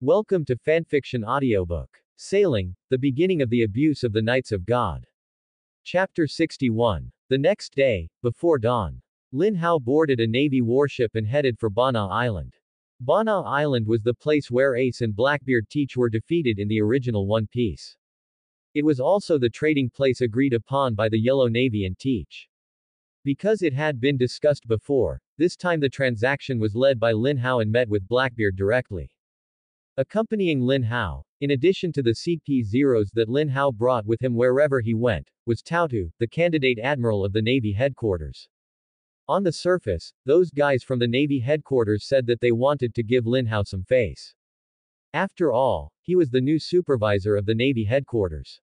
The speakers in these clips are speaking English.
Welcome to Fanfiction Audiobook. Sailing, the beginning of the abuse of the Knights of God. Chapter 61. The next day, before dawn, Lin Hao boarded a Navy warship and headed for Bana Island. Bana Island was the place where Ace and Blackbeard Teach were defeated in the original One Piece. It was also the trading place agreed upon by the Yellow Navy and Teach. Because it had been discussed before, this time the transaction was led by Lin Hao and met with Blackbeard directly. Accompanying Lin Hao, in addition to the CP-0s that Lin Hao brought with him wherever he went, was Tautu, the candidate admiral of the Navy headquarters. On the surface, those guys from the Navy headquarters said that they wanted to give Lin Hao some face. After all, he was the new supervisor of the Navy headquarters.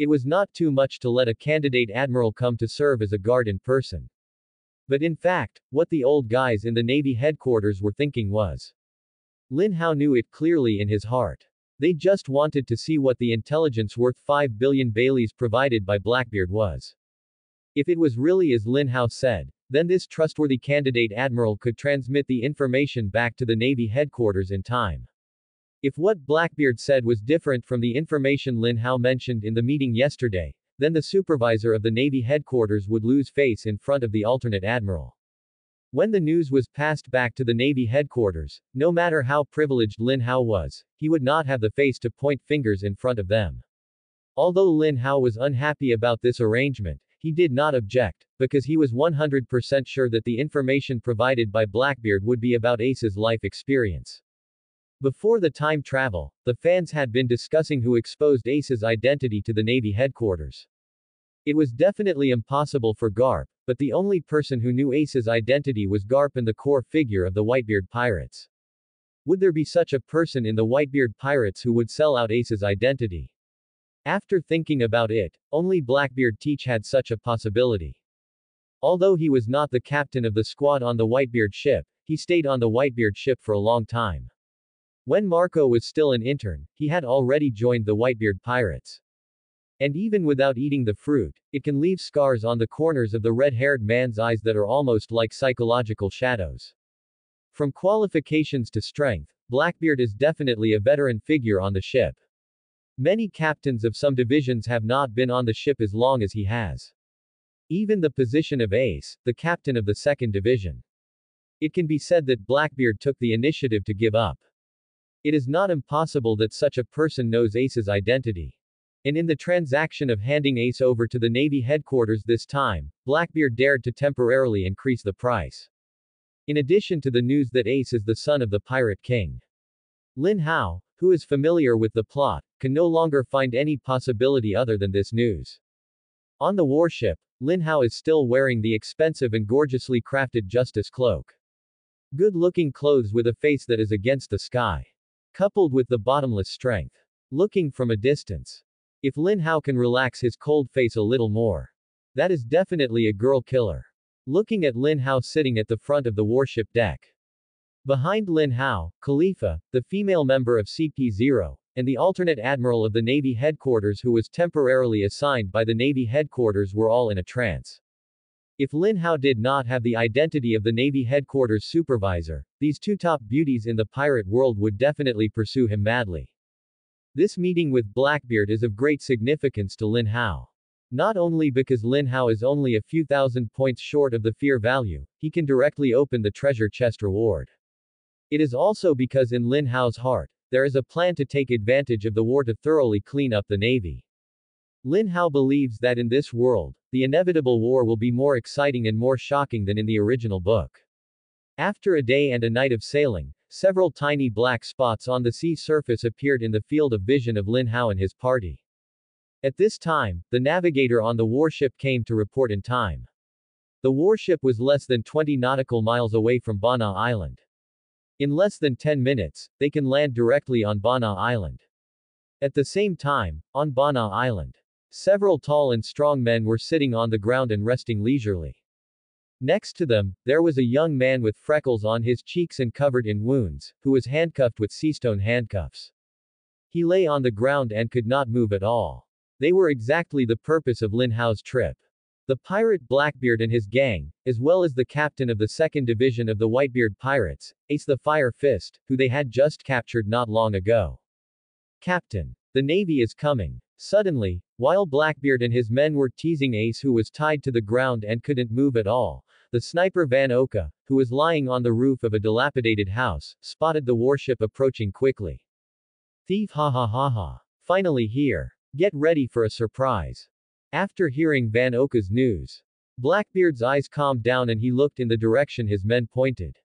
It was not too much to let a candidate admiral come to serve as a guard in person. But in fact, what the old guys in the Navy headquarters were thinking was. Lin Hao knew it clearly in his heart. They just wanted to see what the intelligence worth 5 billion Baileys provided by Blackbeard was. If it was really as Lin Hao said, then this trustworthy candidate admiral could transmit the information back to the Navy headquarters in time. If what Blackbeard said was different from the information Lin Hao mentioned in the meeting yesterday, then the supervisor of the Navy headquarters would lose face in front of the alternate admiral. When the news was passed back to the Navy headquarters, no matter how privileged Lin Hao was, he would not have the face to point fingers in front of them. Although Lin Hao was unhappy about this arrangement, he did not object, because he was 100% sure that the information provided by Blackbeard would be about Ace's life experience. Before the time travel, the fans had been discussing who exposed Ace's identity to the Navy headquarters. It was definitely impossible for Garp, but the only person who knew Ace's identity was Garp and the core figure of the Whitebeard Pirates. Would there be such a person in the Whitebeard Pirates who would sell out Ace's identity? After thinking about it, only Blackbeard Teach had such a possibility. Although he was not the captain of the squad on the Whitebeard ship, he stayed on the Whitebeard ship for a long time. When Marco was still an intern, he had already joined the Whitebeard Pirates. And even without eating the fruit, it can leave scars on the corners of the red-haired man's eyes that are almost like psychological shadows. From qualifications to strength, Blackbeard is definitely a veteran figure on the ship. Many captains of some divisions have not been on the ship as long as he has. Even the position of ace, the captain of the second division. It can be said that Blackbeard took the initiative to give up. It is not impossible that such a person knows Ace's identity. And in the transaction of handing Ace over to the Navy headquarters this time, Blackbeard dared to temporarily increase the price. In addition to the news that Ace is the son of the Pirate King. Lin Hao, who is familiar with the plot, can no longer find any possibility other than this news. On the warship, Lin Hao is still wearing the expensive and gorgeously crafted Justice cloak. Good-looking clothes with a face that is against the sky. Coupled with the bottomless strength. Looking from a distance. If Lin Hao can relax his cold face a little more. That is definitely a girl killer. Looking at Lin Hao sitting at the front of the warship deck. Behind Lin Hao, Kalifa, the female member of CP-0, and the alternate admiral of the Navy headquarters who was temporarily assigned by the Navy headquarters were all in a trance. If Lin Hao did not have the identity of the Navy headquarters supervisor, these two top beauties in the pirate world would definitely pursue him madly. This meeting with Blackbeard is of great significance to Lin Hao. Not only because Lin Hao is only a few thousand points short of the fear value, he can directly open the treasure chest reward. It is also because in Lin Hao's heart, there is a plan to take advantage of the war to thoroughly clean up the navy. Lin Hao believes that in this world, the inevitable war will be more exciting and more shocking than in the original book. After a day and a night of sailing, several tiny black spots on the sea surface appeared in the field of vision of Lin Hao and his party. At this time, the navigator on the warship came to report in time. The warship was less than 20 nautical miles away from Bana Island. In less than 10 minutes, they can land directly on Bana Island. At the same time, on Bana Island, Several tall and strong men were sitting on the ground and resting leisurely. Next to them, there was a young man with freckles on his cheeks and covered in wounds, who was handcuffed with seastone handcuffs. He lay on the ground and could not move at all. They were exactly the purpose of Lin Hao's trip. The pirate Blackbeard and his gang, as well as the captain of the 2nd Division of the Whitebeard Pirates, Ace the Fire Fist, who they had just captured not long ago. Captain. The Navy is coming. Suddenly, while Blackbeard and his men were teasing Ace who was tied to the ground and couldn't move at all, the sniper Van Oka, who was lying on the roof of a dilapidated house, spotted the warship approaching quickly. Thief ha ha ha ha. Finally here. Get ready for a surprise. After hearing Van Oka's news, Blackbeard's eyes calmed down and he looked in the direction his men pointed.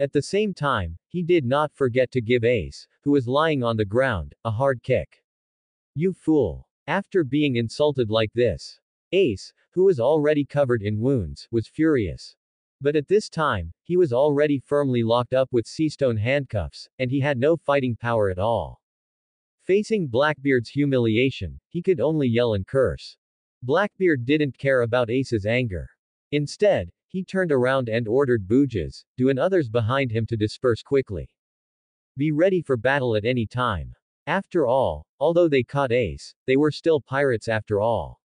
At the same time, he did not forget to give Ace, who was lying on the ground, a hard kick. You fool. After being insulted like this, Ace, who was already covered in wounds, was furious. But at this time, he was already firmly locked up with seastone handcuffs, and he had no fighting power at all. Facing Blackbeard's humiliation, he could only yell and curse. Blackbeard didn't care about Ace's anger. Instead, he turned around and ordered Boojas, Do and others behind him to disperse quickly. Be ready for battle at any time. After all, although they caught Ace, they were still pirates after all.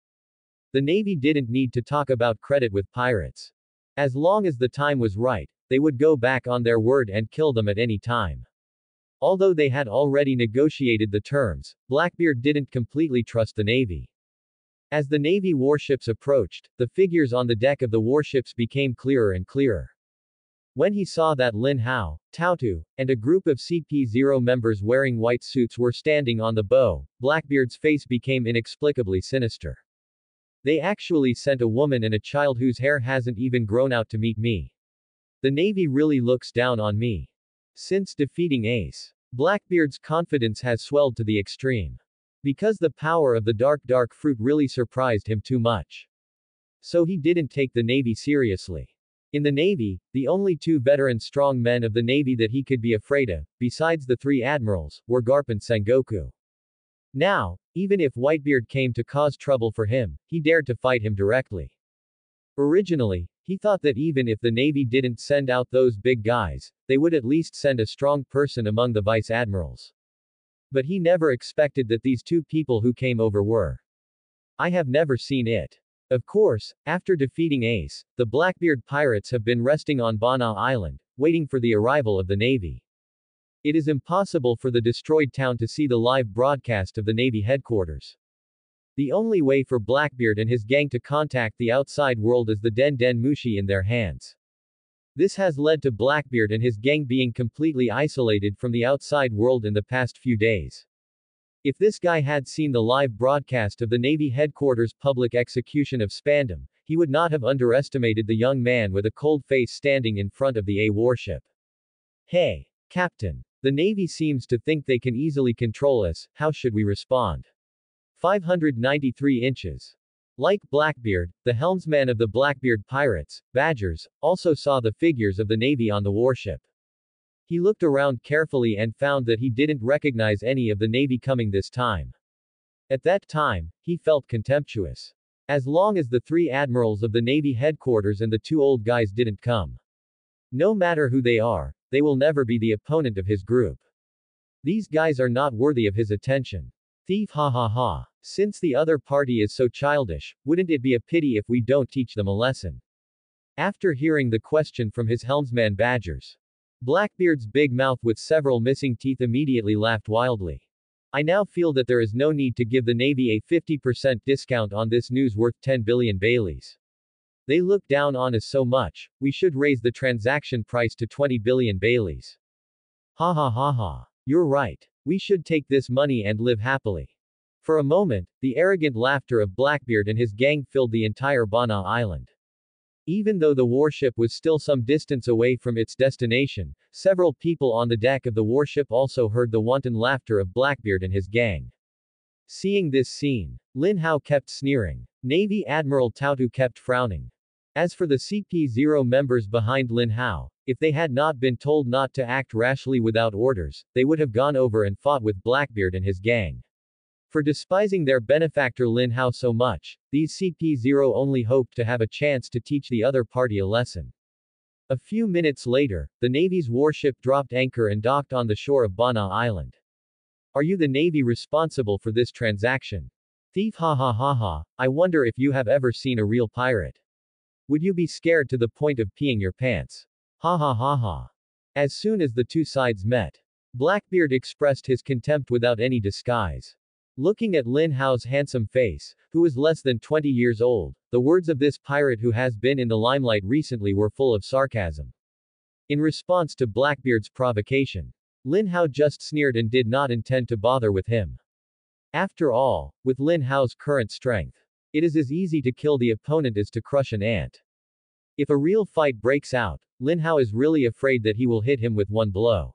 The Navy didn't need to talk about credit with pirates. As long as the time was right, they would go back on their word and kill them at any time. Although they had already negotiated the terms, Blackbeard didn't completely trust the Navy. As the Navy warships approached, the figures on the deck of the warships became clearer and clearer. When he saw that Lin Hao, Tautu, and a group of CP-0 members wearing white suits were standing on the bow, Blackbeard's face became inexplicably sinister. They actually sent a woman and a child whose hair hasn't even grown out to meet me. The Navy really looks down on me. Since defeating Ace, Blackbeard's confidence has swelled to the extreme. Because the power of the dark dark fruit really surprised him too much. So he didn't take the Navy seriously. In the Navy, the only two veteran strong men of the Navy that he could be afraid of, besides the three admirals, were Garp and Sengoku. Now, even if Whitebeard came to cause trouble for him, he dared to fight him directly. Originally, he thought that even if the Navy didn't send out those big guys, they would at least send a strong person among the vice admirals. But he never expected that these two people who came over were. I have never seen it. Of course, after defeating Ace, the Blackbeard pirates have been resting on Bana Island, waiting for the arrival of the Navy. It is impossible for the destroyed town to see the live broadcast of the Navy headquarters. The only way for Blackbeard and his gang to contact the outside world is the Den Den Mushi in their hands. This has led to Blackbeard and his gang being completely isolated from the outside world in the past few days. If this guy had seen the live broadcast of the Navy headquarters public execution of Spandam, he would not have underestimated the young man with a cold face standing in front of the A warship. Hey, Captain. The Navy seems to think they can easily control us, how should we respond? 593 inches. Like Blackbeard, the helmsman of the Blackbeard pirates, Badgers, also saw the figures of the Navy on the warship. He looked around carefully and found that he didn't recognize any of the Navy coming this time. At that time, he felt contemptuous. As long as the three admirals of the Navy headquarters and the two old guys didn't come. No matter who they are, they will never be the opponent of his group. These guys are not worthy of his attention. Thief ha ha ha. Since the other party is so childish, wouldn't it be a pity if we don't teach them a lesson? After hearing the question from his helmsman Badgers, Blackbeard's big mouth with several missing teeth immediately laughed wildly. I now feel that there is no need to give the Navy a 50% discount on this news worth 10 billion Baileys. They look down on us so much, we should raise the transaction price to 20 billion Baileys. Ha ha ha ha. You're right. We should take this money and live happily. For a moment, the arrogant laughter of Blackbeard and his gang filled the entire Bana Island. Even though the warship was still some distance away from its destination, several people on the deck of the warship also heard the wanton laughter of Blackbeard and his gang. Seeing this scene, Lin Hao kept sneering. Navy Admiral Tautu kept frowning. As for the CP-0 members behind Lin Hao, if they had not been told not to act rashly without orders, they would have gone over and fought with Blackbeard and his gang. For despising their benefactor Lin Hao so much, these CP-0 only hoped to have a chance to teach the other party a lesson. A few minutes later, the Navy's warship dropped anchor and docked on the shore of Bana Island. Are you the Navy responsible for this transaction? Thief ha ha ha ha, I wonder if you have ever seen a real pirate. Would you be scared to the point of peeing your pants? Ha ha ha ha. As soon as the two sides met, Blackbeard expressed his contempt without any disguise. Looking at Lin Hao's handsome face, who was less than 20 years old, the words of this pirate who has been in the limelight recently were full of sarcasm. In response to Blackbeard's provocation, Lin Hao just sneered and did not intend to bother with him. After all, with Lin Hao's current strength, it is as easy to kill the opponent as to crush an ant. If a real fight breaks out, Lin Hao is really afraid that he will hit him with one blow.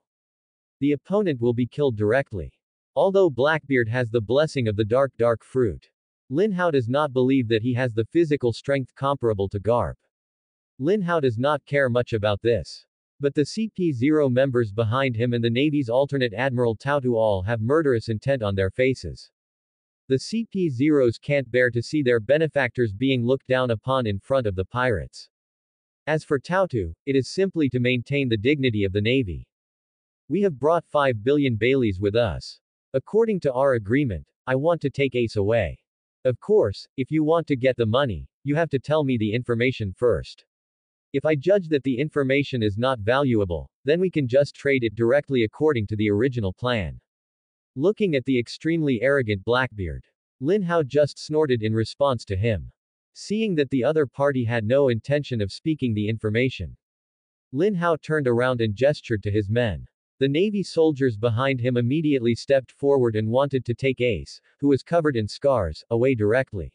The opponent will be killed directly. Although Blackbeard has the blessing of the dark dark fruit, Lin Hao does not believe that he has the physical strength comparable to Garp. Lin Hao does not care much about this. But the CP0 members behind him and the Navy's alternate Admiral Tautu all have murderous intent on their faces. The CP0s can't bear to see their benefactors being looked down upon in front of the pirates. As for Tautu, it is simply to maintain the dignity of the Navy. We have brought 5 billion Baileys with us. According to our agreement, I want to take Ace away. Of course, if you want to get the money, you have to tell me the information first. If I judge that the information is not valuable, then we can just trade it directly according to the original plan. Looking at the extremely arrogant Blackbeard, Lin Hao just snorted in response to him. Seeing that the other party had no intention of speaking the information, Lin Hao turned around and gestured to his men. The Navy soldiers behind him immediately stepped forward and wanted to take Ace, who was covered in scars, away directly.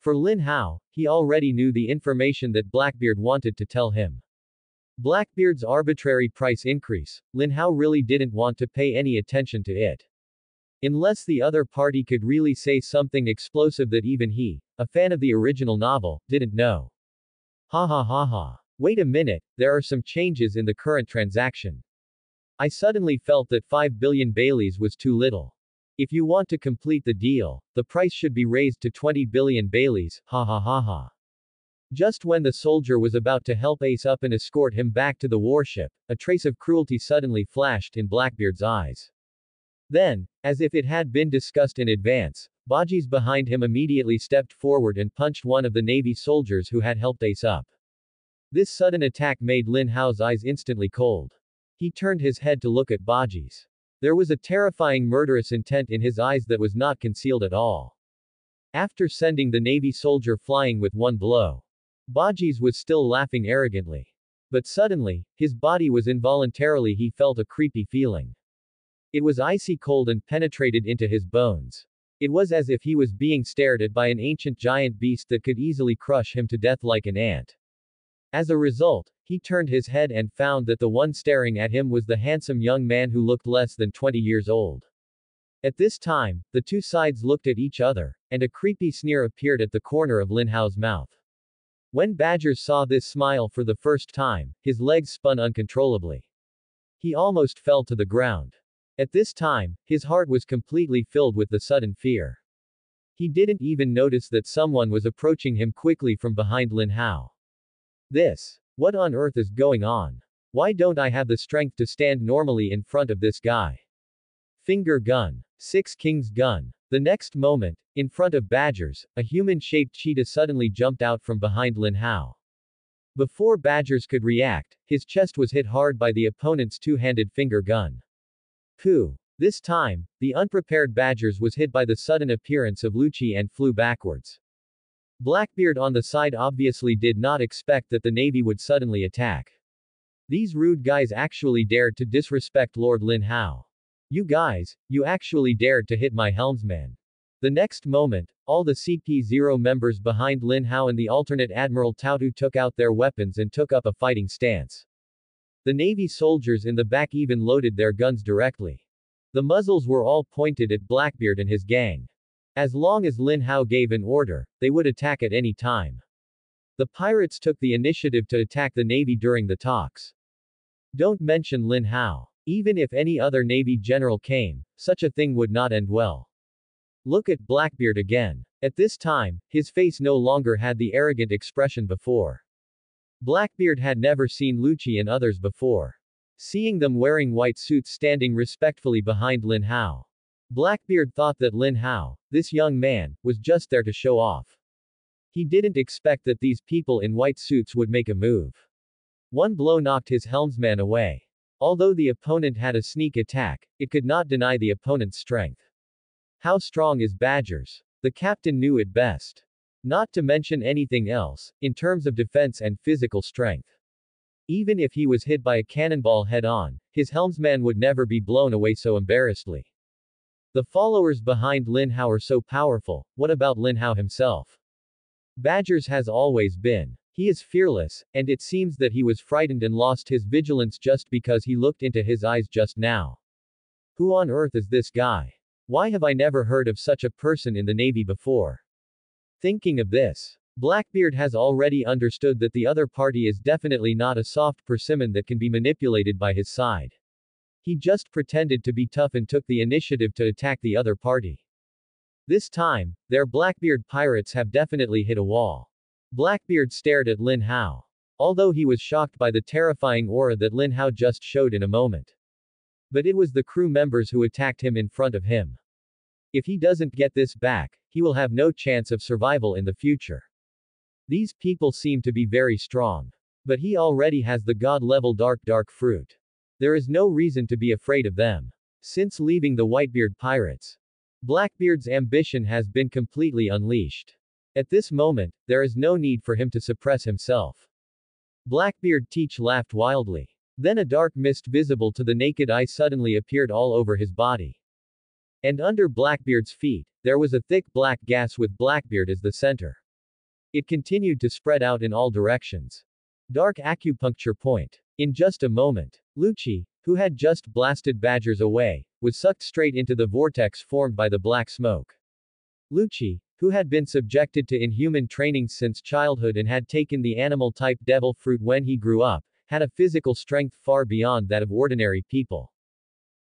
For Lin Hao, he already knew the information that Blackbeard wanted to tell him. Blackbeard's arbitrary price increase, Lin Hao really didn't want to pay any attention to it. Unless the other party could really say something explosive that even he, a fan of the original novel, didn't know. Ha ha ha ha. Wait a minute, there are some changes in the current transaction. I suddenly felt that 5 billion Baileys was too little. If you want to complete the deal, the price should be raised to 20 billion Baileys, ha ha ha ha. Just when the soldier was about to help Ace up and escort him back to the warship, a trace of cruelty suddenly flashed in Blackbeard's eyes. Then, as if it had been discussed in advance, Bajis behind him immediately stepped forward and punched one of the Navy soldiers who had helped Ace up. This sudden attack made Lin Hao's eyes instantly cold. He turned his head to look at Bajis. There was a terrifying murderous intent in his eyes that was not concealed at all. After sending the Navy soldier flying with one blow, Bajis was still laughing arrogantly. But suddenly, his body was involuntarily he felt a creepy feeling. It was icy cold and penetrated into his bones. It was as if he was being stared at by an ancient giant beast that could easily crush him to death like an ant. As a result, he turned his head and found that the one staring at him was the handsome young man who looked less than 20 years old. At this time, the two sides looked at each other, and a creepy sneer appeared at the corner of Lin Hao's mouth. When Badgers saw this smile for the first time, his legs spun uncontrollably. He almost fell to the ground. At this time, his heart was completely filled with the sudden fear. He didn't even notice that someone was approaching him quickly from behind Lin Hao. This. What on earth is going on? Why don't I have the strength to stand normally in front of this guy? Finger gun. Six Kings gun. The next moment, in front of Badgers, a human-shaped cheetah suddenly jumped out from behind Lin Hao. Before Badgers could react, his chest was hit hard by the opponent's two-handed finger gun. Pooh. This time, the unprepared Badgers was hit by the sudden appearance of Lucci and flew backwards. Blackbeard on the side obviously did not expect that the Navy would suddenly attack. These rude guys actually dared to disrespect Lord Lin Hao. You guys, you actually dared to hit my helmsman. The next moment, all the CP0 members behind Lin Hao and the alternate Admiral Tautu took out their weapons and took up a fighting stance. The Navy soldiers in the back even loaded their guns directly. The muzzles were all pointed at Blackbeard and his gang. As long as Lin Hao gave an order, they would attack at any time. The pirates took the initiative to attack the Navy during the talks. Don't mention Lin Hao. Even if any other Navy general came, such a thing would not end well. Look at Blackbeard again. At this time, his face no longer had the arrogant expression before. Blackbeard had never seen Lucci and others before. Seeing them wearing white suits standing respectfully behind Lin Hao, Blackbeard thought that Lin Hao, this young man, was just there to show off. He didn't expect that these people in white suits would make a move. One blow knocked his helmsman away. Although the opponent had a sneak attack, it could not deny the opponent's strength. How strong is Badgers? The captain knew it best. Not to mention anything else, in terms of defense and physical strength. Even if he was hit by a cannonball head on, his helmsman would never be blown away so embarrassedly. The followers behind Lin Hao are so powerful, what about Lin Hao himself? Badgers has always been. He is fearless, and it seems that he was frightened and lost his vigilance just because he looked into his eyes just now. Who on earth is this guy? Why have I never heard of such a person in the Navy before? Thinking of this, Blackbeard has already understood that the other party is definitely not a soft persimmon that can be manipulated by his side. He just pretended to be tough and took the initiative to attack the other party. This time, their Blackbeard pirates have definitely hit a wall. Blackbeard stared at Lin Hao. Although he was shocked by the terrifying aura that Lin Hao just showed in a moment. But it was the crew members who attacked him in front of him. If he doesn't get this back, he will have no chance of survival in the future. These people seem to be very strong. But he already has the god-level dark dark fruit. There is no reason to be afraid of them. Since leaving the Whitebeard pirates, Blackbeard's ambition has been completely unleashed. At this moment, there is no need for him to suppress himself. Blackbeard Teach laughed wildly. Then a dark mist visible to the naked eye suddenly appeared all over his body. And under Blackbeard's feet, there was a thick black gas with Blackbeard as the center. It continued to spread out in all directions. Dark acupuncture point. In just a moment, Lucci, who had just blasted badgers away, was sucked straight into the vortex formed by the black smoke. Lucci, who had been subjected to inhuman training since childhood and had taken the animal-type devil fruit when he grew up, had a physical strength far beyond that of ordinary people.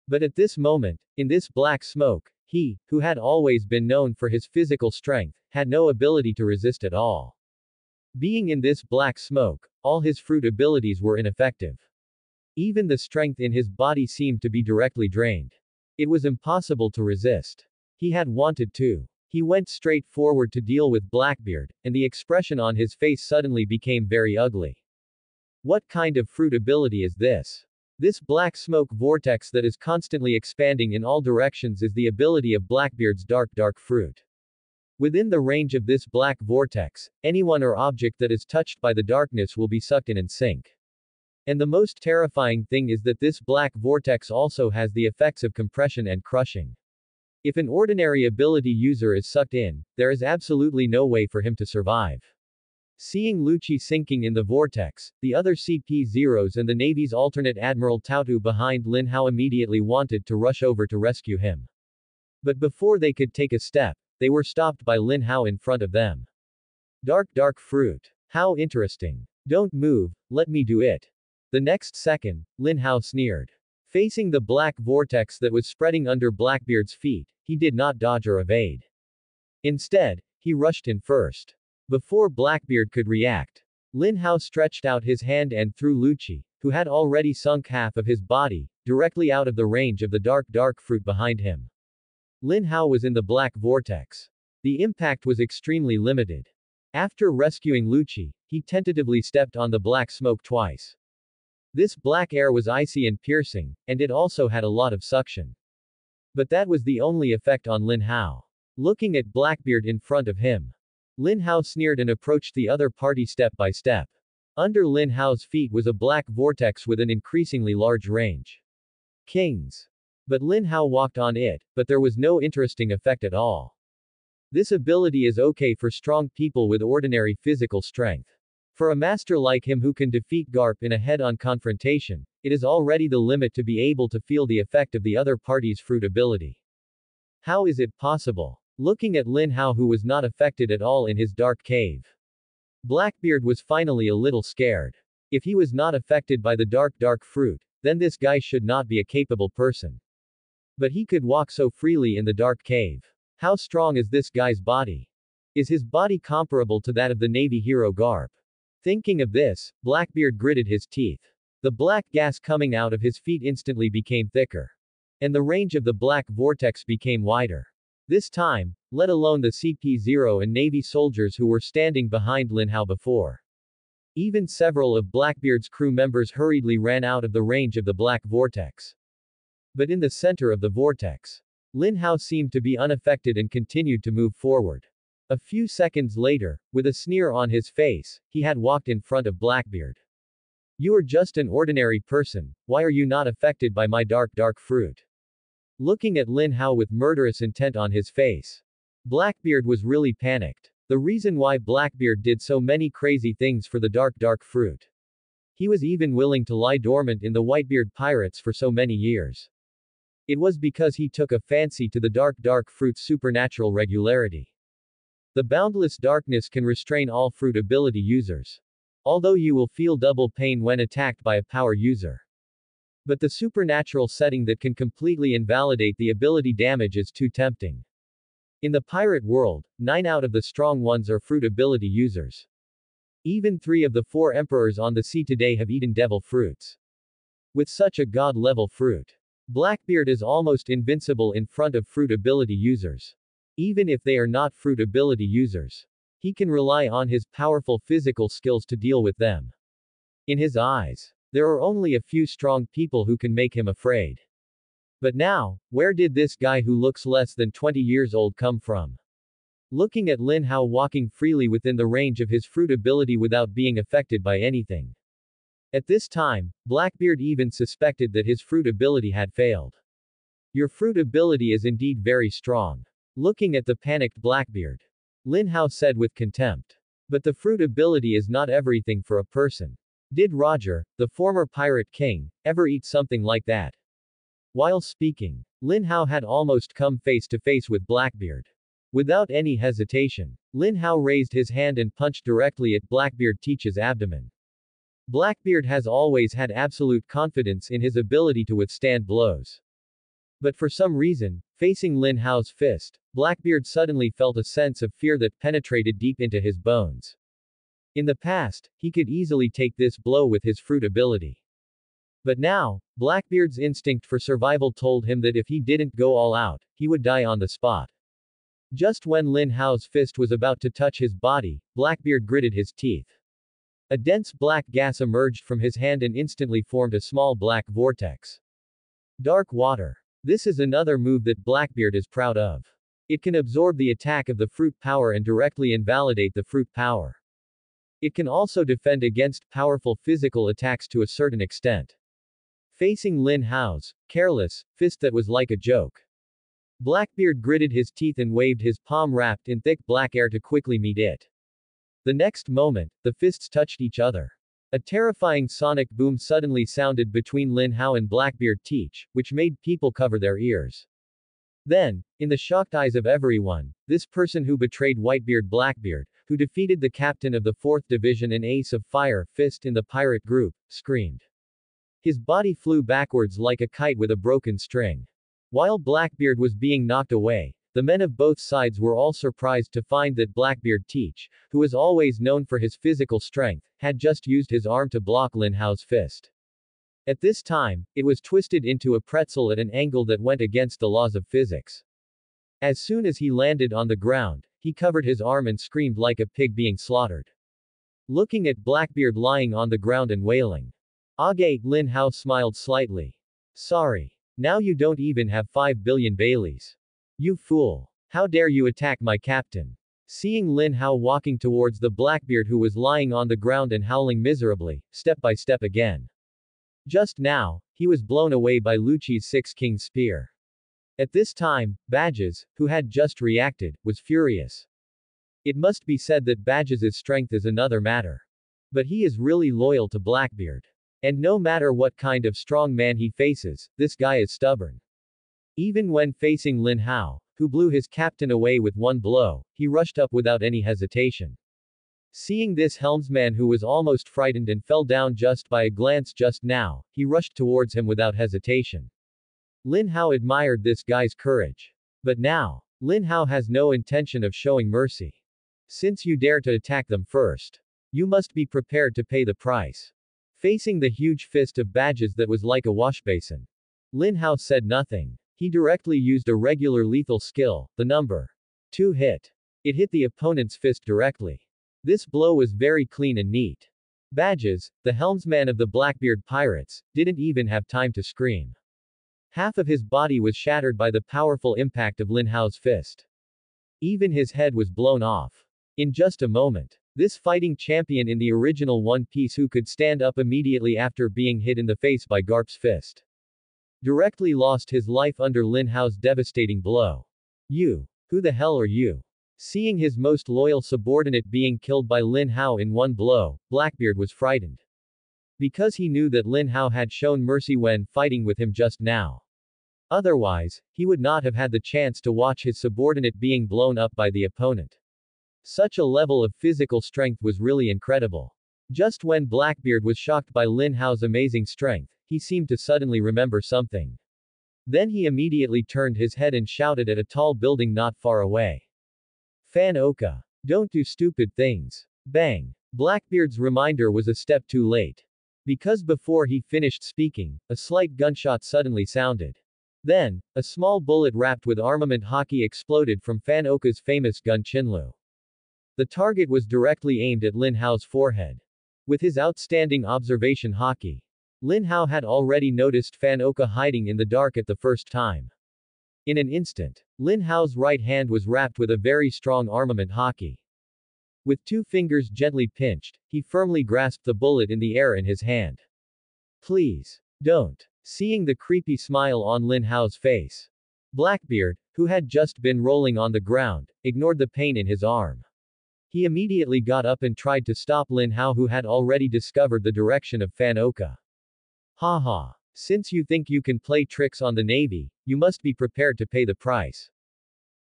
But at this moment, in this black smoke, he, who had always been known for his physical strength, had no ability to resist at all. Being in this black smoke, all his fruit abilities were ineffective. Even the strength in his body seemed to be directly drained. It was impossible to resist. He had wanted to. He went straight forward to deal with Blackbeard, and the expression on his face suddenly became very ugly. What kind of fruit ability is this? This black smoke vortex that is constantly expanding in all directions is the ability of Blackbeard's dark dark fruit. Within the range of this black vortex, anyone or object that is touched by the darkness will be sucked in and sink. And the most terrifying thing is that this black vortex also has the effects of compression and crushing. If an ordinary ability user is sucked in, there is absolutely no way for him to survive. Seeing Lucci sinking in the vortex, the other CP-0s and the Navy's alternate Admiral Tautu behind Lin Hao immediately wanted to rush over to rescue him. But before they could take a step, they were stopped by Lin Hao in front of them. Dark dark fruit. How interesting. Don't move, let me do it. The next second, Lin Hao sneered. Facing the black vortex that was spreading under Blackbeard's feet, he did not dodge or evade. Instead, he rushed in first. Before Blackbeard could react, Lin Hao stretched out his hand and threw Lucci, who had already sunk half of his body, directly out of the range of the dark dark fruit behind him. Lin Hao was in the black vortex. The impact was extremely limited. After rescuing Lucci, he tentatively stepped on the black smoke twice. This black air was icy and piercing, and it also had a lot of suction. But that was the only effect on Lin Hao. Looking at Blackbeard in front of him. Lin Hao sneered and approached the other party step by step. Under Lin Hao's feet was a black vortex with an increasingly large range. Kings. But Lin Hao walked on it, but there was no interesting effect at all. This ability is okay for strong people with ordinary physical strength. For a master like him who can defeat Garp in a head-on confrontation, it is already the limit to be able to feel the effect of the other party's fruit ability. How is it possible? Looking at Lin Hao who was not affected at all in his dark cave. Blackbeard was finally a little scared. If he was not affected by the dark dark fruit, then this guy should not be a capable person. But he could walk so freely in the dark cave. How strong is this guy's body? Is his body comparable to that of the Navy hero Garp? Thinking of this, Blackbeard gritted his teeth. The black gas coming out of his feet instantly became thicker. And the range of the black vortex became wider. This time, let alone the CP-0 and Navy soldiers who were standing behind Lin Hao before. Even several of Blackbeard's crew members hurriedly ran out of the range of the black vortex. But in the center of the vortex, Lin Hao seemed to be unaffected and continued to move forward. A few seconds later, with a sneer on his face, he had walked in front of Blackbeard. You are just an ordinary person, why are you not affected by my dark dark fruit? Looking at Lin Hao with murderous intent on his face. Blackbeard was really panicked. The reason why Blackbeard did so many crazy things for the dark dark fruit. He was even willing to lie dormant in the Whitebeard pirates for so many years. It was because he took a fancy to the dark dark fruit's supernatural regularity. The boundless darkness can restrain all fruit ability users. Although you will feel double pain when attacked by a power user. But the supernatural setting that can completely invalidate the ability damage is too tempting. In the pirate world, nine out of the strong ones are fruit ability users. Even three of the four emperors on the sea today have eaten devil fruits. With such a god-level fruit, Blackbeard is almost invincible in front of fruit ability users. Even if they are not fruit ability users. He can rely on his powerful physical skills to deal with them. In his eyes, there are only a few strong people who can make him afraid. But now, where did this guy who looks less than 20 years old come from? Looking at Lin Hao walking freely within the range of his fruit ability without being affected by anything. At this time, Blackbeard even suspected that his fruit ability had failed. Your fruit ability is indeed very strong. Looking at the panicked Blackbeard. Lin Hao said with contempt. But the fruit ability is not everything for a person. Did Roger, the former pirate king, ever eat something like that? While speaking, Lin Hao had almost come face to face with Blackbeard. Without any hesitation, Lin Hao raised his hand and punched directly at Blackbeard Teach's abdomen. Blackbeard has always had absolute confidence in his ability to withstand blows. But for some reason, facing Lin Hao's fist, Blackbeard suddenly felt a sense of fear that penetrated deep into his bones. In the past, he could easily take this blow with his fruit ability. But now, Blackbeard's instinct for survival told him that if he didn't go all out, he would die on the spot. Just when Lin Hao's fist was about to touch his body, Blackbeard gritted his teeth. A dense black gas emerged from his hand and instantly formed a small black vortex. Dark water. This is another move that Blackbeard is proud of. It can absorb the attack of the fruit power and directly invalidate the fruit power. It can also defend against powerful physical attacks to a certain extent. Facing Lin Hao's careless fist that was like a joke. Blackbeard gritted his teeth and waved his palm wrapped in thick black air to quickly meet it. The next moment, the fists touched each other. A terrifying sonic boom suddenly sounded between Lin Hao and Blackbeard Teach, which made people cover their ears. Then, in the shocked eyes of everyone, this person who betrayed Whitebeard Blackbeard, who defeated the captain of the 4th Division and ace of Fire, Fist in the pirate group, screamed. His body flew backwards like a kite with a broken string. While Blackbeard was being knocked away, the men of both sides were all surprised to find that Blackbeard Teach, who was always known for his physical strength, had just used his arm to block Lin Hao's fist. At this time, it was twisted into a pretzel at an angle that went against the laws of physics. As soon as he landed on the ground, he covered his arm and screamed like a pig being slaughtered. Looking at Blackbeard lying on the ground and wailing. Age, Lin Hao smiled slightly. Sorry. Now you don't even have 5 billion Baileys. You fool! How dare you attack my captain? Seeing Lin Hao walking towards the Blackbeard who was lying on the ground and howling miserably, step by step again. Just now, he was blown away by Lucci's Six Kings spear. At this time, Badges, who had just reacted, was furious. It must be said that Badges' strength is another matter. But he is really loyal to Blackbeard. And no matter what kind of strong man he faces, this guy is stubborn. Even when facing Lin Hao, who blew his captain away with one blow, he rushed up without any hesitation. Seeing this helmsman who was almost frightened and fell down just by a glance just now, he rushed towards him without hesitation. Lin Hao admired this guy's courage. But now, Lin Hao has no intention of showing mercy. Since you dare to attack them first, you must be prepared to pay the price. Facing the huge fist of badges that was like a washbasin. Lin Hao said nothing. He directly used a regular lethal skill, the number 2 hit. It hit the opponent's fist directly. This blow was very clean and neat. Badges, the helmsman of the Blackbeard pirates, didn't even have time to scream. Half of his body was shattered by the powerful impact of Lin Hao's fist. Even his head was blown off. In just a moment. This fighting champion in the original One Piece who could stand up immediately after being hit in the face by Garp's fist directly lost his life under Lin Hao's devastating blow. You. Who the hell are you? Seeing his most loyal subordinate being killed by Lin Hao in one blow, Blackbeard was frightened. Because he knew that Lin Hao had shown mercy when fighting with him just now. Otherwise, he would not have had the chance to watch his subordinate being blown up by the opponent. Such a level of physical strength was really incredible. Just when Blackbeard was shocked by Lin Hao's amazing strength, he seemed to suddenly remember something. Then he immediately turned his head and shouted at a tall building not far away. Fan Oka. Don't do stupid things. Bang. Blackbeard's reminder was a step too late. Because before he finished speaking, a slight gunshot suddenly sounded. Then, a small bullet wrapped with armament haki exploded from Fan Oka's famous gun Chinlu. The target was directly aimed at Lin Hao's forehead. With his outstanding observation haki, Lin Hao had already noticed Fan Oka hiding in the dark at the first time. In an instant, Lin Hao's right hand was wrapped with a very strong armament haki. With two fingers gently pinched, he firmly grasped the bullet in the air in his hand. Please. Don't. Seeing the creepy smile on Lin Hao's face. Blackbeard, who had just been rolling on the ground, ignored the pain in his arm. He immediately got up and tried to stop Lin Hao who had already discovered the direction of Fan Oka. Ha ha. Since you think you can play tricks on the Navy, you must be prepared to pay the price.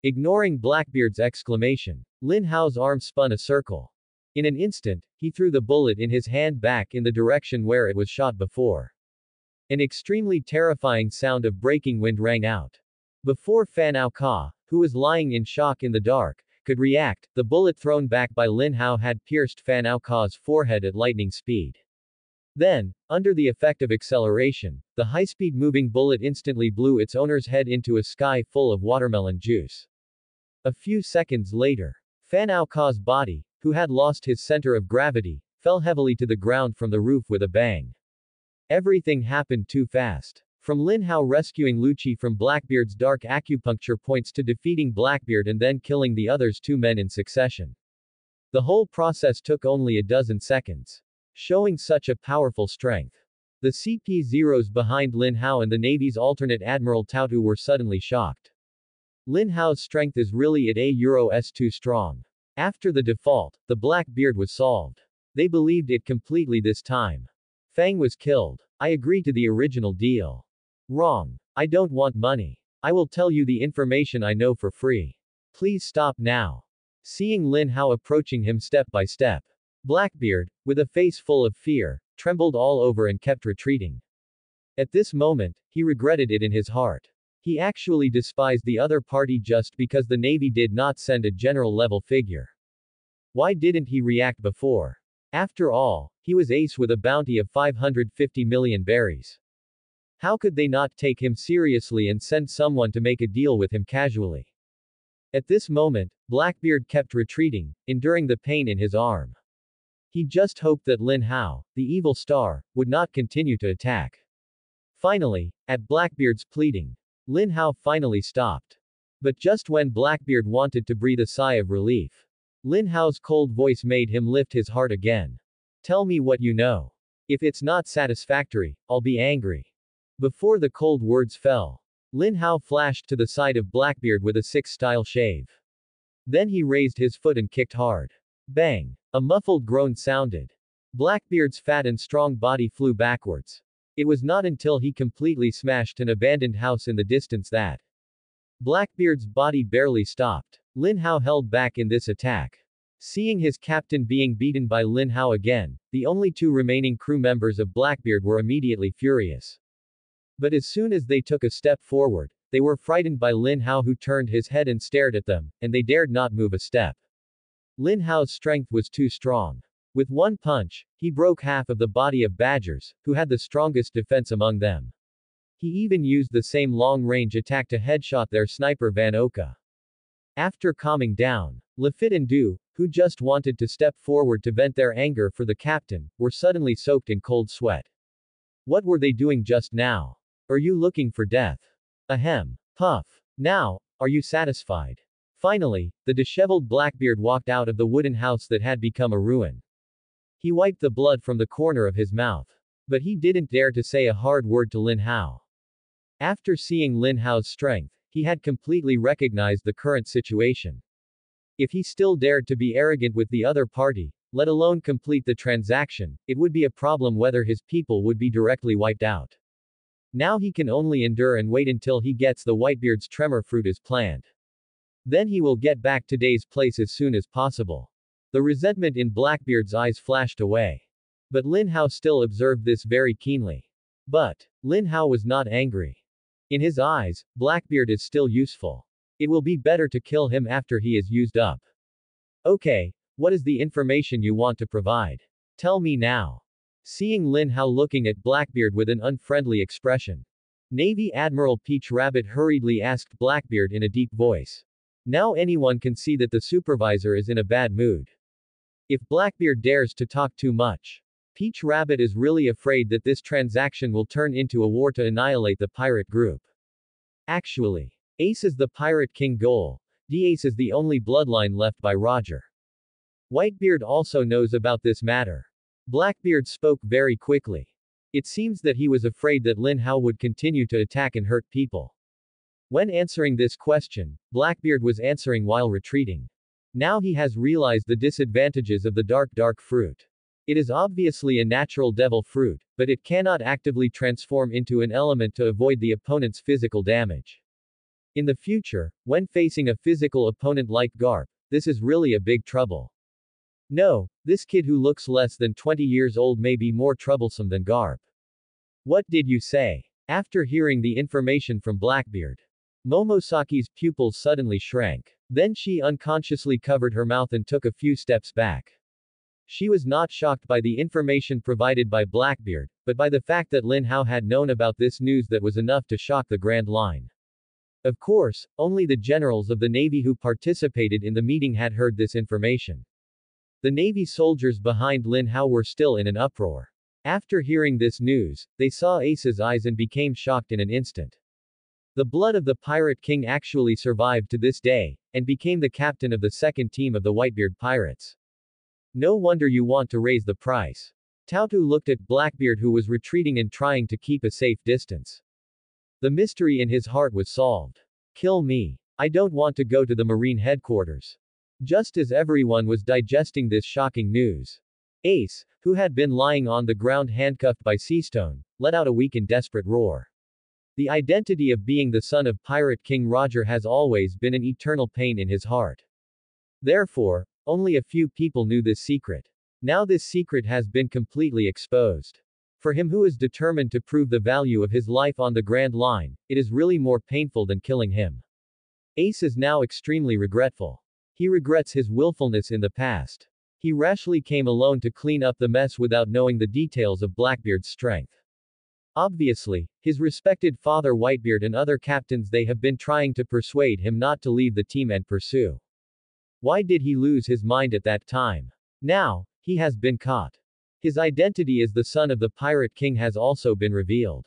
Ignoring Blackbeard's exclamation, Lin Hao's arm spun a circle. In an instant, he threw the bullet in his hand back in the direction where it was shot before. An extremely terrifying sound of breaking wind rang out. Before Fan Ao Ka, who was lying in shock in the dark, could react, the bullet thrown back by Lin Hao had pierced Fan Ao Ka's forehead at lightning speed. Then, under the effect of acceleration, the high-speed moving bullet instantly blew its owner's head into a sky full of watermelon juice. A few seconds later, Fan Ka's body, who had lost his center of gravity, fell heavily to the ground from the roof with a bang. Everything happened too fast. From Lin Hao rescuing Lucci from Blackbeard's dark acupuncture points to defeating Blackbeard and then killing the others two men in succession. The whole process took only a dozen seconds showing such a powerful strength. The CP-0s behind Lin Hao and the Navy's alternate Admiral Tautu were suddenly shocked. Lin Hao's strength is really at a Euro S2 strong. After the default, the Black Beard was solved. They believed it completely this time. Fang was killed. I agree to the original deal. Wrong. I don't want money. I will tell you the information I know for free. Please stop now. Seeing Lin Hao approaching him step by step. Blackbeard, with a face full of fear, trembled all over and kept retreating. At this moment, he regretted it in his heart. He actually despised the other party just because the Navy did not send a general-level figure. Why didn't he react before? After all, he was ace with a bounty of 550 million berries. How could they not take him seriously and send someone to make a deal with him casually? At this moment, Blackbeard kept retreating, enduring the pain in his arm. He just hoped that Lin Hao, the evil star, would not continue to attack. Finally, at Blackbeard's pleading, Lin Hao finally stopped. But just when Blackbeard wanted to breathe a sigh of relief, Lin Hao's cold voice made him lift his heart again. Tell me what you know. If it's not satisfactory, I'll be angry. Before the cold words fell, Lin Hao flashed to the side of Blackbeard with a six-style shave. Then he raised his foot and kicked hard. Bang! A muffled groan sounded. Blackbeard's fat and strong body flew backwards. It was not until he completely smashed an abandoned house in the distance that Blackbeard's body barely stopped. Lin Hao held back in this attack. Seeing his captain being beaten by Lin Hao again, the only two remaining crew members of Blackbeard were immediately furious. But as soon as they took a step forward, they were frightened by Lin Hao who turned his head and stared at them, and they dared not move a step. Lin Hao's strength was too strong. With one punch, he broke half of the body of badgers, who had the strongest defense among them. He even used the same long-range attack to headshot their sniper Van Oka. After calming down, Lafitte and Du, who just wanted to step forward to vent their anger for the captain, were suddenly soaked in cold sweat. What were they doing just now? Are you looking for death? Ahem. Puff. Now, are you satisfied? Finally, the disheveled Blackbeard walked out of the wooden house that had become a ruin. He wiped the blood from the corner of his mouth. But he didn't dare to say a hard word to Lin Hao. After seeing Lin Hao's strength, he had completely recognized the current situation. If he still dared to be arrogant with the other party, let alone complete the transaction, it would be a problem whether his people would be directly wiped out. Now he can only endure and wait until he gets the Whitebeard's tremor fruit as planned. Then he will get back to Day's place as soon as possible. The resentment in Blackbeard's eyes flashed away. But Lin Hao still observed this very keenly. But, Lin Hao was not angry. In his eyes, Blackbeard is still useful. It will be better to kill him after he is used up. Okay, what is the information you want to provide? Tell me now. Seeing Lin Hao looking at Blackbeard with an unfriendly expression. Navy Admiral Peach Rabbit hurriedly asked Blackbeard in a deep voice. Now anyone can see that the supervisor is in a bad mood. If Blackbeard dares to talk too much, Peach Rabbit is really afraid that this transaction will turn into a war to annihilate the pirate group. Actually, Ace is the pirate king goal. D-Ace is the only bloodline left by Roger. Whitebeard also knows about this matter. Blackbeard spoke very quickly. It seems that he was afraid that Lin Hao would continue to attack and hurt people. When answering this question, Blackbeard was answering while retreating. Now he has realized the disadvantages of the dark dark fruit. It is obviously a natural devil fruit, but it cannot actively transform into an element to avoid the opponent's physical damage. In the future, when facing a physical opponent like Garp, this is really a big trouble. No, this kid who looks less than 20 years old may be more troublesome than Garp. What did you say? After hearing the information from Blackbeard, Momosaki's pupils suddenly shrank. Then she unconsciously covered her mouth and took a few steps back. She was not shocked by the information provided by Blackbeard, but by the fact that Lin Hao had known about this news that was enough to shock the Grand Line. Of course, only the generals of the Navy who participated in the meeting had heard this information. The Navy soldiers behind Lin Hao were still in an uproar. After hearing this news, they saw Ace's eyes and became shocked in an instant. The blood of the Pirate King actually survived to this day, and became the captain of the second team of the Whitebeard Pirates. No wonder you want to raise the price. Tautu looked at Blackbeard who was retreating and trying to keep a safe distance. The mystery in his heart was solved. Kill me. I don't want to go to the Marine headquarters. Just as everyone was digesting this shocking news, Ace, who had been lying on the ground handcuffed by Seastone, let out a weak and desperate roar. The identity of being the son of Pirate King Roger has always been an eternal pain in his heart. Therefore, only a few people knew this secret. Now this secret has been completely exposed. For him who is determined to prove the value of his life on the Grand Line, it is really more painful than killing him. Ace is now extremely regretful. He regrets his willfulness in the past. He rashly came alone to clean up the mess without knowing the details of Blackbeard's strength. Obviously, his respected father Whitebeard and other captains they have been trying to persuade him not to leave the team and pursue. Why did he lose his mind at that time? Now, he has been caught. His identity as the son of the Pirate King has also been revealed.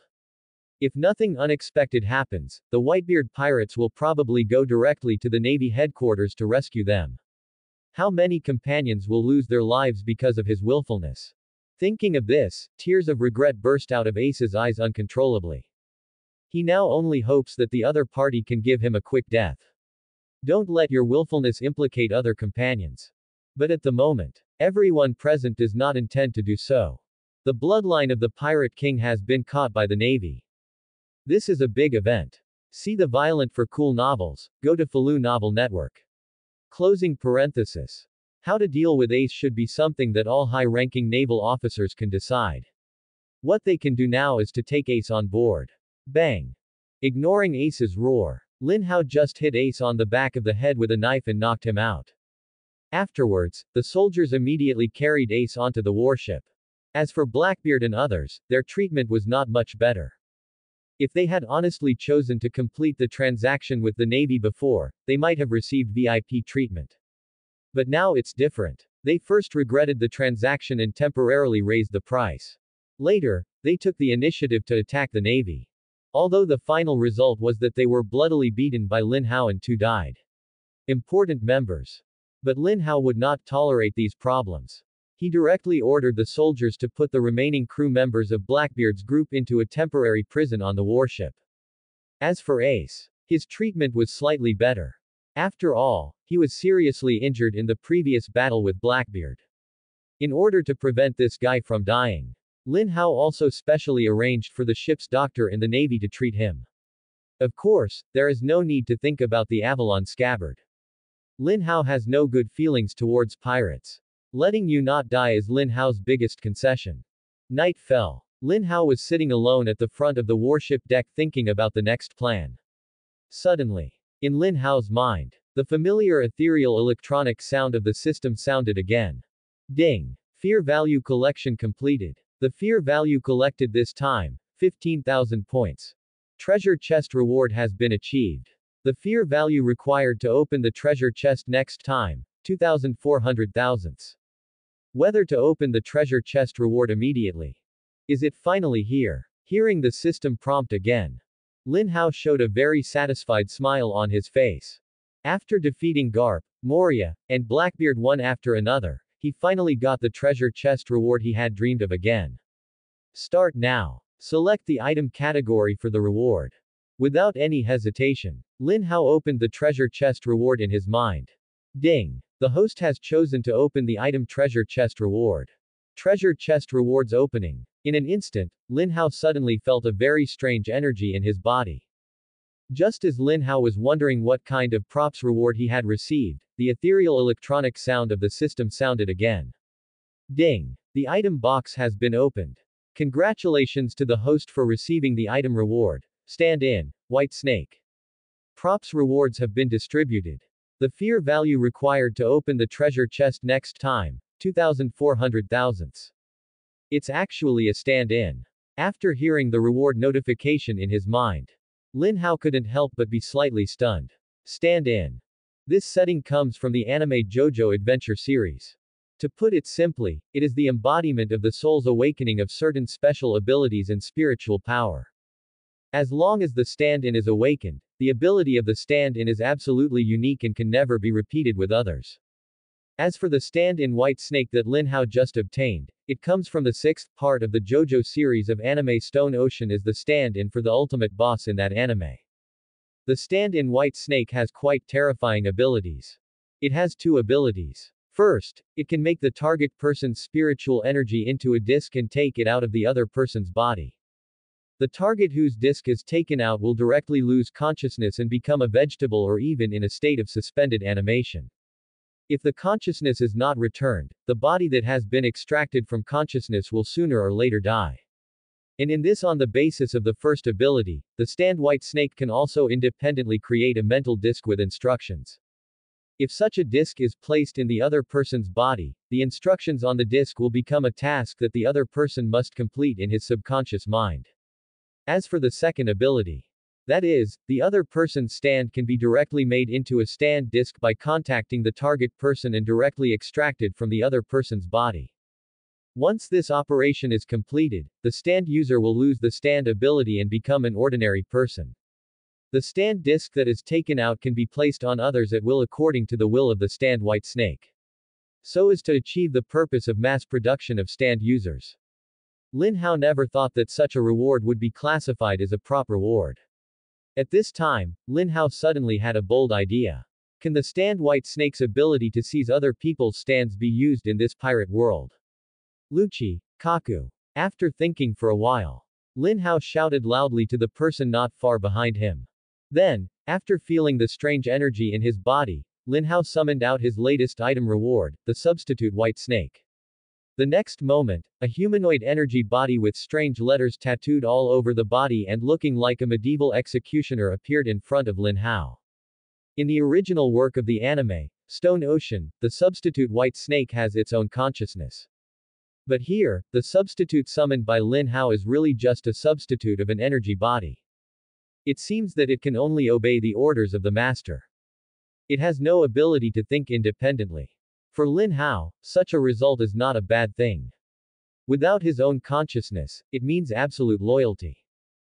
If nothing unexpected happens, the Whitebeard pirates will probably go directly to the Navy headquarters to rescue them. How many companions will lose their lives because of his willfulness? Thinking of this, tears of regret burst out of Ace's eyes uncontrollably. He now only hopes that the other party can give him a quick death. Don't let your willfulness implicate other companions. But at the moment, everyone present does not intend to do so. The bloodline of the Pirate King has been caught by the Navy. This is a big event. See the Violent for Cool novels, go to Falu Novel Network. Closing parenthesis. How to deal with ACE should be something that all high-ranking naval officers can decide. What they can do now is to take Ace on board. Bang. Ignoring Ace's roar. Lin Hao just hit Ace on the back of the head with a knife and knocked him out. Afterwards, the soldiers immediately carried Ace onto the warship. As for Blackbeard and others, their treatment was not much better. If they had honestly chosen to complete the transaction with the Navy before, they might have received VIP treatment. But now it's different. They first regretted the transaction and temporarily raised the price. Later, they took the initiative to attack the Navy. Although the final result was that they were bloodily beaten by Lin Hao and two died. Important members. But Lin Hao would not tolerate these problems. He directly ordered the soldiers to put the remaining crew members of Blackbeard's group into a temporary prison on the warship. As for Ace, his treatment was slightly better. After all, he was seriously injured in the previous battle with Blackbeard. In order to prevent this guy from dying, Lin Hao also specially arranged for the ship's doctor in the Navy to treat him. Of course, there is no need to think about the Avalon scabbard. Lin Hao has no good feelings towards pirates. Letting you not die is Lin Hao's biggest concession. Night fell. Lin Hao was sitting alone at the front of the warship deck thinking about the next plan. Suddenly, in Lin Hao's mind, the familiar ethereal electronic sound of the system sounded again. Ding. Fear value collection completed. The fear value collected this time, 15,000 points. Treasure chest reward has been achieved. The fear value required to open the treasure chest next time, 2,400 thousandths. Whether to open the treasure chest reward immediately. Is it finally here? Hearing the system prompt again. Lin Hao showed a very satisfied smile on his face. After defeating Garp, Moria, and Blackbeard one after another, he finally got the treasure chest reward he had dreamed of again. Start now. Select the item category for the reward. Without any hesitation, Lin Hao opened the treasure chest reward in his mind. Ding. The host has chosen to open the item treasure chest reward. Treasure chest rewards opening. In an instant, Lin Hao suddenly felt a very strange energy in his body. Just as Lin Hao was wondering what kind of props reward he had received, the ethereal electronic sound of the system sounded again. Ding! The item box has been opened. Congratulations to the host for receiving the item reward. Stand in, White Snake. Props rewards have been distributed. The fear value required to open the treasure chest next time, 2,400 thousandths. It's actually a stand-in. After hearing the reward notification in his mind, Lin Hao couldn't help but be slightly stunned. Stand-in. This setting comes from the anime JoJo Adventure series. To put it simply, it is the embodiment of the soul's awakening of certain special abilities and spiritual power. As long as the stand-in is awakened, the ability of the stand-in is absolutely unique and can never be repeated with others. As for the stand-in White Snake that Lin Hao just obtained, it comes from the sixth part of the JoJo series of anime Stone Ocean as the stand-in for the ultimate boss in that anime. The stand-in White Snake has quite terrifying abilities. It has two abilities. First, it can make the target person's spiritual energy into a disc and take it out of the other person's body. The target whose disc is taken out will directly lose consciousness and become a vegetable or even in a state of suspended animation. If the consciousness is not returned, the body that has been extracted from consciousness will sooner or later die. And in this on the basis of the first ability, the stand white snake can also independently create a mental disc with instructions. If such a disc is placed in the other person's body, the instructions on the disc will become a task that the other person must complete in his subconscious mind. As for the second ability, that is, the other person's stand can be directly made into a stand disk by contacting the target person and directly extracted from the other person's body. Once this operation is completed, the stand user will lose the stand ability and become an ordinary person. The stand disk that is taken out can be placed on others at will according to the will of the stand white snake. So as to achieve the purpose of mass production of stand users. Lin Hao never thought that such a reward would be classified as a prop reward. At this time, Lin Hao suddenly had a bold idea. Can the stand white snake's ability to seize other people's stands be used in this pirate world? Lucci, Kaku. After thinking for a while, Lin Hao shouted loudly to the person not far behind him. Then, after feeling the strange energy in his body, Lin Hao summoned out his latest item reward, the substitute white snake. The next moment, a humanoid energy body with strange letters tattooed all over the body and looking like a medieval executioner appeared in front of Lin Hao. In the original work of the anime, Stone Ocean, the substitute white snake has its own consciousness. But here, the substitute summoned by Lin Hao is really just a substitute of an energy body. It seems that it can only obey the orders of the master. It has no ability to think independently. For Lin Hao, such a result is not a bad thing. Without his own consciousness, it means absolute loyalty.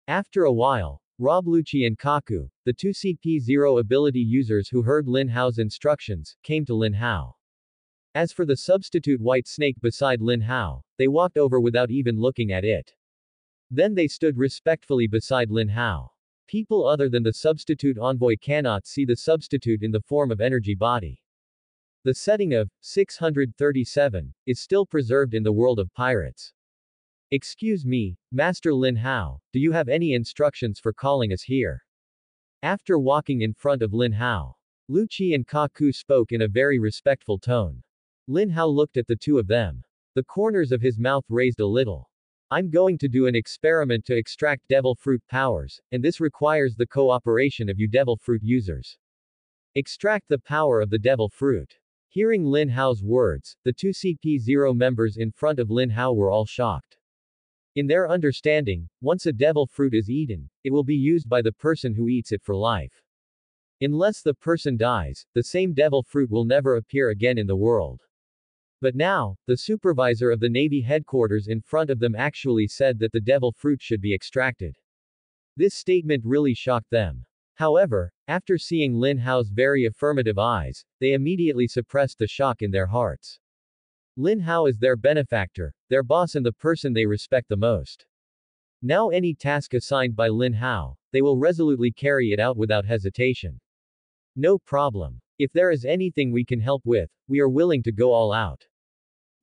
After a while, Rob Lucci and Kaku, the two CP0 ability users who heard Lin Hao's instructions, came to Lin Hao. As for the substitute white snake beside Lin Hao, they walked over without even looking at it. Then they stood respectfully beside Lin Hao. People other than the substitute envoy cannot see the substitute in the form of energy body. The setting of 637 is still preserved in the world of pirates. Excuse me, Master Lin Hao, do you have any instructions for calling us here? After walking in front of Lin Hao, Lu Qi and Ka Ku spoke in a very respectful tone. Lin Hao looked at the two of them. The corners of his mouth raised a little. I'm going to do an experiment to extract devil fruit powers, and this requires the cooperation of you devil fruit users. Extract the power of the devil fruit. Hearing Lin Hao's words, the two CP0 members in front of Lin Hao were all shocked. In their understanding, once a devil fruit is eaten, it will be used by the person who eats it for life. Unless the person dies, the same devil fruit will never appear again in the world. But now, the supervisor of the Navy headquarters in front of them actually said that the devil fruit should be extracted. This statement really shocked them. However, after seeing Lin Hao's very affirmative eyes, they immediately suppressed the shock in their hearts. Lin Hao is their benefactor, their boss and the person they respect the most. Now any task assigned by Lin Hao, they will resolutely carry it out without hesitation. No problem. If there is anything we can help with, we are willing to go all out.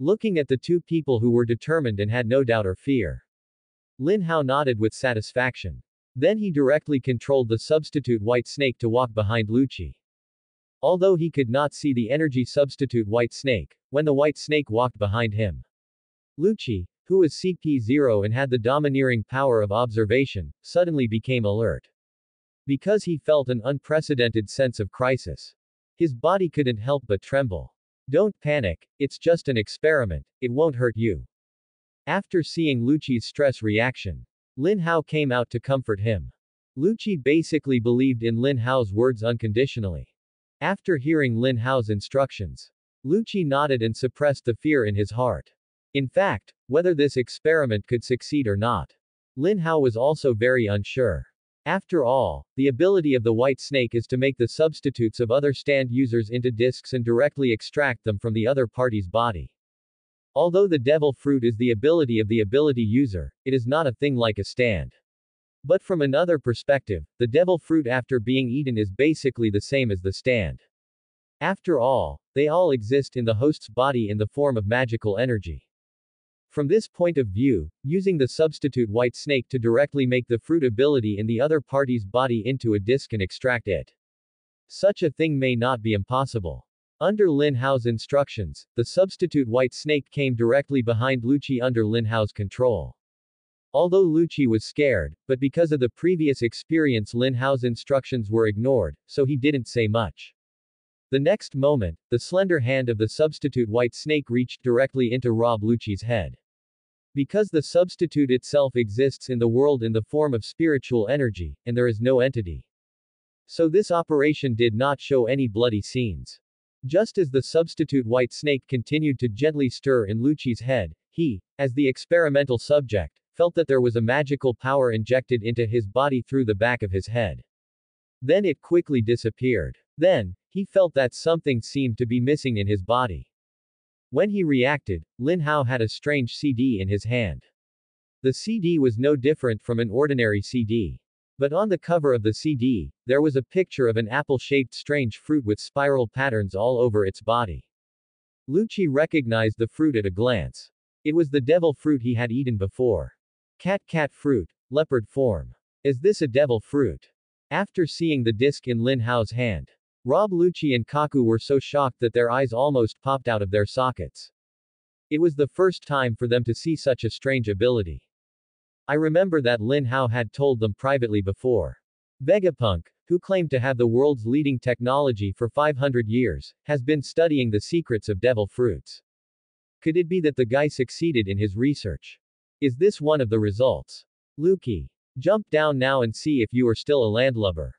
Looking at the two people who were determined and had no doubt or fear. Lin Hao nodded with satisfaction. Then he directly controlled the substitute white snake to walk behind Lucci. Although he could not see the energy substitute white snake, when the white snake walked behind him. Lucci, who was CP0 and had the domineering power of observation, suddenly became alert. Because he felt an unprecedented sense of crisis. His body couldn't help but tremble. Don't panic, it's just an experiment, it won't hurt you. After seeing Lucci's stress reaction, Lin Hao came out to comfort him. Lucci basically believed in Lin Hao's words unconditionally. After hearing Lin Hao's instructions, Lucci nodded and suppressed the fear in his heart. In fact, whether this experiment could succeed or not, Lin Hao was also very unsure. After all, the ability of the white snake is to make the substitutes of other stand users into discs and directly extract them from the other party's body. Although the devil fruit is the ability of the ability user, it is not a thing like a stand. But from another perspective, the devil fruit after being eaten is basically the same as the stand. After all, they all exist in the host's body in the form of magical energy. From this point of view, using the substitute white snake to directly make the fruit ability in the other party's body into a disc and extract it. Such a thing may not be impossible. Under Lin Hao's instructions, the substitute white snake came directly behind Lucci under Lin Hao's control. Although Lucci was scared, but because of the previous experience Lin Hao's instructions were ignored, so he didn't say much. The next moment, the slender hand of the substitute white snake reached directly into Rob Lucci's head. Because the substitute itself exists in the world in the form of spiritual energy, and there is no entity. So this operation did not show any bloody scenes. Just as the substitute white snake continued to gently stir in Lucci's head, he, as the experimental subject, felt that there was a magical power injected into his body through the back of his head. Then it quickly disappeared. Then, he felt that something seemed to be missing in his body. When he reacted, Lin Hao had a strange CD in his hand. The CD was no different from an ordinary CD. But on the cover of the CD, there was a picture of an apple-shaped strange fruit with spiral patterns all over its body. Lucci recognized the fruit at a glance. It was the devil fruit he had eaten before. Cat cat fruit, leopard form. Is this a devil fruit? After seeing the disc in Lin Hao's hand, Rob Lucci and Kaku were so shocked that their eyes almost popped out of their sockets. It was the first time for them to see such a strange ability. I remember that Lin Hao had told them privately before. Vegapunk, who claimed to have the world's leading technology for 500 years, has been studying the secrets of devil fruits. Could it be that the guy succeeded in his research? Is this one of the results? Luki. Jump down now and see if you are still a landlubber.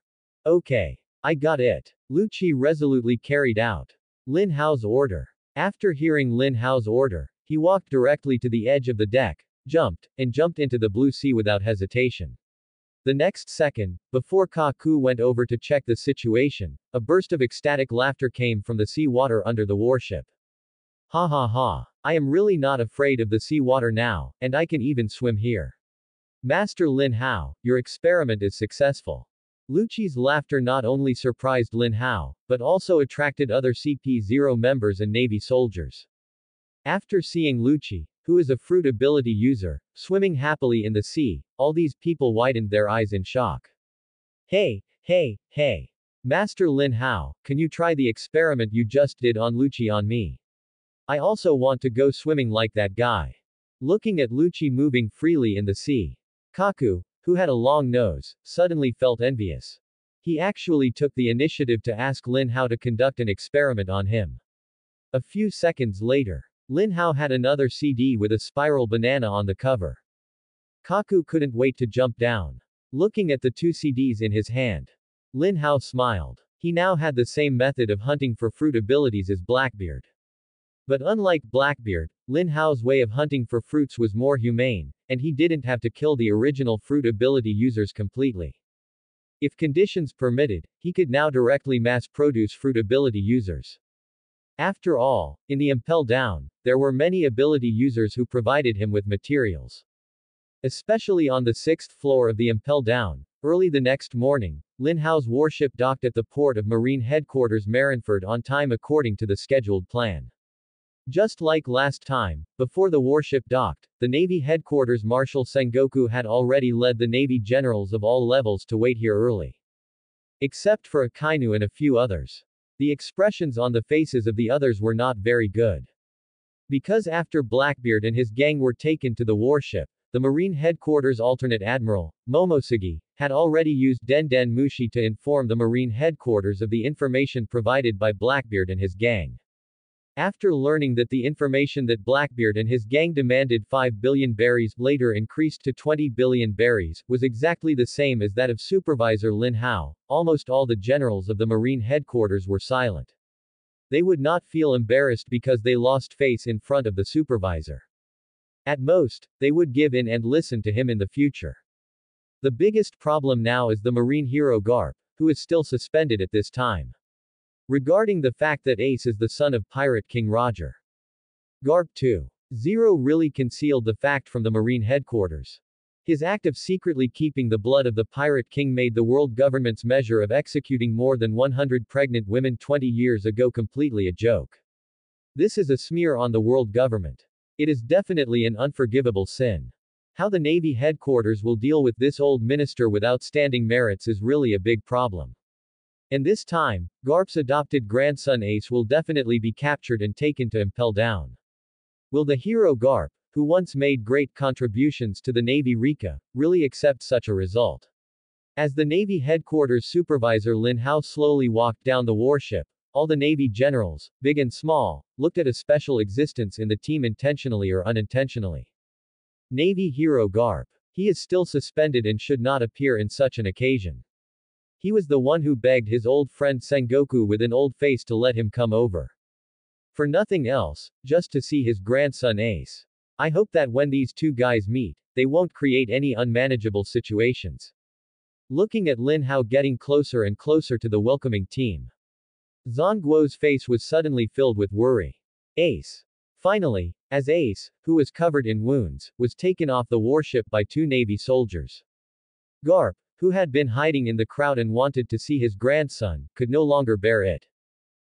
Okay. I got it. Lu Qi resolutely carried out Lin Hao's order. After hearing Lin Hao's order, he walked directly to the edge of the deck, jumped, and jumped into the blue sea without hesitation. The next second, before Ka Ku went over to check the situation, a burst of ecstatic laughter came from the sea water under the warship. Ha ha ha. I am really not afraid of the sea water now, and I can even swim here. Master Lin Hao, your experiment is successful. Lu Qi's laughter not only surprised Lin Hao, but also attracted other CP0 members and Navy soldiers. After seeing Lu Qi, who is a fruit ability user, swimming happily in the sea, all these people widened their eyes in shock. Hey, hey, hey. Master Lin Hao, can you try the experiment you just did on Lu Qi on me? I also want to go swimming like that guy. Looking at Lu Qi moving freely in the sea. Kaku, who had a long nose, suddenly felt envious. He actually took the initiative to ask Lin Hao to conduct an experiment on him. A few seconds later, Lin Hao had another CD with a spiral banana on the cover. Kaku couldn't wait to jump down. Looking at the two CDs in his hand, Lin Hao smiled. He now had the same method of hunting for fruit abilities as Blackbeard. But unlike Blackbeard, Lin Hao's way of hunting for fruits was more humane, and he didn't have to kill the original fruit ability users completely. If conditions permitted, he could now directly mass produce fruit ability users. After all, in the Impel Down, there were many ability users who provided him with materials. Especially on the sixth floor of the Impel Down, early the next morning, Lin Hao's warship docked at the port of Marine Headquarters Marineford on time according to the scheduled plan. Just like last time, before the warship docked, the Navy headquarters Marshal Sengoku had already led the Navy generals of all levels to wait here early. Except for Akainu and a few others. The expressions on the faces of the others were not very good. Because after Blackbeard and his gang were taken to the warship, the Marine Headquarters Alternate Admiral, Momosugi, had already used Denden Mushi to inform the Marine Headquarters of the information provided by Blackbeard and his gang. After learning that the information that Blackbeard and his gang demanded 5 billion berries, later increased to 20 billion berries, was exactly the same as that of Supervisor Lin Hao, almost all the generals of the Marine headquarters were silent. They would not feel embarrassed because they lost face in front of the supervisor. At most, they would give in and listen to him in the future. The biggest problem now is the Marine hero Garp, who is still suspended at this time. Regarding the fact that Ace is the son of Pirate King Roger. Garp 2. Zero really concealed the fact from the Marine headquarters. His act of secretly keeping the blood of the Pirate King made the world government's measure of executing more than 100 pregnant women 20 years ago completely a joke. This is a smear on the world government. It is definitely an unforgivable sin. How the Navy headquarters will deal with this old minister with outstanding merits is really a big problem. And this time, Garp's adopted grandson Ace will definitely be captured and taken to Impel Down. Will the hero Garp, who once made great contributions to the Navy Rika, really accept such a result? As the Navy headquarters supervisor Lin Hao slowly walked down the warship, all the Navy generals, big and small, looked at a special existence in the team intentionally or unintentionally. Navy hero Garp. He is still suspended and should not appear in such an occasion. He was the one who begged his old friend Sengoku with an old face to let him come over. For nothing else, just to see his grandson Ace. I hope that when these two guys meet, they won't create any unmanageable situations. Looking at Lin Hao getting closer and closer to the welcoming team. Zhang Guo's face was suddenly filled with worry. Ace. Finally, as Ace, who was covered in wounds, was taken off the warship by two Navy soldiers. Garp, who had been hiding in the crowd and wanted to see his grandson, could no longer bear it.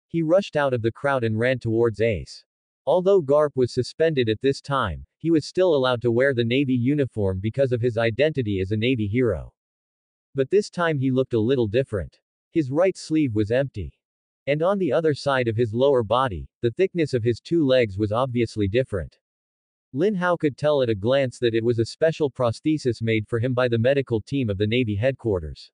He rushed out of the crowd and ran towards Ace. Although Garp was suspended at this time, he was still allowed to wear the Navy uniform because of his identity as a Navy hero. But this time he looked a little different. His right sleeve was empty. And on the other side of his lower body, the thickness of his two legs was obviously different. Lin Hao could tell at a glance that it was a special prosthesis made for him by the medical team of the Navy headquarters.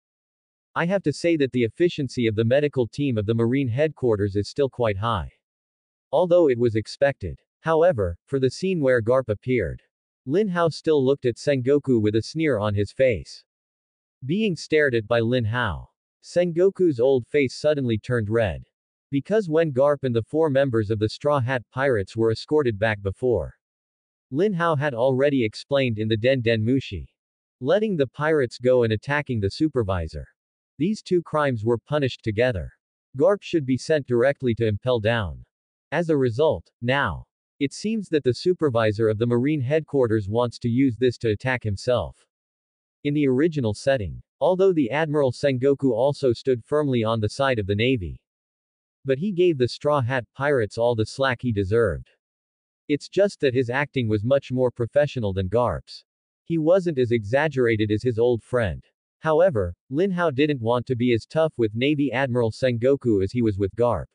I have to say that the efficiency of the medical team of the Marine headquarters is still quite high. Although it was expected. However, for the scene where Garp appeared, Lin Hao still looked at Sengoku with a sneer on his face. Being stared at by Lin Hao. Sengoku's old face suddenly turned red. Because when Garp and the four members of the Straw Hat Pirates were escorted back before. Lin Hao had already explained in the Den Den Mushi. Letting the pirates go and attacking the supervisor. These two crimes were punished together. Garp should be sent directly to Impel Down. As a result, now, it seems that the supervisor of the Marine headquarters wants to use this to attack himself. In the original setting, although the Admiral Sengoku also stood firmly on the side of the Navy. But he gave the Straw Hat Pirates all the slack he deserved. It's just that his acting was much more professional than Garp's. He wasn't as exaggerated as his old friend. However, Lin Hao didn't want to be as tough with Navy Admiral Sengoku as he was with Garp.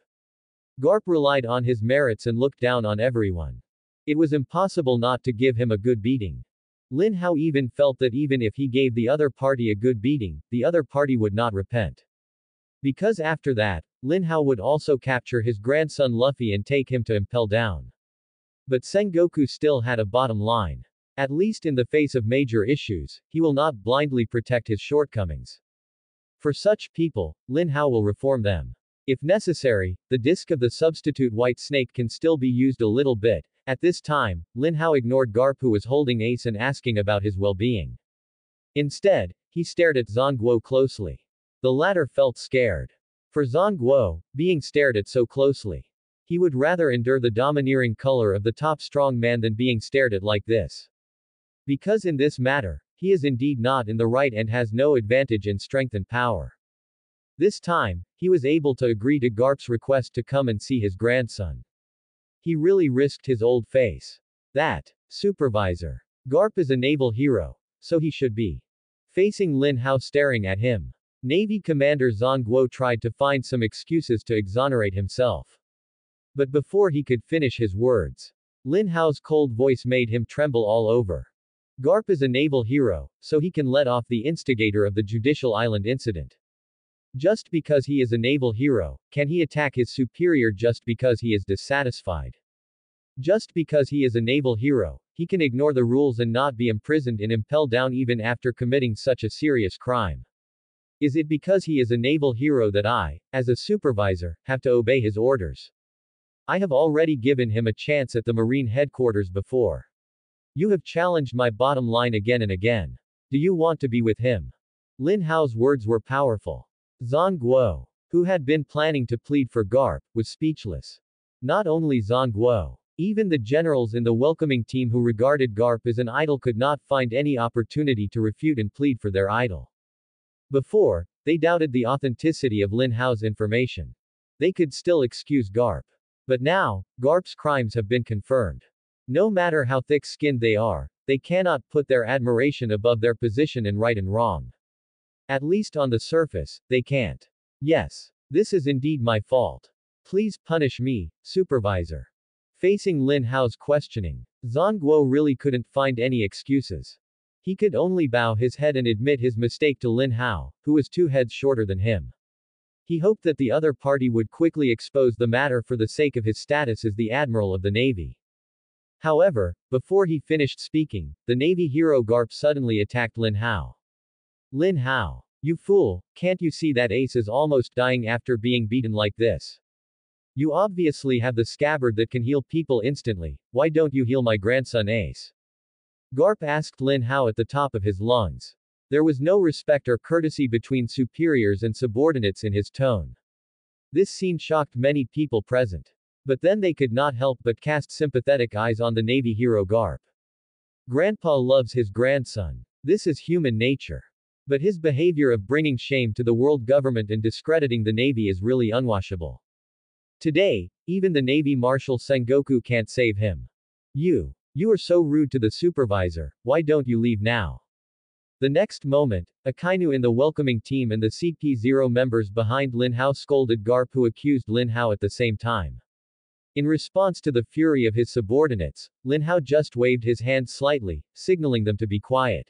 Garp relied on his merits and looked down on everyone. It was impossible not to give him a good beating. Lin Hao even felt that even if he gave the other party a good beating, the other party would not repent. Because after that, Lin Hao would also capture his grandson Luffy and take him to Impel Down. But Sengoku still had a bottom line. At least in the face of major issues, he will not blindly protect his shortcomings. For such people, Lin Hao will reform them. If necessary, the disc of the substitute white snake can still be used a little bit, at this time, Lin Hao ignored Garp who was holding Ace and asking about his well-being. Instead, he stared at Zhang closely. The latter felt scared. For Zhang being stared at so closely. He would rather endure the domineering color of the top strong man than being stared at like this. Because in this matter, he is indeed not in the right and has no advantage in strength and power. This time, he was able to agree to Garp's request to come and see his grandson. He really risked his old face. That. Supervisor. Garp is a naval hero. So he should be. Facing Lin Hao staring at him. Navy Commander Zhang Guo tried to find some excuses to exonerate himself. But before he could finish his words, Lin Hao's cold voice made him tremble all over. Garp is a naval hero, so he can let off the instigator of the Judicial Island incident. Just because he is a naval hero, can he attack his superior just because he is dissatisfied? Just because he is a naval hero, he can ignore the rules and not be imprisoned and impelled down even after committing such a serious crime. Is it because he is a naval hero that I, as a supervisor, have to obey his orders? I have already given him a chance at the Marine headquarters before. You have challenged my bottom line again and again. Do you want to be with him? Lin Hao's words were powerful. Zhang Guo, who had been planning to plead for Garp, was speechless. Not only Zhang Guo, even the generals in the welcoming team who regarded Garp as an idol could not find any opportunity to refute and plead for their idol. Before, they doubted the authenticity of Lin Hao's information. They could still excuse Garp. But now, Garp's crimes have been confirmed. No matter how thick-skinned they are, they cannot put their admiration above their position in right and wrong. At least on the surface, they can't. Yes. This is indeed my fault. Please punish me, supervisor. Facing Lin Hao's questioning, Zhang Guo really couldn't find any excuses. He could only bow his head and admit his mistake to Lin Hao, who was two heads shorter than him. He hoped that the other party would quickly expose the matter for the sake of his status as the Admiral of the Navy. However, before he finished speaking, the Navy hero Garp suddenly attacked Lin Hao. Lin Hao. You fool, can't you see that Ace is almost dying after being beaten like this? You obviously have the scabbard that can heal people instantly, why don't you heal my grandson Ace? Garp asked Lin Hao at the top of his lungs. There was no respect or courtesy between superiors and subordinates in his tone. This scene shocked many people present. But then they could not help but cast sympathetic eyes on the Navy hero Garp. Grandpa loves his grandson. This is human nature. But his behavior of bringing shame to the world government and discrediting the Navy is really unwashable. Today, even the Navy Marshal Sengoku can't save him. You. You are so rude to the supervisor, why don't you leave now? The next moment, Akainu in the welcoming team and the CP0 members behind Lin Hao scolded Garp who accused Lin Hao at the same time. In response to the fury of his subordinates, Lin Hao just waved his hand slightly, signaling them to be quiet.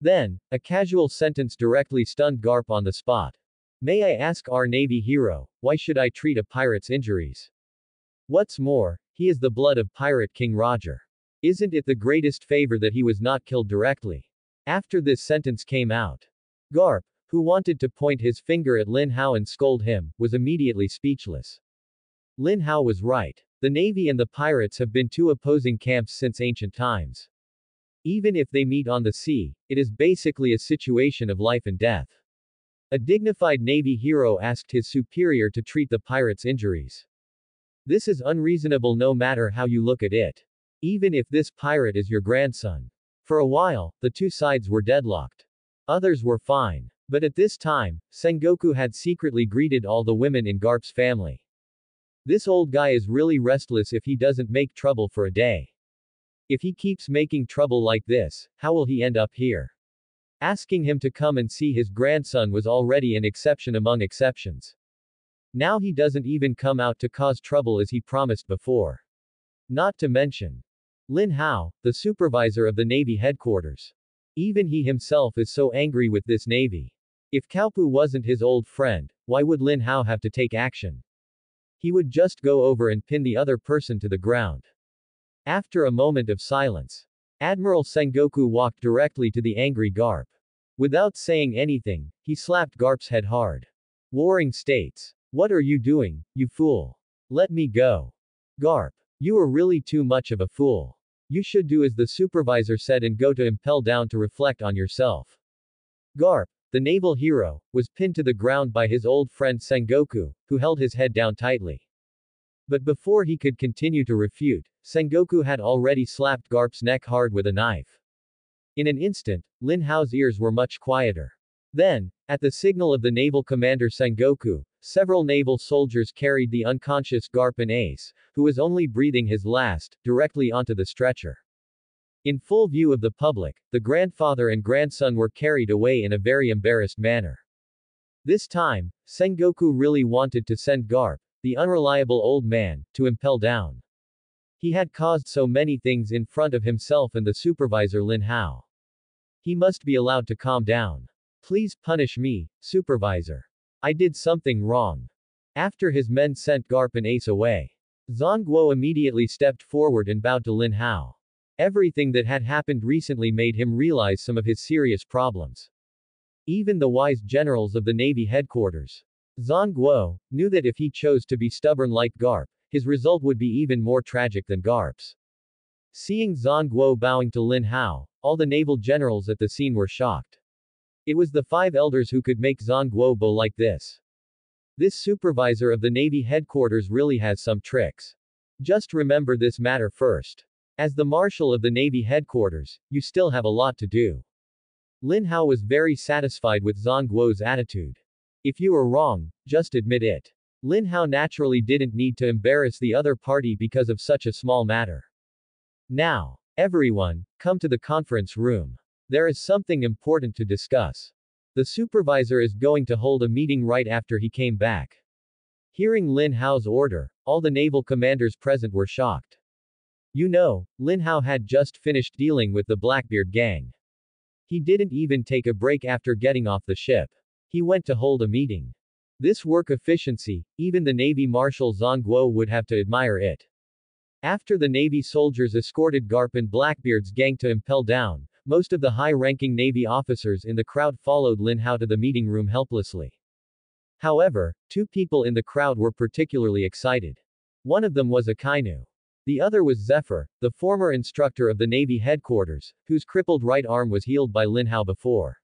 Then, a casual sentence directly stunned Garp on the spot. May I ask our Navy hero, why should I treat a pirate's injuries? What's more, he is the blood of Pirate King Roger. Isn't it the greatest favor that he was not killed directly? After this sentence came out, Garp, who wanted to point his finger at Lin Hao and scold him, was immediately speechless. Lin Hao was right. The Navy and the pirates have been two opposing camps since ancient times. Even if they meet on the sea, it is basically a situation of life and death. A dignified Navy hero asked his superior to treat the pirates' injuries. This is unreasonable no matter how you look at it. Even if this pirate is your grandson. For a while, the two sides were deadlocked. Others were fine. But at this time, Sengoku had secretly greeted all the women in Garp's family. This old guy is really restless if he doesn't make trouble for a day. If he keeps making trouble like this, how will he end up here? Asking him to come and see his grandson was already an exception among exceptions. Now he doesn't even come out to cause trouble as he promised before. Not to mention Lin Hao, the supervisor of the Navy headquarters. Even he himself is so angry with this Navy. If Kaupu wasn't his old friend, why would Lin Hao have to take action? He would just go over and pin the other person to the ground. After a moment of silence, Admiral Sengoku walked directly to the angry Garp. Without saying anything, he slapped Garp's head hard. Warring states. What are you doing, you fool? Let me go. Garp. You are really too much of a fool. You should do as the supervisor said and go to impel down to reflect on yourself. Garp. The naval hero, was pinned to the ground by his old friend Sengoku, who held his head down tightly. But before he could continue to refute, Sengoku had already slapped Garp's neck hard with a knife. In an instant, Lin Hao's ears were much quieter. Then, at the signal of the naval commander Sengoku, several naval soldiers carried the unconscious Garp and Ace, who was only breathing his last, directly onto the stretcher. In full view of the public, the grandfather and grandson were carried away in a very embarrassed manner. This time, Sengoku really wanted to send Garp, the unreliable old man, to impel down. He had caused so many things in front of himself and the supervisor Lin Hao. He must be allowed to calm down. Please punish me, supervisor. I did something wrong. After his men sent Garp and Ace away, Zhang Guo immediately stepped forward and bowed to Lin Hao. Everything that had happened recently made him realize some of his serious problems. Even the wise generals of the Navy headquarters, Zhang Guo, knew that if he chose to be stubborn like Garp, his result would be even more tragic than Garp's. Seeing Zhang Guo bowing to Lin Hao, all the naval generals at the scene were shocked. It was the five elders who could make Zhang Guo bow like this. This supervisor of the Navy headquarters really has some tricks. Just remember this matter first. As the Marshal of the Navy headquarters, you still have a lot to do. Lin Hao was very satisfied with Zhang Guo's attitude. If you are wrong, just admit it. Lin Hao naturally didn't need to embarrass the other party because of such a small matter. Now, everyone, come to the conference room. There is something important to discuss. The supervisor is going to hold a meeting right after he came back. Hearing Lin Hao's order, all the naval commanders present were shocked. You know, Lin Hao had just finished dealing with the Blackbeard gang. He didn't even take a break after getting off the ship. He went to hold a meeting. This work efficiency, even the Navy Marshal Zhang Guo would have to admire it. After the Navy soldiers escorted Garp and Blackbeard's gang to impel down, most of the high-ranking Navy officers in the crowd followed Lin Hao to the meeting room helplessly. However, two people in the crowd were particularly excited. One of them was Akainu. The other was Zephyr, the former instructor of the Navy headquarters, whose crippled right arm was healed by Lin Hao before.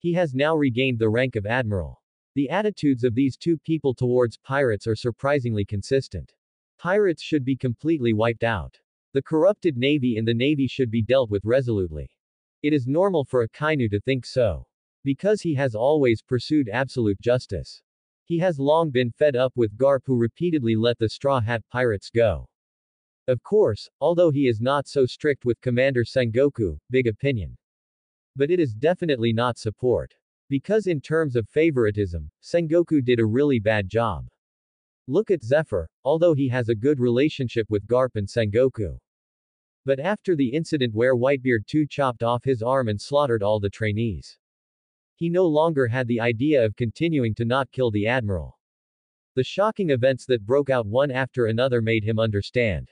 He has now regained the rank of admiral. The attitudes of these two people towards pirates are surprisingly consistent. Pirates should be completely wiped out. The corrupted navy in the navy should be dealt with resolutely. It is normal for Akainu to think so. Because he has always pursued absolute justice. He has long been fed up with Garp who repeatedly let the Straw Hat pirates go. Of course, although he is not so strict with Commander Sengoku, big opinion. But it is definitely not support. Because in terms of favoritism, Sengoku did a really bad job. Look at Zephyr, although he has a good relationship with Garp and Sengoku. But after the incident where Whitebeard 2 chopped off his arm and slaughtered all the trainees, he no longer had the idea of continuing to not kill the admiral. The shocking events that broke out one after another made him understand.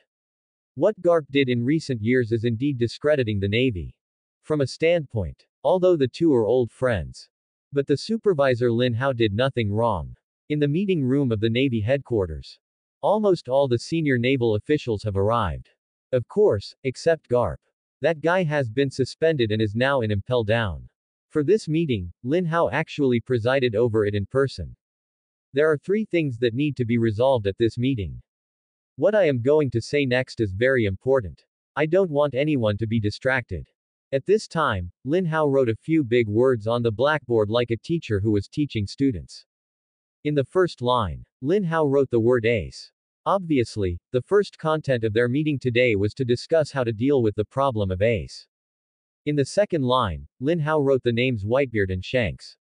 What Garp did in recent years is indeed discrediting the Navy. From a standpoint. Although the two are old friends. But the supervisor Lin Hao did nothing wrong. In the meeting room of the Navy headquarters. Almost all the senior naval officials have arrived. Of course, except Garp. That guy has been suspended and is now in impel down. For this meeting, Lin Hao actually presided over it in person. There are three things that need to be resolved at this meeting. What I am going to say next is very important. I don't want anyone to be distracted. At this time, Lin Hao wrote a few big words on the blackboard like a teacher who was teaching students. In the first line, Lin Hao wrote the word ace. Obviously, the first content of their meeting today was to discuss how to deal with the problem of ace. In the second line, Lin Hao wrote the names Whitebeard and Shanks.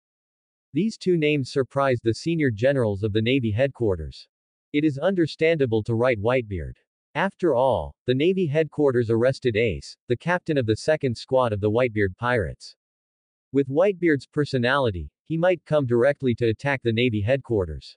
These two names surprised the senior generals of the Navy headquarters. It is understandable to write Whitebeard. After all, the Navy headquarters arrested Ace, the captain of the second squad of the Whitebeard pirates. With Whitebeard's personality, he might come directly to attack the Navy headquarters.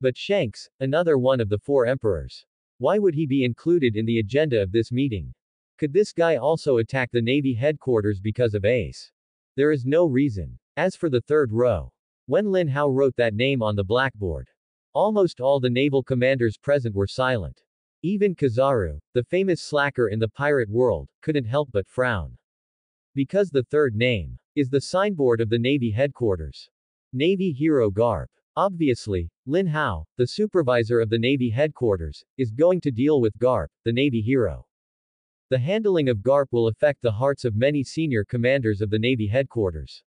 But Shanks, another one of the four emperors. Why would he be included in the agenda of this meeting? Could this guy also attack the Navy headquarters because of Ace? There is no reason. As for the third row, when Lin Hao wrote that name on the blackboard, almost all the naval commanders present were silent. Even Kizaru, the famous slacker in the pirate world, couldn't help but frown. Because the third name is the signboard of the Navy headquarters. Navy Hero Garp. Obviously, Lin Hao, the supervisor of the Navy headquarters, is going to deal with Garp, the Navy hero. The handling of Garp will affect the hearts of many senior commanders of the Navy headquarters.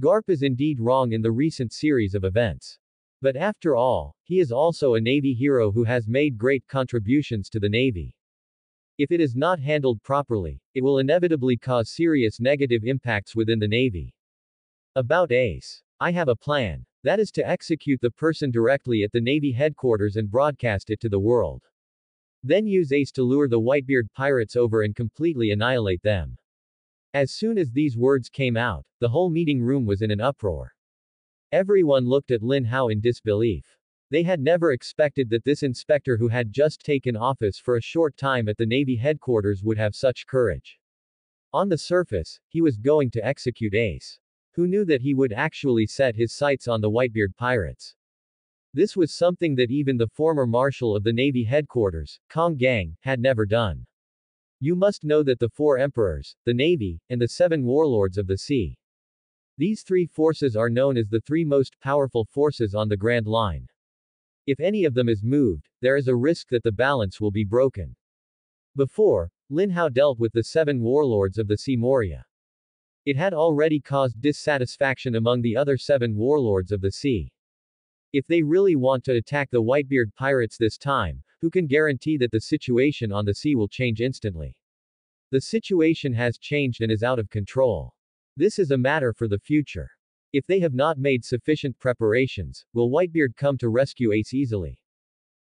Garp is indeed wrong in the recent series of events. But after all, he is also a Navy hero who has made great contributions to the Navy. If it is not handled properly, it will inevitably cause serious negative impacts within the Navy. About ACE. I have a plan. That is to execute the person directly at the Navy headquarters and broadcast it to the world. Then use ACE to lure the Whitebeard pirates over and completely annihilate them. As soon as these words came out, the whole meeting room was in an uproar. Everyone looked at Lin Hao in disbelief. They had never expected that this inspector who had just taken office for a short time at the Navy headquarters would have such courage. On the surface, he was going to execute Ace. Who knew that he would actually set his sights on the Whitebeard pirates? This was something that even the former marshal of the Navy headquarters, Kong Gang, had never done. You must know that the four emperors, the navy, and the seven warlords of the sea. These three forces are known as the three most powerful forces on the Grand Line. If any of them is moved, there is a risk that the balance will be broken. Before, Lin Hao dealt with the seven warlords of the Sea Moria. It had already caused dissatisfaction among the other seven warlords of the sea. If they really want to attack the Whitebeard pirates this time, who can guarantee that the situation on the sea will change instantly? The situation has changed and is out of control. This is a matter for the future. If they have not made sufficient preparations, will Whitebeard come to rescue Ace easily?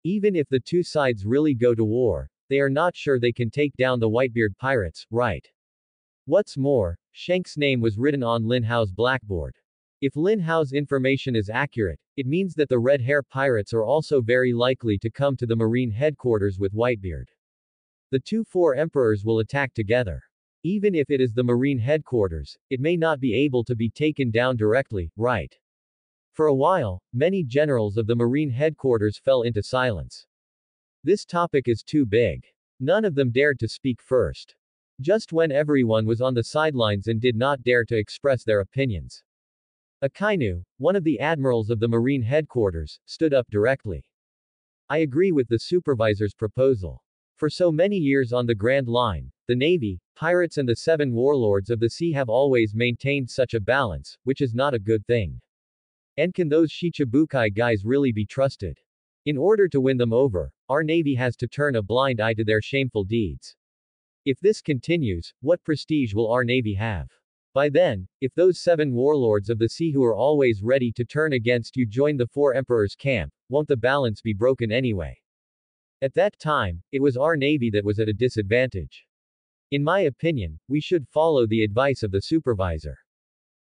Even if the two sides really go to war, they are not sure they can take down the Whitebeard pirates, right? What's more, Shank's name was written on Lin Hao's blackboard. If Lin Hao's information is accurate, it means that the Red Hair Pirates are also very likely to come to the Marine headquarters with Whitebeard. The two four emperors will attack together. Even if it is the Marine headquarters, it may not be able to be taken down directly, right? For a while, many generals of the Marine headquarters fell into silence. This topic is too big. None of them dared to speak first. Just when everyone was on the sidelines and did not dare to express their opinions. Akainu, one of the admirals of the Marine headquarters, stood up directly. I agree with the supervisor's proposal. For so many years on the Grand Line, the Navy, pirates and the seven warlords of the sea have always maintained such a balance, which is not a good thing. And can those Shichibukai guys really be trusted? In order to win them over, our Navy has to turn a blind eye to their shameful deeds. If this continues, what prestige will our Navy have? By then, if those seven warlords of the sea who are always ready to turn against you join the four emperors' camp, won't the balance be broken anyway? At that time, it was our navy that was at a disadvantage. In my opinion, we should follow the advice of the supervisor.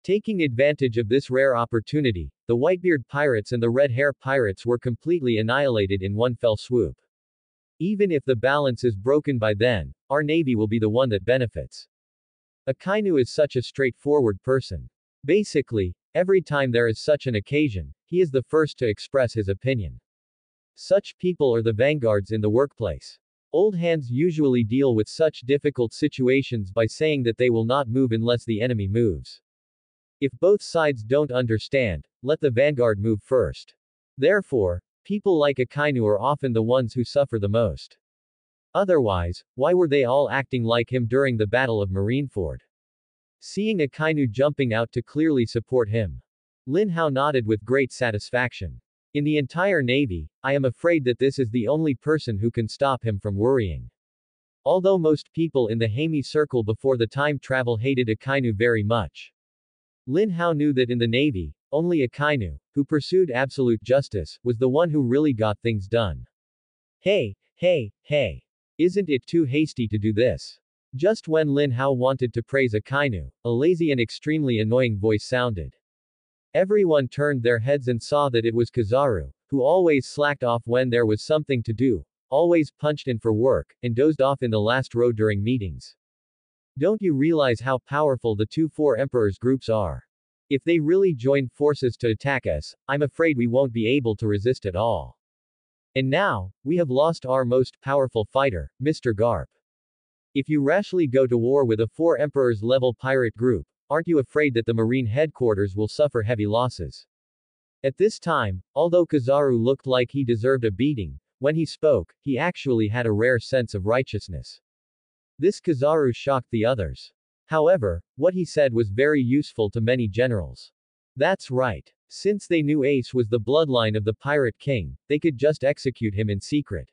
Taking advantage of this rare opportunity, the Whitebeard pirates and the Red Hair pirates were completely annihilated in one fell swoop. Even if the balance is broken by then, our Navy will be the one that benefits. Akainu is such a straightforward person. Basically, every time there is such an occasion, he is the first to express his opinion. Such people are the vanguards in the workplace. Old hands usually deal with such difficult situations by saying that they will not move unless the enemy moves. If both sides don't understand, let the vanguard move first. Therefore, people like Akainu are often the ones who suffer the most. Otherwise, why were they all acting like him during the Battle of Marineford? Seeing Akainu jumping out to clearly support him. Lin Hao nodded with great satisfaction. In the entire Navy, I am afraid that this is the only person who can stop him from worrying. Although most people in the Hami circle before the time travel hated Akainu very much. Lin Hao knew that in the Navy, only Akainu, who pursued absolute justice, was the one who really got things done. Hey, hey, hey. Isn't it too hasty to do this? Just when Lin Hao wanted to praise Akainu, a lazy and extremely annoying voice sounded. Everyone turned their heads and saw that it was Kizaru, who always slacked off when there was something to do, always punched in for work, and dozed off in the last row during meetings. Don't you realize how powerful the two Four Emperors groups are? If they really join forces to attack us, I'm afraid we won't be able to resist at all. And now, we have lost our most powerful fighter, Mr. Garp. If you rashly go to war with a Four Emperors level pirate group, aren't you afraid that the Marine headquarters will suffer heavy losses? At this time, although Kizaru looked like he deserved a beating, when he spoke, he actually had a rare sense of righteousness. This Kizaru shocked the others. However, what he said was very useful to many generals. That's right. Since they knew Ace was the bloodline of the Pirate King, they could just execute him in secret.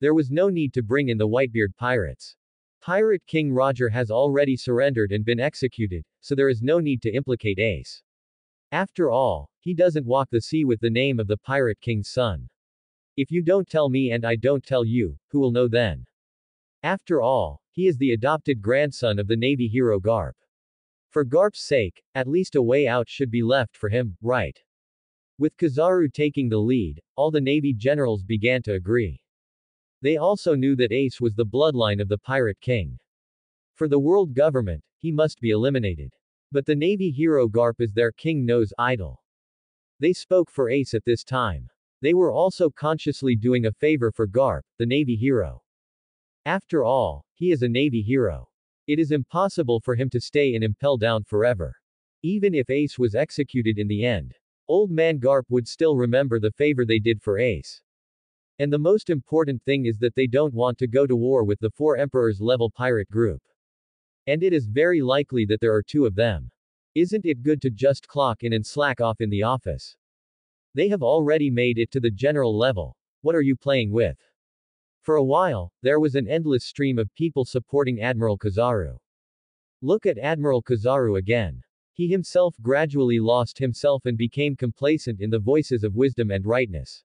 There was no need to bring in the Whitebeard pirates. Pirate King Roger has already surrendered and been executed, so there is no need to implicate Ace. After all, he doesn't walk the sea with the name of the Pirate King's son. If you don't tell me and I don't tell you, who will know then? After all, he is the adopted grandson of the Navy hero Garp. For Garp's sake, at least a way out should be left for him, right? With Kizaru taking the lead, all the Navy generals began to agree. They also knew that Ace was the bloodline of the Pirate King. For the world government, he must be eliminated. But the Navy hero Garp is their king knows idol. They spoke for Ace at this time. They were also consciously doing a favor for Garp, the Navy hero. After all, he is a Navy hero. It is impossible for him to stay in Impel Down forever. Even if Ace was executed in the end, Old Man Garp would still remember the favor they did for Ace. And the most important thing is that they don't want to go to war with the Four Emperors level pirate group. And it is very likely that there are two of them. Isn't it good to just clock in and slack off in the office? They have already made it to the general level. What are you playing with? For a while, there was an endless stream of people supporting Admiral Kizaru. Look at Admiral Kizaru again. He himself gradually lost himself and became complacent in the voices of wisdom and rightness.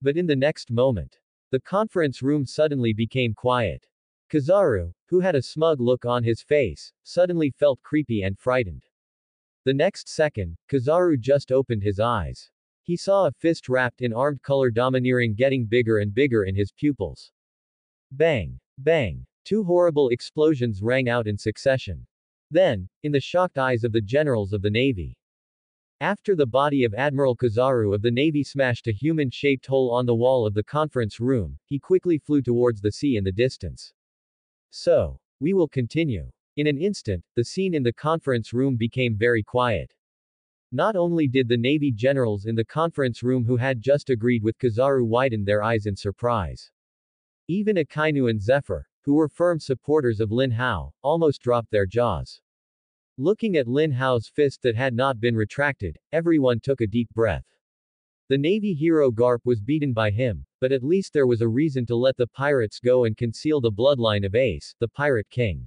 But in the next moment, the conference room suddenly became quiet. Kizaru, who had a smug look on his face, suddenly felt creepy and frightened. The next second, Kizaru just opened his eyes. He saw a fist wrapped in armed color domineering getting bigger and bigger in his pupils. Bang! Bang! Two horrible explosions rang out in succession. Then, in the shocked eyes of the generals of the Navy, after the body of Admiral Kizaru of the Navy smashed a human-shaped hole on the wall of the conference room, he quickly flew towards the sea in the distance. So, we will continue. In an instant, the scene in the conference room became very quiet. Not only did the Navy generals in the conference room who had just agreed with Kizaru widen their eyes in surprise. Even Akainu and Zephyr, who were firm supporters of Lin Hao, almost dropped their jaws. Looking at Lin Hao's fist that had not been retracted, everyone took a deep breath. The Navy hero Garp was beaten by him, but at least there was a reason to let the pirates go and conceal the bloodline of Ace, the Pirate King.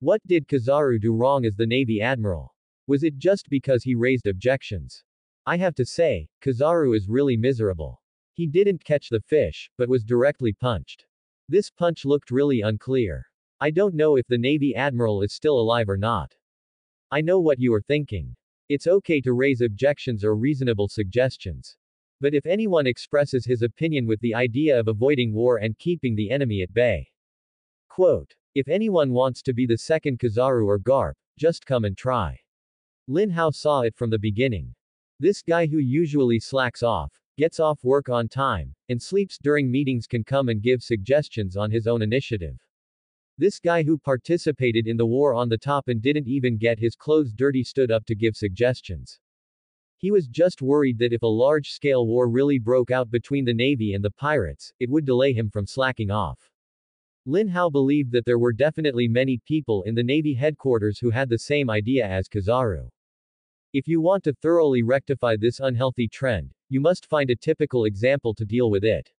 What did Kizaru do wrong as the Navy Admiral? Was it just because he raised objections? I have to say, Kizaru is really miserable. He didn't catch the fish, but was directly punched. This punch looked really unclear. I don't know if the Navy Admiral is still alive or not. I know what you are thinking. It's okay to raise objections or reasonable suggestions. But if anyone expresses his opinion with the idea of avoiding war and keeping the enemy at bay. Quote. If anyone wants to be the second Kizaru or Garp, just come and try. Lin Hao saw it from the beginning. This guy who usually slacks off, gets off work on time, and sleeps during meetings can come and give suggestions on his own initiative. This guy who participated in the war on the top and didn't even get his clothes dirty stood up to give suggestions. He was just worried that if a large-scale war really broke out between the Navy and the pirates, it would delay him from slacking off. Lin Hao believed that there were definitely many people in the Navy headquarters who had the same idea as Kizaru. If you want to thoroughly rectify this unhealthy trend, you must find a typical example to deal with it.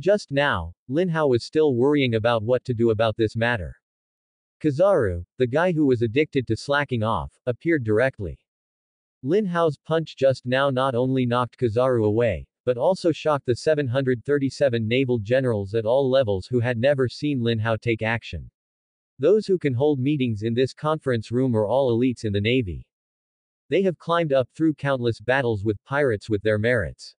Just now, Lin Hao was still worrying about what to do about this matter. Kizaru, the guy who was addicted to slacking off, appeared directly. Lin Hao's punch just now not only knocked Kizaru away, but also shocked the 737 naval generals at all levels who had never seen Lin Hao take action. Those who can hold meetings in this conference room are all elites in the Navy. They have climbed up through countless battles with pirates with their merits.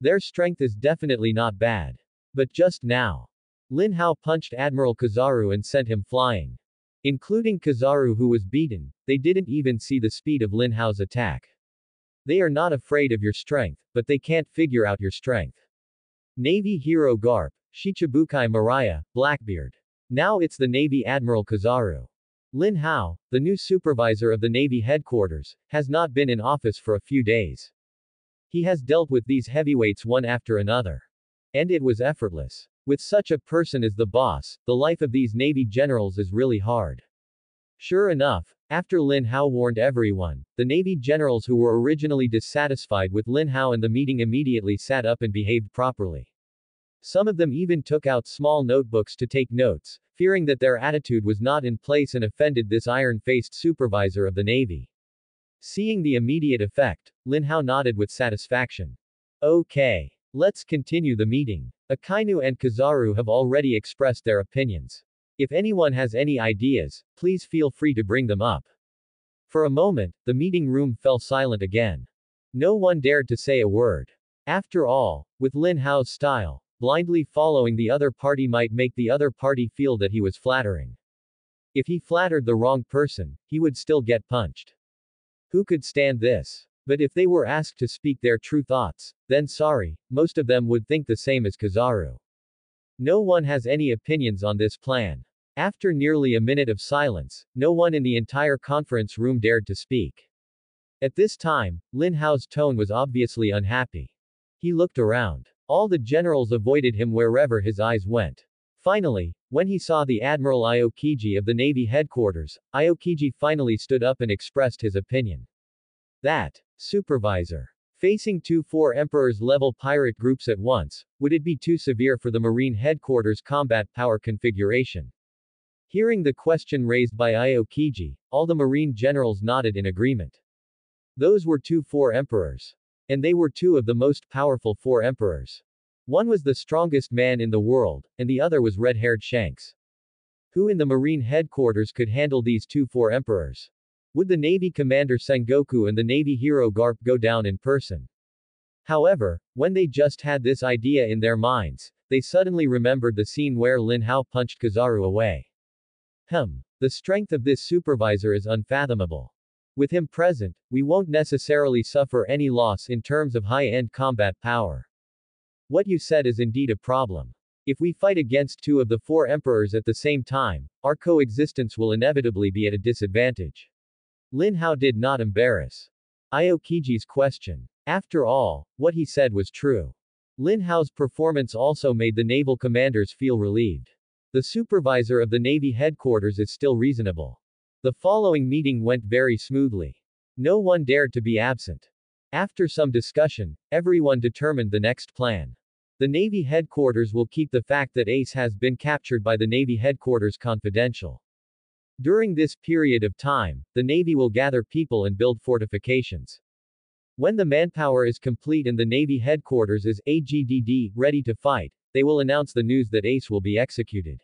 Their strength is definitely not bad. But just now, Lin Hao punched Admiral Kizaru and sent him flying. Including Kizaru who was beaten, they didn't even see the speed of Lin Hao's attack. They are not afraid of your strength, but they can't figure out your strength. Navy hero Garp, Shichibukai Moria, Blackbeard. Now it's the Navy Admiral Kizaru. Lin Hao, the new supervisor of the Navy headquarters, has not been in office for a few days. He has dealt with these heavyweights one after another. And it was effortless. With such a person as the boss, the life of these Navy generals is really hard. Sure enough, after Lin Hao warned everyone, the Navy generals who were originally dissatisfied with Lin Hao and the meeting immediately sat up and behaved properly. Some of them even took out small notebooks to take notes, fearing that their attitude was not in place and offended this iron-faced supervisor of the Navy. Seeing the immediate effect, Lin Hao nodded with satisfaction. Okay. Let's continue the meeting. Akainu and Kizaru have already expressed their opinions. If anyone has any ideas, please feel free to bring them up. For a moment, the meeting room fell silent again. No one dared to say a word. After all, with Lin Hao's style, blindly following the other party might make the other party feel that he was flattering. If he flattered the wrong person, he would still get punched. Who could stand this? But if they were asked to speak their true thoughts, then sorry, most of them would think the same as Kizaru. No one has any opinions on this plan. After nearly a minute of silence, no one in the entire conference room dared to speak. At this time, Lin Hao's tone was obviously unhappy. He looked around. All the generals avoided him wherever his eyes went. Finally, when he saw the Admiral Aokiji of the Navy headquarters, Aokiji finally stood up and expressed his opinion. That, supervisor, facing two four emperors level pirate groups at once, would it be too severe for the Marine headquarters combat power configuration? Hearing the question raised by Aokiji, all the marine generals nodded in agreement. Those were two four emperors. And they were two of the most powerful four emperors. One was the strongest man in the world, and the other was red-haired Shanks. Who in the marine headquarters could handle these two four emperors? Would the Navy commander Sengoku and the Navy hero Garp go down in person? However, when they just had this idea in their minds, they suddenly remembered the scene where Lin Hao punched Kizaru away. Hum. The strength of this supervisor is unfathomable. With him present, we won't necessarily suffer any loss in terms of high-end combat power. What you said is indeed a problem. If we fight against two of the four emperors at the same time, our coexistence will inevitably be at a disadvantage. Lin Hao did not embarrass Aokiji's question. After all, what he said was true. Lin Hao's performance also made the naval commanders feel relieved. The supervisor of the Navy headquarters is still reasonable. The following meeting went very smoothly. No one dared to be absent. After some discussion, everyone determined the next plan. The Navy headquarters will keep the fact that Ace has been captured by the Navy headquarters confidential. During this period of time, the Navy will gather people and build fortifications. When the manpower is complete and the Navy headquarters is AGDD, ready to fight, they will announce the news that Ace will be executed.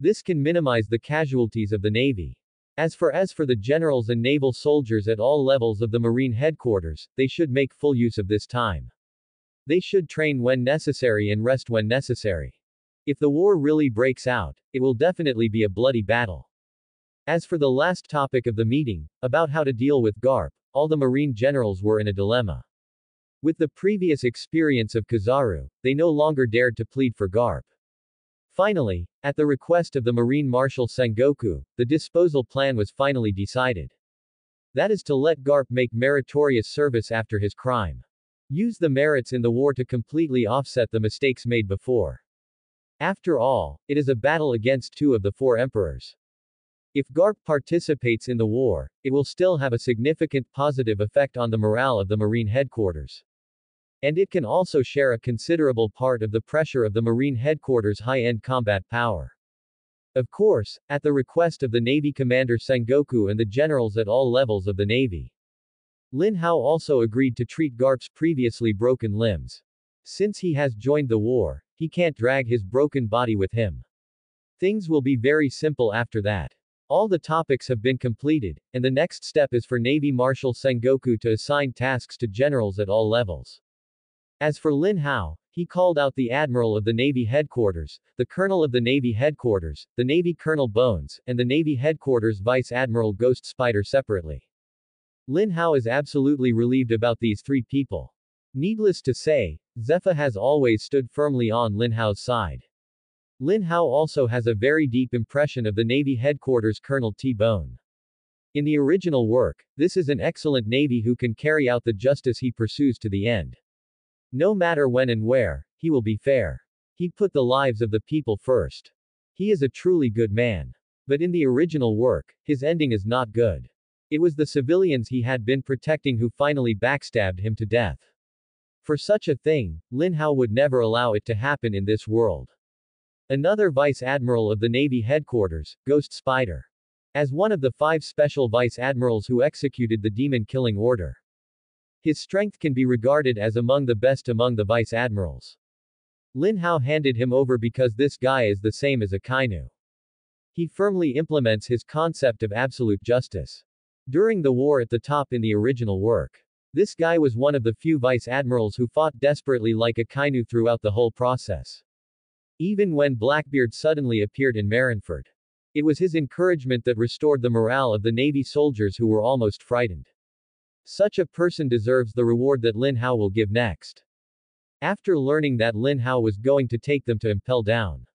This can minimize the casualties of the Navy. As for as for the generals and naval soldiers at all levels of the Marine headquarters, they should make full use of this time. They should train when necessary and rest when necessary. If the war really breaks out, it will definitely be a bloody battle. As for the last topic of the meeting, about how to deal with Garp, all the Marine generals were in a dilemma. With the previous experience of Kizaru, they no longer dared to plead for Garp. Finally, at the request of the Marine Marshal Sengoku, the disposal plan was finally decided. That is to let Garp make meritorious service after his crime. Use the merits in the war to completely offset the mistakes made before. After all, it is a battle against two of the four emperors. If Garp participates in the war, it will still have a significant positive effect on the morale of the Marine headquarters. And it can also share a considerable part of the pressure of the Marine headquarters' high-end combat power. Of course, at the request of the Navy Commander Sengoku and the generals at all levels of the Navy. Lin Hao also agreed to treat Garp's previously broken limbs. Since he has joined the war, he can't drag his broken body with him. Things will be very simple after that. All the topics have been completed, and the next step is for Navy Marshal Sengoku to assign tasks to generals at all levels. As for Lin Hao, he called out the Admiral of the Navy Headquarters, the Colonel of the Navy Headquarters, the Navy Colonel Bones, and the Navy Headquarters Vice Admiral Ghost Spider separately. Lin Hao is absolutely relieved about these three people. Needless to say, Zephyr has always stood firmly on Lin Hao's side. Lin Hao also has a very deep impression of the Navy Headquarters Colonel T-Bone. In the original work, this is an excellent Navy who can carry out the justice he pursues to the end. No matter when and where, he will be fair. He put the lives of the people first. He is a truly good man. But in the original work, his ending is not good. It was the civilians he had been protecting who finally backstabbed him to death. For such a thing, Lin Hao would never allow it to happen in this world. Another Vice Admiral of the Navy headquarters, Ghost Spider. As one of the five special Vice Admirals who executed the demon killing order. His strength can be regarded as among the best among the vice admirals. Lin Hao handed him over because this guy is the same as Akainu. He firmly implements his concept of absolute justice. During the war at the top in the original work. This guy was one of the few vice admirals who fought desperately like Akainu throughout the whole process. Even when Blackbeard suddenly appeared in Marineford. It was his encouragement that restored the morale of the Navy soldiers who were almost frightened. Such a person deserves the reward that Lin Hao will give next. After learning that Lin Hao was going to take them to Impel Down.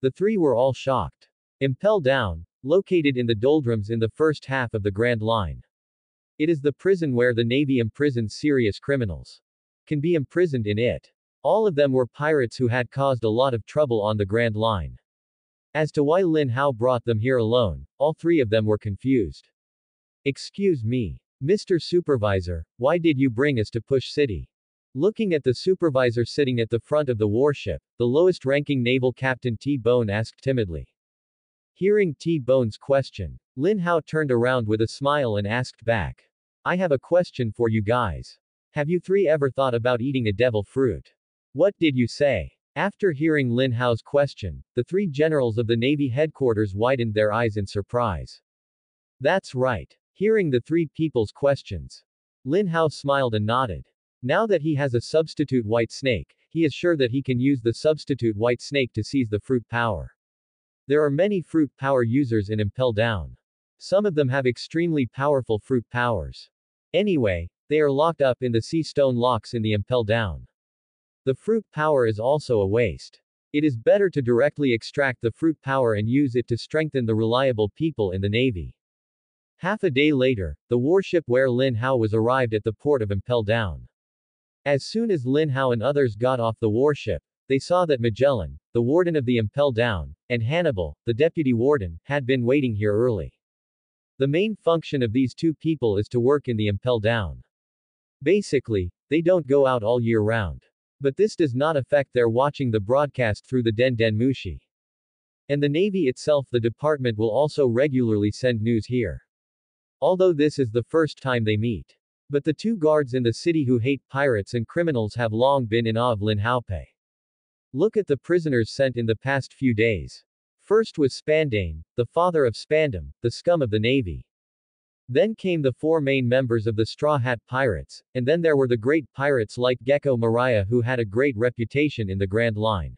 The three were all shocked. Impel Down, located in the doldrums in the first half of the Grand Line. It is the prison where the Navy imprisons serious criminals. Can be imprisoned in it. All of them were pirates who had caused a lot of trouble on the Grand Line. As to why Lin Hao brought them here alone, all three of them were confused. Excuse me. Mr. Supervisor, why did you bring us to Push City? Looking at the supervisor sitting at the front of the warship, the lowest ranking naval captain T-Bone asked timidly. Hearing T-Bone's question, Lin Hao turned around with a smile and asked back. I have a question for you guys. Have you three ever thought about eating a devil fruit? What did you say? After hearing Lin Hao's question, the three generals of the Navy headquarters widened their eyes in surprise. That's right. Hearing the three people's questions, Lin Hao smiled and nodded. Now that he has a substitute white snake, he is sure that he can use the substitute white snake to seize the fruit power. There are many fruit power users in Impel Down. Some of them have extremely powerful fruit powers. Anyway, they are locked up in the sea stone locks in the Impel Down. The fruit power is also a waste. It is better to directly extract the fruit power and use it to strengthen the reliable people in the Navy. Half a day later, the warship where Lin Hao was arrived at the port of Impel Down. As soon as Lin Hao and others got off the warship, they saw that Magellan, the warden of the Impel Down, and Hannibal, the deputy warden, had been waiting here early. The main function of these two people is to work in the Impel Down. Basically, they don't go out all year round. But this does not affect their watching the broadcast through the Den Den Mushi. And the Navy itself the department will also regularly send news here. Although this is the first time they meet. But the two guards in the city who hate pirates and criminals have long been in awe of Lin Haopei. Look at the prisoners sent in the past few days. First was Spandine, the father of Spandam, the scum of the navy. Then came the four main members of the Straw Hat Pirates, and then there were the great pirates like Gecko Moria who had a great reputation in the Grand Line.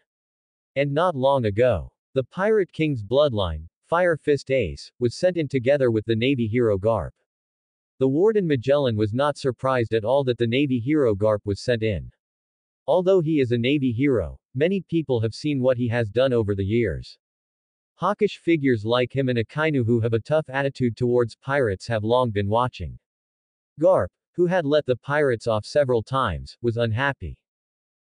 And not long ago, the Pirate King's bloodline, Fire Fist Ace, was sent in together with the Navy hero Garp. The Warden Magellan was not surprised at all that the Navy hero Garp was sent in. Although he is a Navy hero, many people have seen what he has done over the years. Hawkish figures like him and Akainu who have a tough attitude towards pirates have long been watching. Garp, who had let the pirates off several times, was unhappy.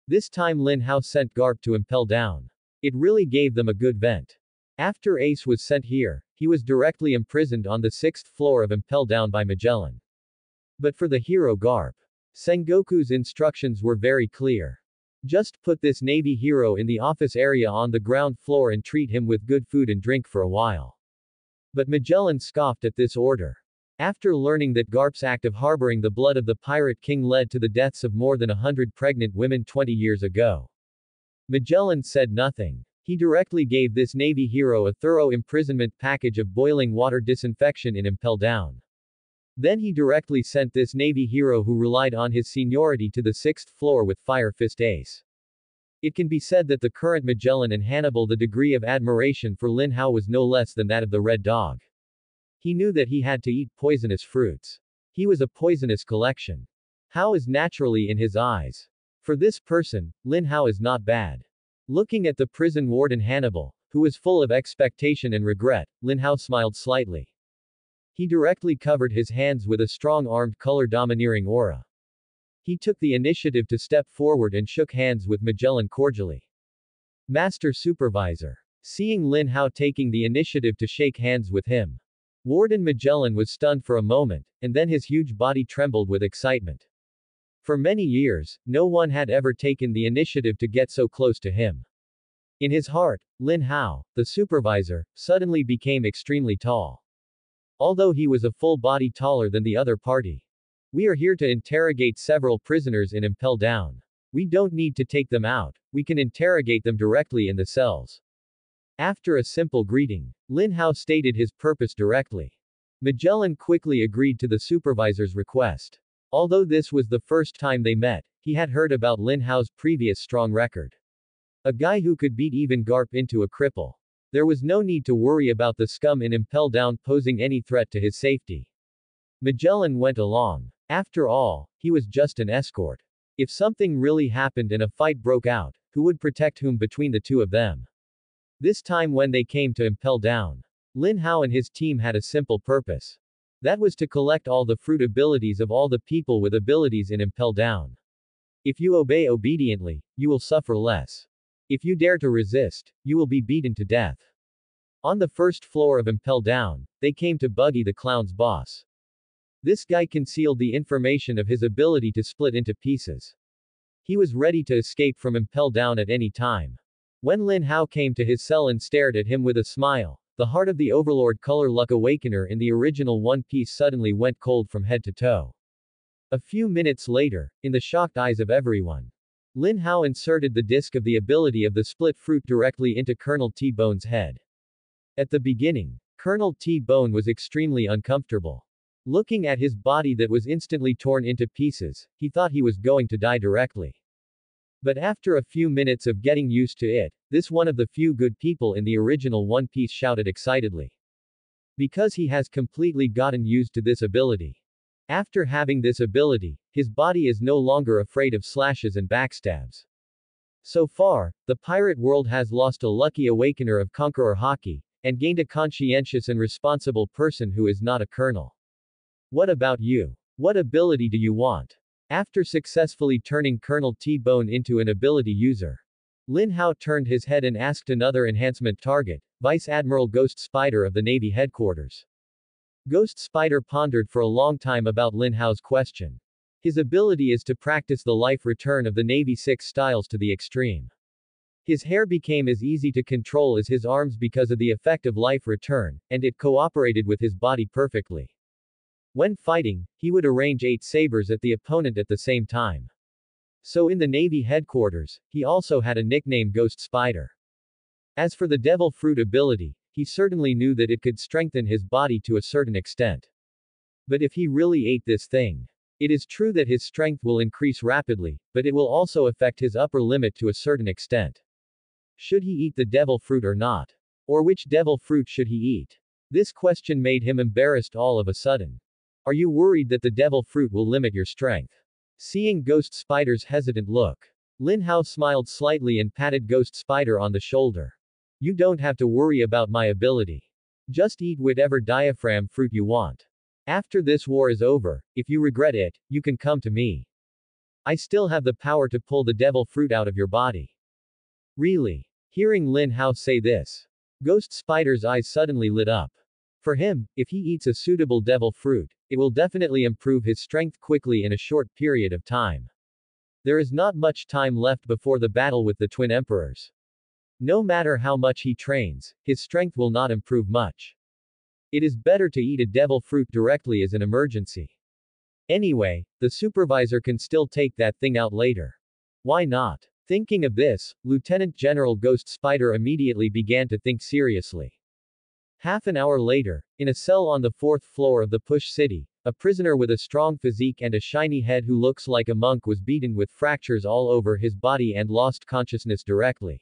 This time Lin Hao sent Garp to impel down. It really gave them a good vent. After Ace was sent here, he was directly imprisoned on the sixth floor of Impel Down by Magellan. But for the hero Garp, Sengoku's instructions were very clear. Just put this Navy hero in the office area on the ground floor and treat him with good food and drink for a while. But Magellan scoffed at this order. After learning that Garp's act of harboring the blood of the pirate king led to the deaths of more than a hundred pregnant women 20 years ago. Magellan said nothing. He directly gave this Navy hero a thorough imprisonment package of boiling water disinfection in Impel Down. Then he directly sent this Navy hero who relied on his seniority to the sixth floor with Fire Fist Ace. It can be said that the current Magellan and Hannibal the degree of admiration for Lin Hao was no less than that of the Red Dog. He knew that he had to eat poisonous fruits. He was a poisonous collection. Hao is naturally in his eyes. For this person, Lin Hao is not bad. Looking at the prison warden Hannibal, who was full of expectation and regret, Lin Hao smiled slightly. He directly covered his hands with a strong-armed color-domineering aura. He took the initiative to step forward and shook hands with Magellan cordially. Master Supervisor. Seeing Lin Hao taking the initiative to shake hands with him. Warden Magellan was stunned for a moment, and then his huge body trembled with excitement. For many years, no one had ever taken the initiative to get so close to him. In his heart, Lin Hao, the supervisor, suddenly became extremely tall. Although he was a full body taller than the other party. We are here to interrogate several prisoners in Impel Down. We don't need to take them out, we can interrogate them directly in the cells. After a simple greeting, Lin Hao stated his purpose directly. Magellan quickly agreed to the supervisor's request. Although this was the first time they met, he had heard about Lin Hao's previous strong record. A guy who could beat even Garp into a cripple. There was no need to worry about the scum in Impel Down posing any threat to his safety. Magellan went along. After all, he was just an escort. If something really happened and a fight broke out, who would protect whom between the two of them? This time when they came to Impel Down, Lin Hao and his team had a simple purpose. That was to collect all the fruit abilities of all the people with abilities in Impel Down. If you obey obediently, you will suffer less. If you dare to resist, you will be beaten to death. On the first floor of Impel Down, they came to Buggy the clown's boss. This guy concealed the information of his ability to split into pieces. He was ready to escape from Impel Down at any time. When Lin Hao came to his cell and stared at him with a smile, the heart of the Overlord Color Luck Awakener in the original One Piece suddenly went cold from head to toe. A few minutes later, in the shocked eyes of everyone, Lin Hao inserted the disc of the ability of the split fruit directly into Colonel T-Bone's head. At the beginning, Colonel T-Bone was extremely uncomfortable. Looking at his body that was instantly torn into pieces, he thought he was going to die directly. But after a few minutes of getting used to it, this one of the few good people in the original One Piece shouted excitedly. Because he has completely gotten used to this ability. After having this ability, his body is no longer afraid of slashes and backstabs. So far, the pirate world has lost a lucky awakener of Conqueror Haki, and gained a conscientious and responsible person who is not a colonel. What about you? What ability do you want? After successfully turning Colonel T-Bone into an ability user, Lin Hao turned his head and asked another enhancement target, Vice Admiral Ghost Spider of the Navy headquarters. Ghost Spider pondered for a long time about Lin Hao's question. His ability is to practice the life return of the Navy Six styles to the extreme. His hair became as easy to control as his arms because of the effect of life return, and it cooperated with his body perfectly. When fighting, he would arrange eight sabers at the opponent at the same time. So in the Navy headquarters, he also had a nickname Ghost Spider. As for the Devil Fruit ability, he certainly knew that it could strengthen his body to a certain extent. But if he really ate this thing, it is true that his strength will increase rapidly, but it will also affect his upper limit to a certain extent. Should he eat the devil fruit or not? Or which devil fruit should he eat? This question made him embarrassed all of a sudden. Are you worried that the devil fruit will limit your strength? Seeing Ghost Spider's hesitant look, Lin Hao smiled slightly and patted Ghost Spider on the shoulder. You don't have to worry about my ability. Just eat whatever diaphragm fruit you want. After this war is over, if you regret it, you can come to me. I still have the power to pull the devil fruit out of your body. Really? Hearing Lin Hao say this, Ghost Spider's eyes suddenly lit up. For him, if he eats a suitable devil fruit, it will definitely improve his strength quickly in a short period of time. There is not much time left before the battle with the twin emperors. No matter how much he trains, his strength will not improve much. It is better to eat a devil fruit directly as an emergency. Anyway, the supervisor can still take that thing out later. Why not? Thinking of this, Lieutenant General Ghost Spider immediately began to think seriously. Half an hour later, in a cell on the fourth floor of the Push City, a prisoner with a strong physique and a shiny head who looks like a monk was beaten with fractures all over his body and lost consciousness directly.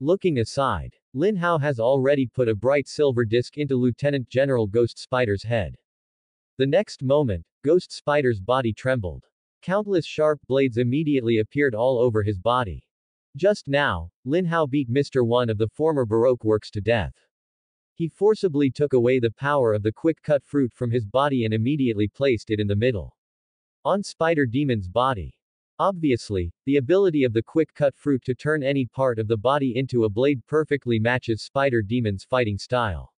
Looking aside, Lin Hao has already put a bright silver disc into Lieutenant General Ghost Spider's head. The next moment, Ghost Spider's body trembled. Countless sharp blades immediately appeared all over his body. Just now, Lin Hao beat Mr. One of the former Baroque works to death. He forcibly took away the power of the quick-cut fruit from his body and immediately placed it in the middle. On Spider Demon's body. Obviously, the ability of the quick-cut fruit to turn any part of the body into a blade perfectly matches Spider Demon's fighting style.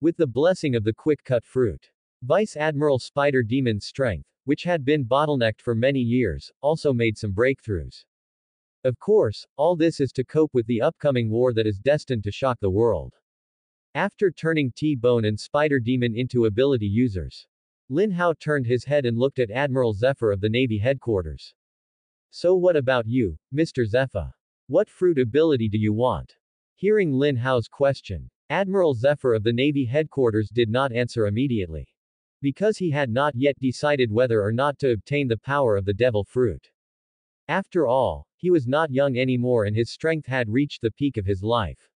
With the blessing of the quick-cut fruit, Vice Admiral Spider Demon's strength, which had been bottlenecked for many years, also made some breakthroughs. Of course, all this is to cope with the upcoming war that is destined to shock the world. After turning T-Bone and Spider Demon into ability users, Lin Hao turned his head and looked at Admiral Zephyr of the Navy headquarters. So what about you, Mr. Zephyr? What fruit ability do you want? Hearing Lin Hao's question, Admiral Zephyr of the Navy headquarters did not answer immediately. Because he had not yet decided whether or not to obtain the power of the devil fruit. After all, he was not young anymore and his strength had reached the peak of his life.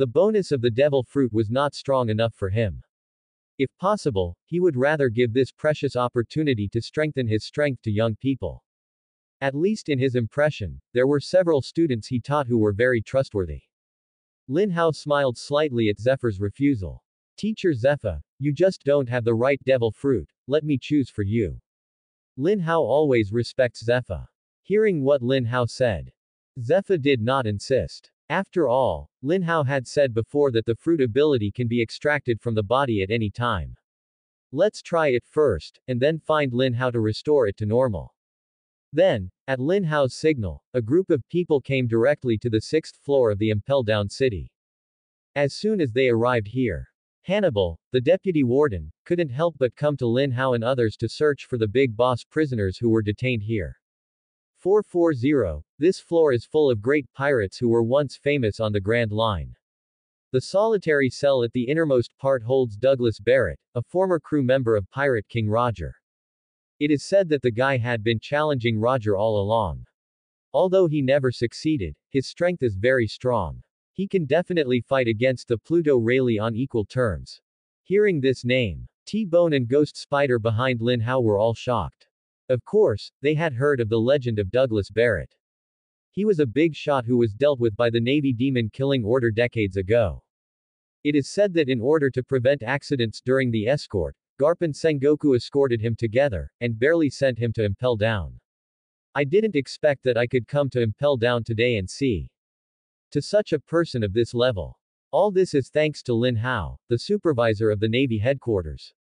The bonus of the devil fruit was not strong enough for him. If possible, he would rather give this precious opportunity to strengthen his strength to young people. At least in his impression, there were several students he taught who were very trustworthy. Lin Hao smiled slightly at Zephyr's refusal. Teacher Zephyr, you just don't have the right devil fruit, let me choose for you. Lin Hao always respects Zephyr. Hearing what Lin Hao said, Zephyr did not insist. After all, Lin Hao had said before that the fruit ability can be extracted from the body at any time. Let's try it first, and then find Lin Hao to restore it to normal. Then, at Lin Hao's signal, a group of people came directly to the sixth floor of the Impel Down city. As soon as they arrived here, Hannibal, the deputy warden, couldn't help but come to Lin Hao and others to search for the big boss prisoners who were detained here. 440. This floor is full of great pirates who were once famous on the Grand Line. The solitary cell at the innermost part holds Douglas Barrett, a former crew member of Pirate King Roger. It is said that the guy had been challenging Roger all along. Although he never succeeded, his strength is very strong. He can definitely fight against the Pluto Rayleigh on equal terms. Hearing this name, T-Bone and Ghost Spider behind Lin Hao were all shocked. Of course, they had heard of the legend of Douglas Barrett. He was a big shot who was dealt with by the Navy Demon Killing Order decades ago. It is said that in order to prevent accidents during the escort, Garp and Sengoku escorted him together, and barely sent him to Impel Down. I didn't expect that I could come to Impel Down today and see. To such a person of this level. All this is thanks to Lin Hao, the supervisor of the Navy headquarters.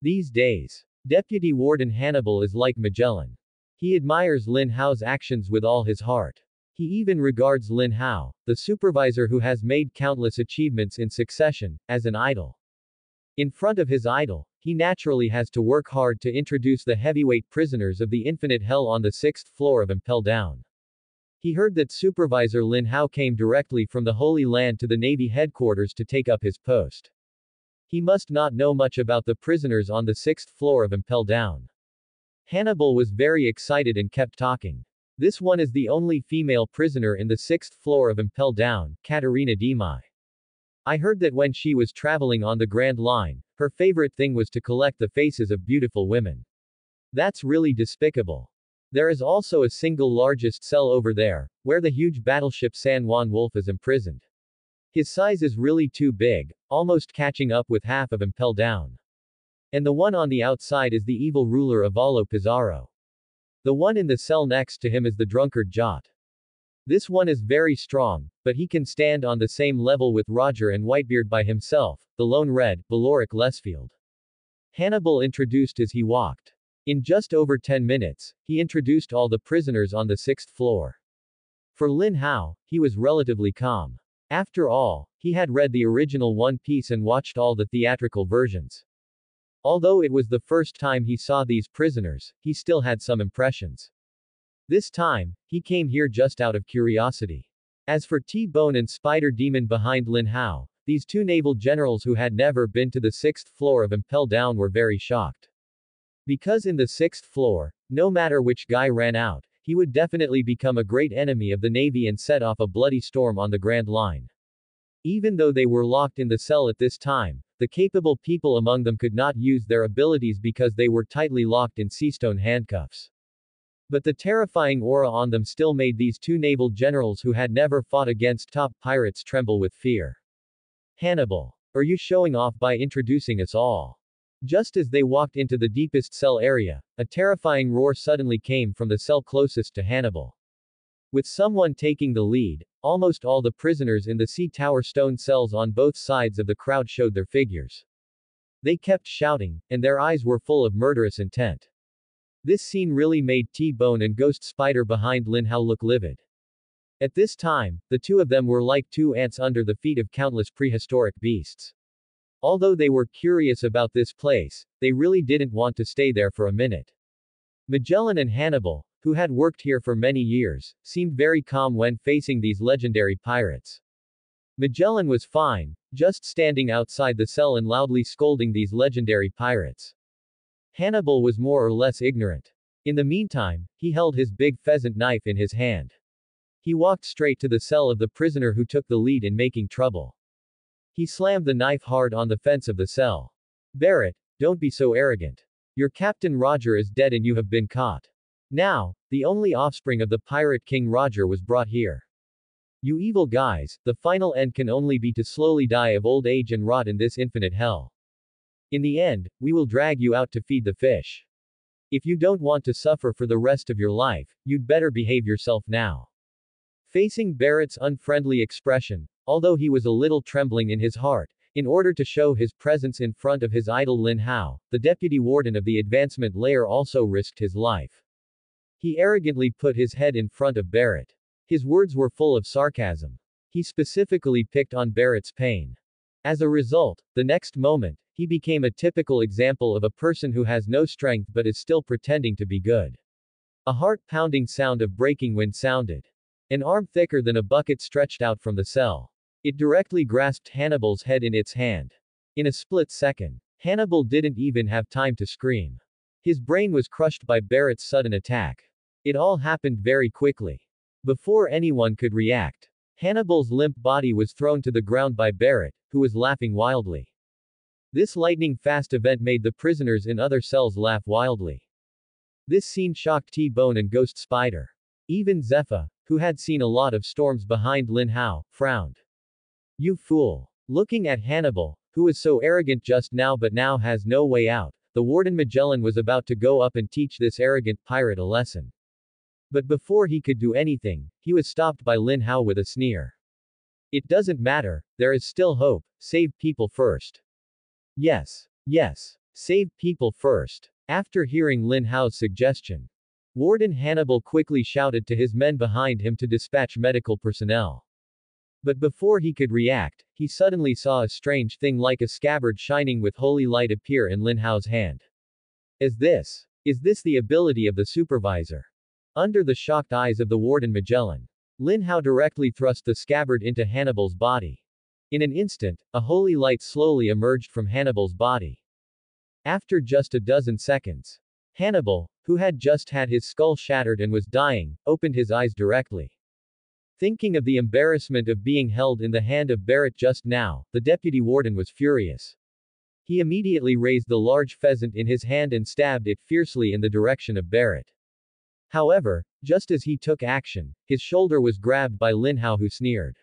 These days, Deputy Warden Hannibal is like Magellan. He admires Lin Hao's actions with all his heart. He even regards Lin Hao, the supervisor who has made countless achievements in succession, as an idol. In front of his idol, he naturally has to work hard to introduce the heavyweight prisoners of the infinite hell on the sixth floor of Impel Down. He heard that Supervisor Lin Hao came directly from the Holy Land to the Navy headquarters to take up his post. He must not know much about the prisoners on the sixth floor of Impel Down. Hannibal was very excited and kept talking. This one is the only female prisoner in the sixth floor of Impel Down, Katerina Demai. I heard that when she was traveling on the Grand Line, her favorite thing was to collect the faces of beautiful women. That's really despicable. There is also a single largest cell over there, where the huge battleship San Juan Wolf is imprisoned. His size is really too big, almost catching up with half of Impel Down. And the one on the outside is the evil ruler Avalo Pizarro. The one in the cell next to him is the drunkard Jot. This one is very strong, but he can stand on the same level with Roger and Whitebeard by himself, the lone red, Valoric Lesfield. Hannibal introduced as he walked. In just over 10 minutes, he introduced all the prisoners on the sixth floor. For Lin Hao, he was relatively calm. After all, he had read the original One Piece and watched all the theatrical versions. Although it was the first time he saw these prisoners, he still had some impressions. This time, he came here just out of curiosity. As for T-Bone and Spider Demon behind Lin Hao, these two naval generals who had never been to the sixth floor of Impel Down were very shocked. Because in the sixth floor, no matter which guy ran out, he would definitely become a great enemy of the Navy and set off a bloody storm on the Grand Line. Even though they were locked in the cell at this time, the capable people among them could not use their abilities because they were tightly locked in seastone handcuffs. But the terrifying aura on them still made these two naval generals who had never fought against top pirates tremble with fear. Hannibal. Are you showing off by introducing us all? Just as they walked into the deepest cell area, a terrifying roar suddenly came from the cell closest to Hannibal. With someone taking the lead, almost all the prisoners in the Sea Tower stone cells on both sides of the crowd showed their figures. They kept shouting, and their eyes were full of murderous intent. This scene really made T-Bone and Ghost Spider behind Lin Hao look livid. At this time, the two of them were like two ants under the feet of countless prehistoric beasts. Although they were curious about this place, they really didn't want to stay there for a minute. Magellan and Hannibal, who had worked here for many years, seemed very calm when facing these legendary pirates. Magellan was fine, just standing outside the cell and loudly scolding these legendary pirates. Hannibal was more or less ignorant. In the meantime, he held his big pheasant knife in his hand. He walked straight to the cell of the prisoner who took the lead in making trouble. He slammed the knife hard on the fence of the cell. Barrett, don't be so arrogant. Your Captain Roger is dead and you have been caught. Now, the only offspring of the pirate king Roger was brought here. You evil guys, the final end can only be to slowly die of old age and rot in this infinite hell. In the end, we will drag you out to feed the fish. If you don't want to suffer for the rest of your life, you'd better behave yourself now. Facing Barrett's unfriendly expression, although he was a little trembling in his heart, in order to show his presence in front of his idol Lin Hao, the deputy warden of the advancement layer also risked his life. He arrogantly put his head in front of Barrett. His words were full of sarcasm. He specifically picked on Barrett's pain. As a result, the next moment, he became a typical example of a person who has no strength but is still pretending to be good. A heart-pounding sound of breaking wind sounded. An arm thicker than a bucket stretched out from the cell. It directly grasped Hannibal's head in its hand. In a split second, Hannibal didn't even have time to scream. His brain was crushed by Barrett's sudden attack. It all happened very quickly. Before anyone could react, Hannibal's limp body was thrown to the ground by Barrett, who was laughing wildly. This lightning-fast event made the prisoners in other cells laugh wildly. This scene shocked T-Bone and Ghost Spider. Even Zephyr, who had seen a lot of storms behind Lin Hao, frowned. You fool. Looking at Hannibal, who was so arrogant just now but now has no way out, the warden Magellan was about to go up and teach this arrogant pirate a lesson. But before he could do anything, he was stopped by Lin Hao with a sneer. It doesn't matter, there is still hope, save people first. Yes. Yes. Save people first. After hearing Lin Hao's suggestion, Warden Hannibal quickly shouted to his men behind him to dispatch medical personnel. But before he could react, he suddenly saw a strange thing like a scabbard shining with holy light appear in Lin Hao's hand. Is this? Is this the ability of the supervisor? Under the shocked eyes of the warden Magellan, Lin Hao directly thrust the scabbard into Hannibal's body. In an instant, a holy light slowly emerged from Hannibal's body. After just a dozen seconds, Hannibal, who had just had his skull shattered and was dying, opened his eyes directly. Thinking of the embarrassment of being held in the hand of Barrett just now, the deputy warden was furious. He immediately raised the large pheasant in his hand and stabbed it fiercely in the direction of Barrett. However, just as he took action, his shoulder was grabbed by Lin Hao who sneered.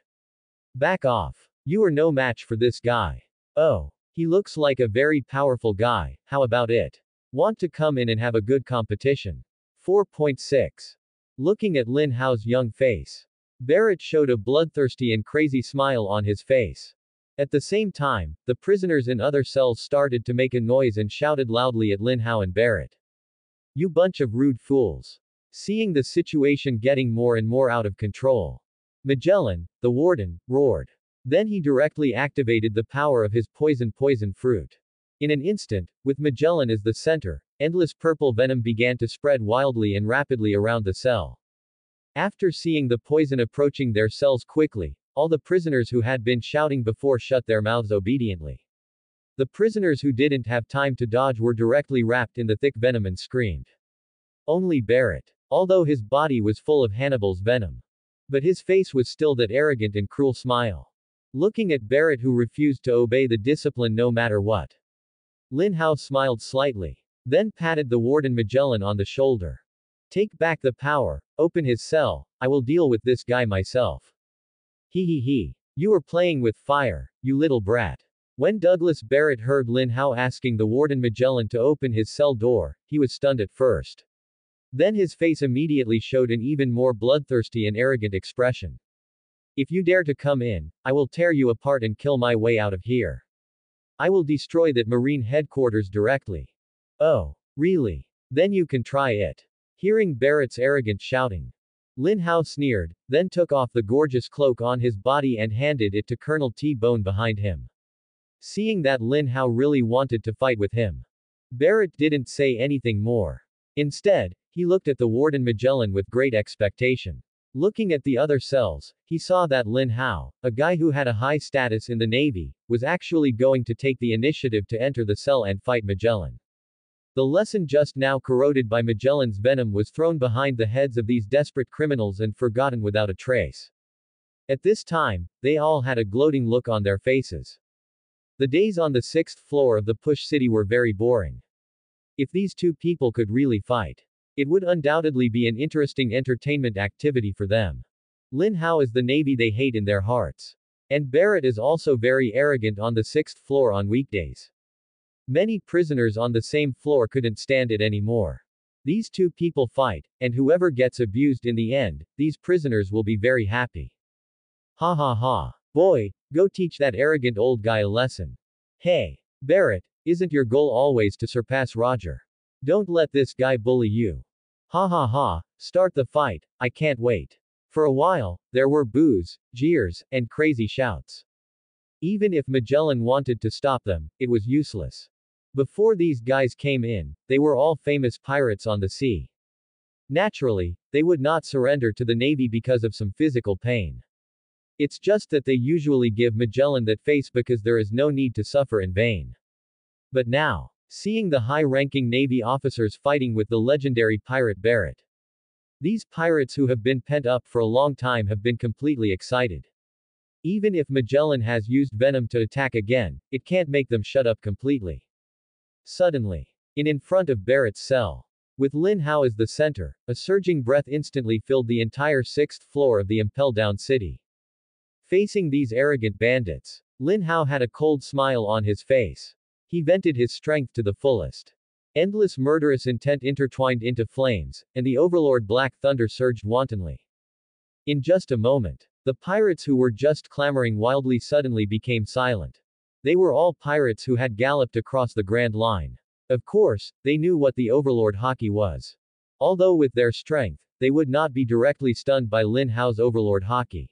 Back off. You are no match for this guy. Oh. He looks like a very powerful guy, how about it? Want to come in and have a good competition. 4.6. Looking at Lin Hao's young face. Barrett showed a bloodthirsty and crazy smile on his face. At the same time, the prisoners in other cells started to make a noise and shouted loudly at Lin Hao and Barrett. You bunch of rude fools. Seeing the situation getting more and more out of control. Magellan, the warden, roared. Then he directly activated the power of his poison poison fruit. In an instant, with Magellan as the center, endless purple venom began to spread wildly and rapidly around the cell. After seeing the poison approaching their cells quickly, all the prisoners who had been shouting before shut their mouths obediently. The prisoners who didn't have time to dodge were directly wrapped in the thick venom and screamed. Only Barrett. Although his body was full of Hannibal's venom. But his face was still that arrogant and cruel smile. Looking at Barrett who refused to obey the discipline no matter what. Lin Hao smiled slightly. Then patted the warden Magellan on the shoulder. Take back the power, open his cell, I will deal with this guy myself. He he he. You are playing with fire, you little brat. When Douglas Barrett heard Lin Hao asking the warden Magellan to open his cell door, he was stunned at first. Then his face immediately showed an even more bloodthirsty and arrogant expression. If you dare to come in, I will tear you apart and kill my way out of here. I will destroy that marine headquarters directly. Oh. Really? Then you can try it. Hearing Barrett's arrogant shouting. Lin Hao sneered, then took off the gorgeous cloak on his body and handed it to Colonel T-Bone behind him. Seeing that Lin Hao really wanted to fight with him. Barrett didn't say anything more. Instead, he looked at the Warden Magellan with great expectation. Looking at the other cells, he saw that Lin Hao, a guy who had a high status in the Navy, was actually going to take the initiative to enter the cell and fight Magellan. The lesson just now corroded by Magellan's venom was thrown behind the heads of these desperate criminals and forgotten without a trace. At this time, they all had a gloating look on their faces. The days on the sixth floor of the Push City were very boring. If these two people could really fight, it would undoubtedly be an interesting entertainment activity for them. Lin Hao is the navy they hate in their hearts. And Barrett is also very arrogant on the sixth floor on weekdays. Many prisoners on the same floor couldn't stand it anymore. These two people fight, and whoever gets abused in the end, these prisoners will be very happy. Ha ha ha. Boy, go teach that arrogant old guy a lesson. Hey. Barrett, isn't your goal always to surpass Roger? Don't let this guy bully you. Ha ha ha, start the fight, I can't wait. For a while, there were boos, jeers, and crazy shouts. Even if Magellan wanted to stop them, it was useless. Before these guys came in, they were all famous pirates on the sea. Naturally, they would not surrender to the Navy because of some physical pain. It's just that they usually give Magellan that face because there is no need to suffer in vain. But now, Seeing the high-ranking Navy officers fighting with the legendary pirate Barrett. These pirates who have been pent up for a long time have been completely excited. Even if Magellan has used venom to attack again, it can't make them shut up completely. Suddenly, in in front of Barrett's cell, with Lin Hao as the center, a surging breath instantly filled the entire sixth floor of the impel-down city. Facing these arrogant bandits, Lin Hao had a cold smile on his face. He vented his strength to the fullest. Endless murderous intent intertwined into flames, and the overlord Black Thunder surged wantonly. In just a moment, the pirates who were just clamoring wildly suddenly became silent. They were all pirates who had galloped across the Grand Line. Of course, they knew what the Overlord Haki was. Although with their strength, they would not be directly stunned by Lin Hao's Overlord Haki.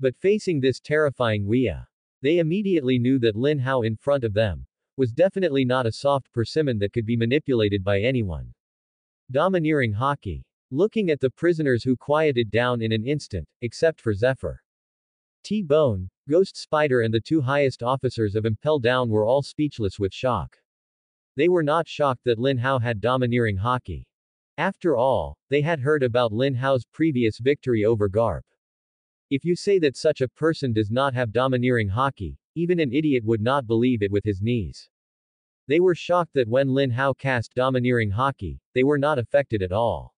But facing this terrifying Wea, they immediately knew that Lin Hao in front of them, was definitely not a soft persimmon that could be manipulated by anyone. Domineering Haki. Looking at the prisoners who quieted down in an instant, except for Zephyr. T-Bone, Ghost Spider and the two highest officers of Impel Down were all speechless with shock. They were not shocked that Lin Hao had domineering Haki. After all, they had heard about Lin Hao's previous victory over Garp. If you say that such a person does not have domineering Haki, even an idiot would not believe it with his knees. They were shocked that when Lin Hao cast domineering Haki, they were not affected at all.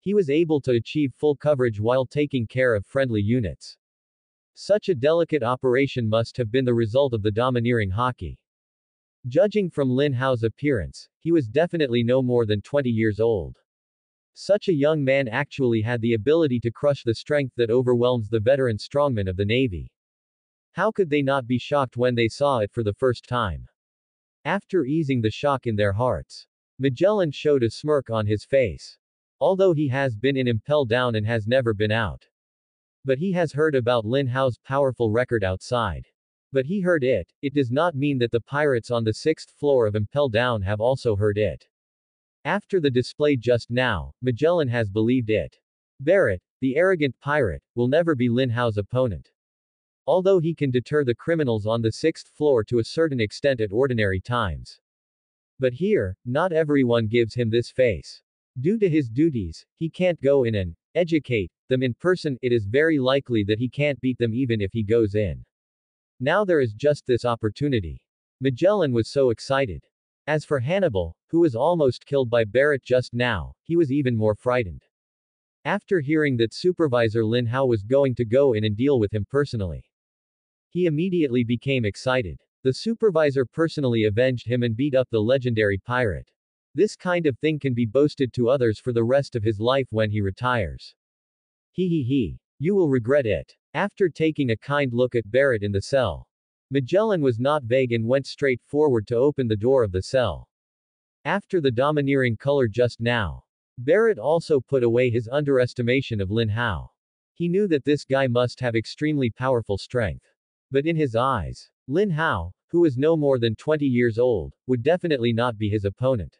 He was able to achieve full coverage while taking care of friendly units. Such a delicate operation must have been the result of the domineering Haki. Judging from Lin Hao's appearance, he was definitely no more than 20 years old. Such a young man actually had the ability to crush the strength that overwhelms the veteran strongmen of the Navy. How could they not be shocked when they saw it for the first time? After easing the shock in their hearts, Magellan showed a smirk on his face. Although he has been in Impel Down and has never been out. But he has heard about Lin Hao's powerful record outside. But he heard it, it does not mean that the pirates on the sixth floor of Impel Down have also heard it. After the display just now, Magellan has believed it. Barrett, the arrogant pirate, will never be Lin Hao's opponent. Although he can deter the criminals on the sixth floor to a certain extent at ordinary times. But here, not everyone gives him this face. Due to his duties, he can't go in and educate them in person, it is very likely that he can't beat them even if he goes in. Now there is just this opportunity. Magellan was so excited. As for Hannibal, who was almost killed by Barrett just now, he was even more frightened. After hearing that Supervisor Lin Hao was going to go in and deal with him personally, he immediately became excited. The supervisor personally avenged him and beat up the legendary pirate. This kind of thing can be boasted to others for the rest of his life when he retires. He he he. You will regret it. After taking a kind look at Barrett in the cell, Magellan was not vague and went straight forward to open the door of the cell. After the domineering color just now, Barrett also put away his underestimation of Lin Hao. He knew that this guy must have extremely powerful strength. But in his eyes, Lin Hao, who was no more than 20 years old, would definitely not be his opponent.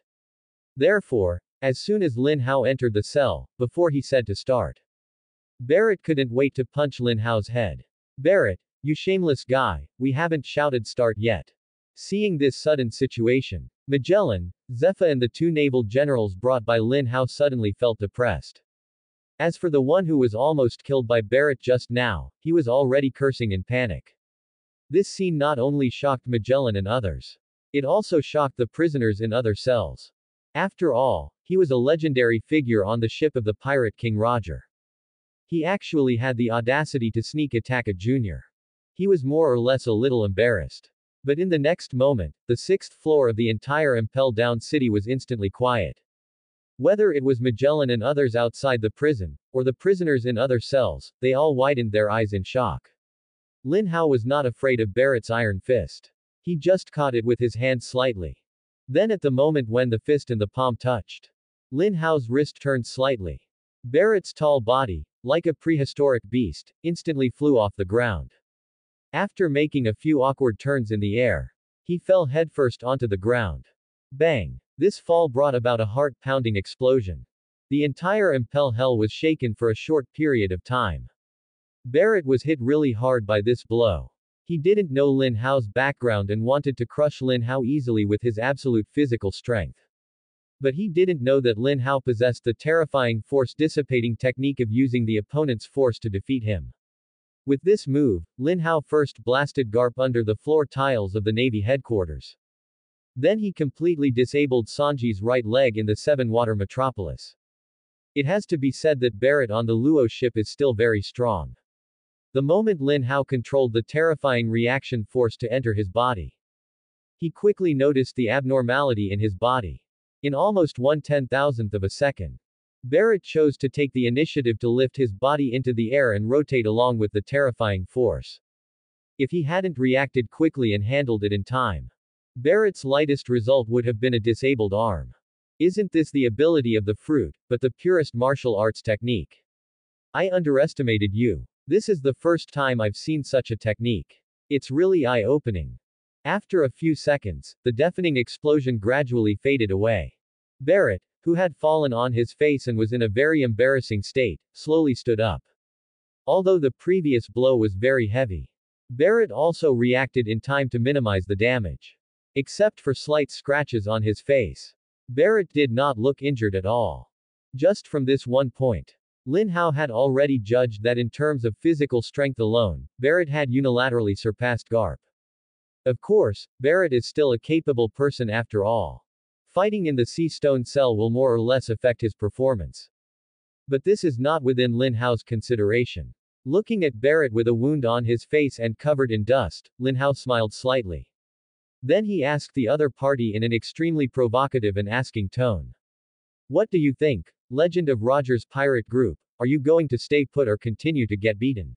Therefore, as soon as Lin Hao entered the cell, before he said to start, Barrett couldn't wait to punch Lin Hao's head. Barrett, you shameless guy, we haven't shouted start yet. Seeing this sudden situation, Magellan, Zephyr and the two naval generals brought by Lin Hao suddenly felt depressed. As for the one who was almost killed by Barrett just now, he was already cursing in panic. This scene not only shocked Magellan and others. It also shocked the prisoners in other cells. After all, he was a legendary figure on the ship of the pirate King Roger. He actually had the audacity to sneak attack a junior. He was more or less a little embarrassed. But in the next moment, the sixth floor of the entire Impel Down city was instantly quiet. Whether it was Magellan and others outside the prison, or the prisoners in other cells, they all widened their eyes in shock. Lin Hao was not afraid of Barrett's iron fist. He just caught it with his hand slightly. Then at the moment when the fist and the palm touched, Lin Hao's wrist turned slightly. Barrett's tall body, like a prehistoric beast, instantly flew off the ground. After making a few awkward turns in the air, he fell headfirst onto the ground. Bang! This fall brought about a heart-pounding explosion. The entire Impel Hell was shaken for a short period of time. Barrett was hit really hard by this blow. He didn't know Lin Hao's background and wanted to crush Lin Hao easily with his absolute physical strength. But he didn't know that Lin Hao possessed the terrifying force-dissipating technique of using the opponent's force to defeat him. With this move, Lin Hao first blasted Garp under the floor tiles of the Navy headquarters. Then he completely disabled Sanji's right leg in the Seven-Water Metropolis. It has to be said that Barrett on the Luo ship is still very strong. The moment Lin Hao controlled the terrifying reaction force to enter his body, he quickly noticed the abnormality in his body. In almost one ten-thousandth of a second, Barrett chose to take the initiative to lift his body into the air and rotate along with the terrifying force. If he hadn't reacted quickly and handled it in time, Barrett's lightest result would have been a disabled arm. Isn't this the ability of the fruit, but the purest martial arts technique? I underestimated you. This is the first time I've seen such a technique. It's really eye-opening. After a few seconds, the deafening explosion gradually faded away. Barrett, who had fallen on his face and was in a very embarrassing state, slowly stood up. Although the previous blow was very heavy. Barrett also reacted in time to minimize the damage. Except for slight scratches on his face. Barrett did not look injured at all. Just from this one point. Lin Hao had already judged that in terms of physical strength alone, Barrett had unilaterally surpassed Garp. Of course, Barrett is still a capable person after all. Fighting in the Sea Stone cell will more or less affect his performance. But this is not within Lin Hao's consideration. Looking at Barrett with a wound on his face and covered in dust, Lin Hao smiled slightly. Then he asked the other party in an extremely provocative and asking tone. What do you think, Legend of Rogers Pirate Group, are you going to stay put or continue to get beaten?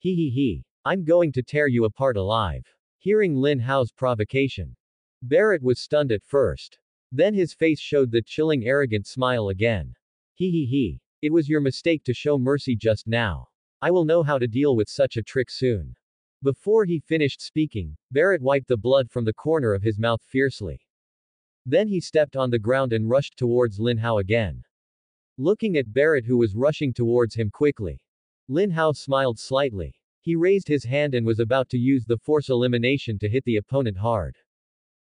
He he he. I'm going to tear you apart alive. Hearing Lin Hao's provocation. Barrett was stunned at first. Then his face showed the chilling arrogant smile again. He he he. It was your mistake to show mercy just now. I will know how to deal with such a trick soon. Before he finished speaking, Barrett wiped the blood from the corner of his mouth fiercely. Then he stepped on the ground and rushed towards Lin Hao again. Looking at Barrett who was rushing towards him quickly. Lin Hao smiled slightly. He raised his hand and was about to use the force elimination to hit the opponent hard.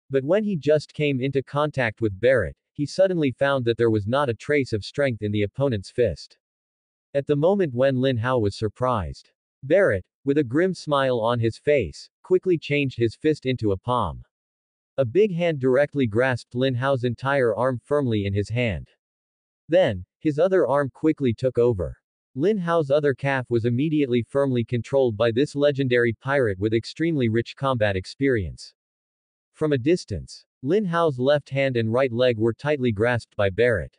But when he just came into contact with Barrett, he suddenly found that there was not a trace of strength in the opponent's fist. At the moment when Lin Hao was surprised, Barrett, with a grim smile on his face, quickly changed his fist into a palm. A big hand directly grasped Lin Hao's entire arm firmly in his hand. Then, his other arm quickly took over. Lin Hao's other calf was immediately firmly controlled by this legendary pirate with extremely rich combat experience. From a distance, Lin Hao's left hand and right leg were tightly grasped by Barrett.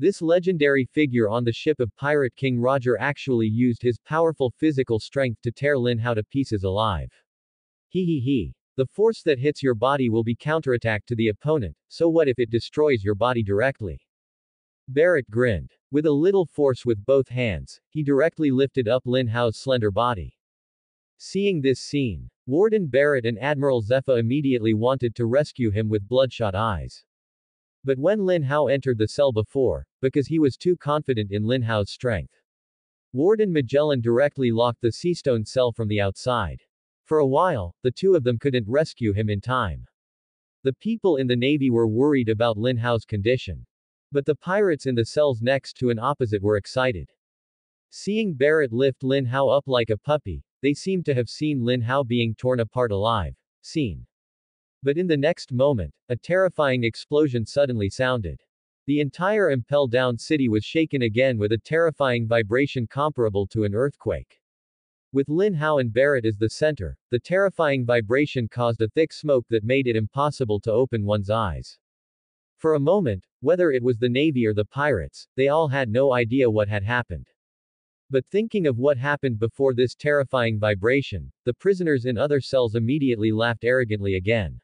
This legendary figure on the ship of Pirate King Roger actually used his powerful physical strength to tear Lin Hao to pieces alive. He he he. The force that hits your body will be counterattack to the opponent, so what if it destroys your body directly? Barrett grinned. With a little force with both hands, he directly lifted up Lin Hao's slender body. Seeing this scene, Warden Barrett and Admiral Zephyr immediately wanted to rescue him with bloodshot eyes. But when Lin Hao entered the cell before, because he was too confident in Lin Hao's strength, Warden Magellan directly locked the Seastone cell from the outside. For a while, the two of them couldn't rescue him in time. The people in the Navy were worried about Lin Hao's condition. But the pirates in the cells next to and opposite were excited. Seeing Barrett lift Lin Hao up like a puppy, they seemed to have seen Lin Hao being torn apart alive. Scene. But in the next moment, a terrifying explosion suddenly sounded. The entire Impel Down city was shaken again with a terrifying vibration comparable to an earthquake. With Lin Hao and Barrett as the center, the terrifying vibration caused a thick smoke that made it impossible to open one's eyes. For a moment, whether it was the Navy or the pirates, they all had no idea what had happened. But thinking of what happened before this terrifying vibration, the prisoners in other cells immediately laughed arrogantly again.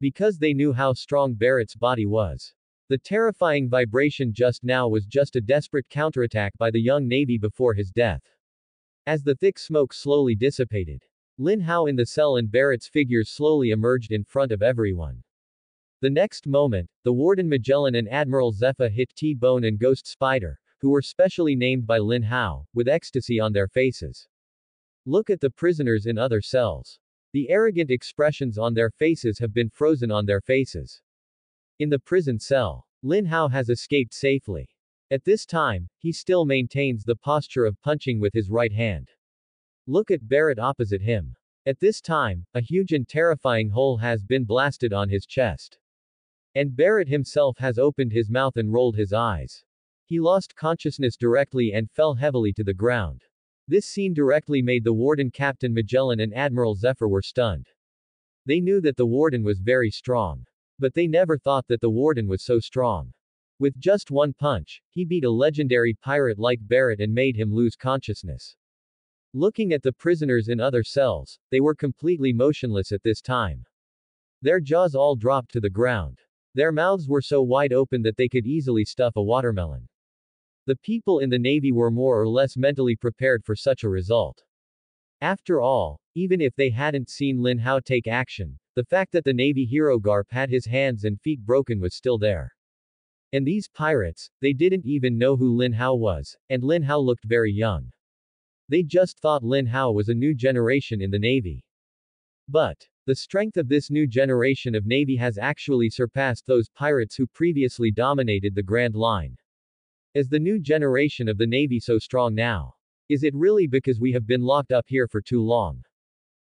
Because they knew how strong Barrett's body was. The terrifying vibration just now was just a desperate counterattack by the young Navy before his death. As the thick smoke slowly dissipated, Lin Hao in the cell and Barrett's figures slowly emerged in front of everyone. The next moment, the Warden Magellan and Admiral Zephyr hit T-Bone and Ghost Spider, who were specially named by Lin Hao, with ecstasy on their faces. Look at the prisoners in other cells. The arrogant expressions on their faces have been frozen on their faces. In the prison cell, Lin Hao has escaped safely. At this time, he still maintains the posture of punching with his right hand. Look at Barrett opposite him. At this time, a huge and terrifying hole has been blasted on his chest. And Barrett himself has opened his mouth and rolled his eyes. He lost consciousness directly and fell heavily to the ground. This scene directly made the warden Captain Magellan and Admiral Zephyr were stunned. They knew that the warden was very strong. But they never thought that the warden was so strong. With just one punch, he beat a legendary pirate like Barrett and made him lose consciousness. Looking at the prisoners in other cells, they were completely motionless at this time. Their jaws all dropped to the ground. Their mouths were so wide open that they could easily stuff a watermelon. The people in the Navy were more or less mentally prepared for such a result. After all, even if they hadn't seen Lin Hao take action, the fact that the Navy hero Garp had his hands and feet broken was still there. And these pirates, they didn't even know who Lin Hao was, and Lin Hao looked very young. They just thought Lin Hao was a new generation in the Navy. But, the strength of this new generation of Navy has actually surpassed those pirates who previously dominated the Grand Line. Is the new generation of the Navy so strong now? Is it really because we have been locked up here for too long?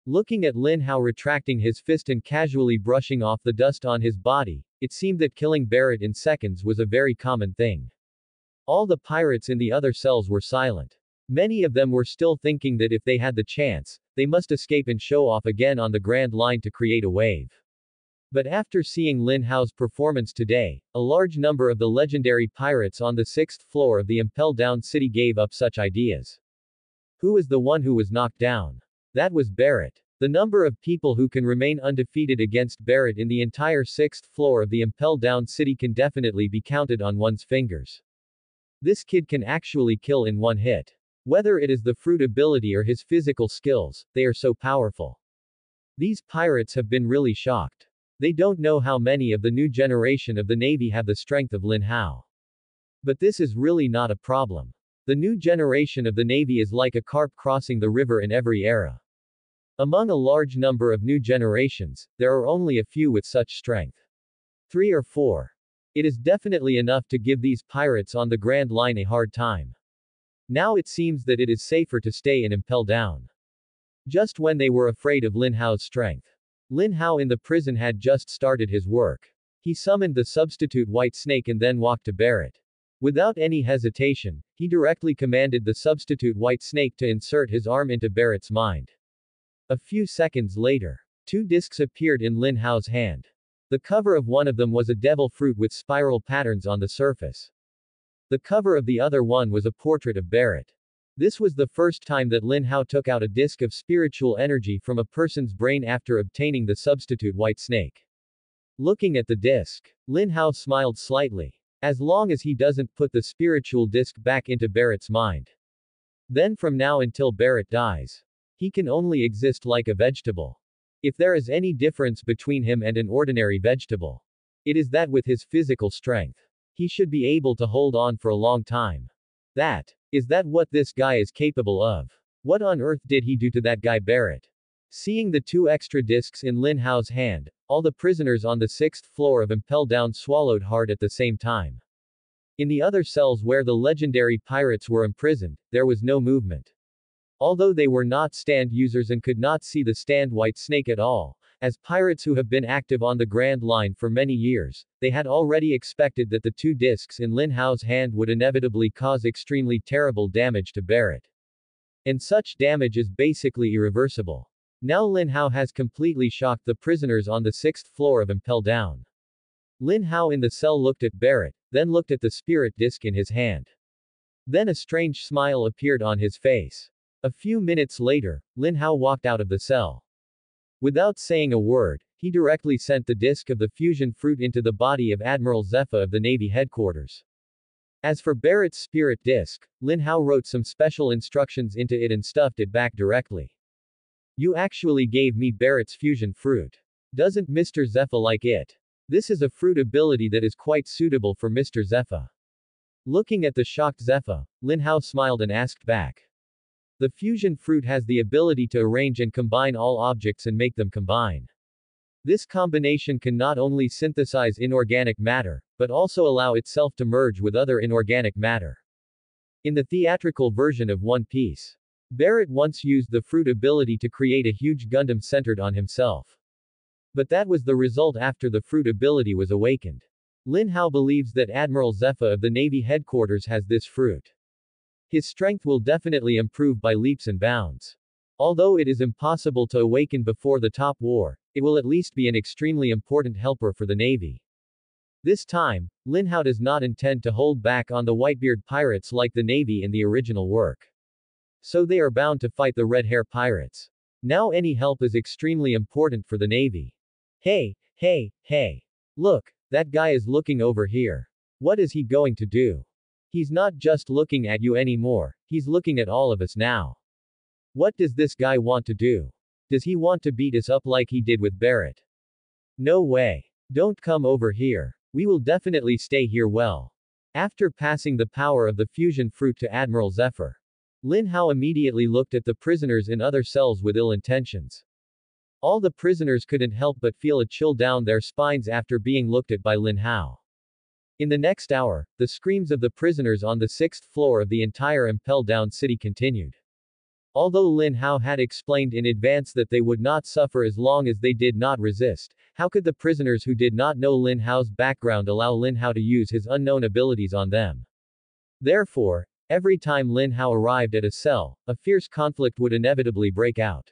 Looking at Lin Hao retracting his fist and casually brushing off the dust on his body, it seemed that killing Barrett in seconds was a very common thing. All the pirates in the other cells were silent. Many of them were still thinking that if they had the chance, they must escape and show off again on the Grand Line to create a wave. But after seeing Lin Hao's performance today, a large number of the legendary pirates on the sixth floor of the Impel Down city gave up such ideas. Who was the one who was knocked down? That was Barrett. The number of people who can remain undefeated against Barrett in the entire sixth floor of the Impel Down city can definitely be counted on one's fingers. This kid can actually kill in one hit. Whether it is the fruit ability or his physical skills, they are so powerful. These pirates have been really shocked. They don't know how many of the new generation of the Navy have the strength of Lin Hao. But this is really not a problem. The new generation of the Navy is like a carp crossing the river in every era. Among a large number of new generations, there are only a few with such strength. Three or four. It is definitely enough to give these pirates on the Grand Line a hard time. Now it seems that it is safer to stay and impel down. Just when they were afraid of Lin Hao's strength. Lin Hao in the prison had just started his work. He summoned the substitute white snake and then walked to Barrett. Without any hesitation, he directly commanded the substitute white snake to insert his arm into Barrett's mind. A few seconds later, two discs appeared in Lin Hao's hand. The cover of one of them was a devil fruit with spiral patterns on the surface. The cover of the other one was a portrait of Barrett. This was the first time that Lin Hao took out a disc of spiritual energy from a person's brain after obtaining the substitute white snake. Looking at the disc, Lin Hao smiled slightly. As long as he doesn't put the spiritual disc back into Barrett's mind. Then from now until Barrett dies, he can only exist like a vegetable. If there is any difference between him and an ordinary vegetable, it is that with his physical strength. He should be able to hold on for a long time. That. Is that what this guy is capable of? What on earth did he do to that guy Barrett? Seeing the two extra discs in Lin Hao's hand, all the prisoners on the sixth floor of Impel Down swallowed hard at the same time. In the other cells where the legendary pirates were imprisoned, there was no movement. Although they were not stand users and could not see the stand white snake at all, as pirates who have been active on the Grand Line for many years, they had already expected that the two discs in Lin Hao's hand would inevitably cause extremely terrible damage to Barrett. And such damage is basically irreversible. Now Lin Hao has completely shocked the prisoners on the sixth floor of Impel Down. Lin Hao in the cell looked at Barrett, then looked at the spirit disc in his hand. Then a strange smile appeared on his face. A few minutes later, Lin Hao walked out of the cell. Without saying a word, he directly sent the disk of the fusion fruit into the body of Admiral Zephyr of the Navy headquarters. As for Barrett's spirit disk, Lin Hao wrote some special instructions into it and stuffed it back directly. You actually gave me Barrett's fusion fruit. Doesn't Mr. Zephyr like it? This is a fruit ability that is quite suitable for Mr. Zephyr. Looking at the shocked Zephyr, Lin Hao smiled and asked back. The fusion fruit has the ability to arrange and combine all objects and make them combine. This combination can not only synthesize inorganic matter, but also allow itself to merge with other inorganic matter. In the theatrical version of One Piece, Barrett once used the fruit ability to create a huge Gundam centered on himself. But that was the result after the fruit ability was awakened. Lin Hao believes that Admiral Zephyr of the Navy headquarters has this fruit. His strength will definitely improve by leaps and bounds. Although it is impossible to awaken before the top war, it will at least be an extremely important helper for the Navy. This time, Lin Hao does not intend to hold back on the Whitebeard pirates like the Navy in the original work. So they are bound to fight the Red Hair pirates. Now any help is extremely important for the Navy. Hey, hey, hey. Look, that guy is looking over here. What is he going to do? He's not just looking at you anymore, he's looking at all of us now. What does this guy want to do? Does he want to beat us up like he did with Barrett? No way. Don't come over here. We will definitely stay here well. After passing the power of the fusion fruit to Admiral Zephyr, Lin Hao immediately looked at the prisoners in other cells with ill intentions. All the prisoners couldn't help but feel a chill down their spines after being looked at by Lin Hao. In the next hour, the screams of the prisoners on the sixth floor of the entire Impel Down city continued. Although Lin Hao had explained in advance that they would not suffer as long as they did not resist, how could the prisoners who did not know Lin Hao's background allow Lin Hao to use his unknown abilities on them? Therefore, every time Lin Hao arrived at a cell, a fierce conflict would inevitably break out.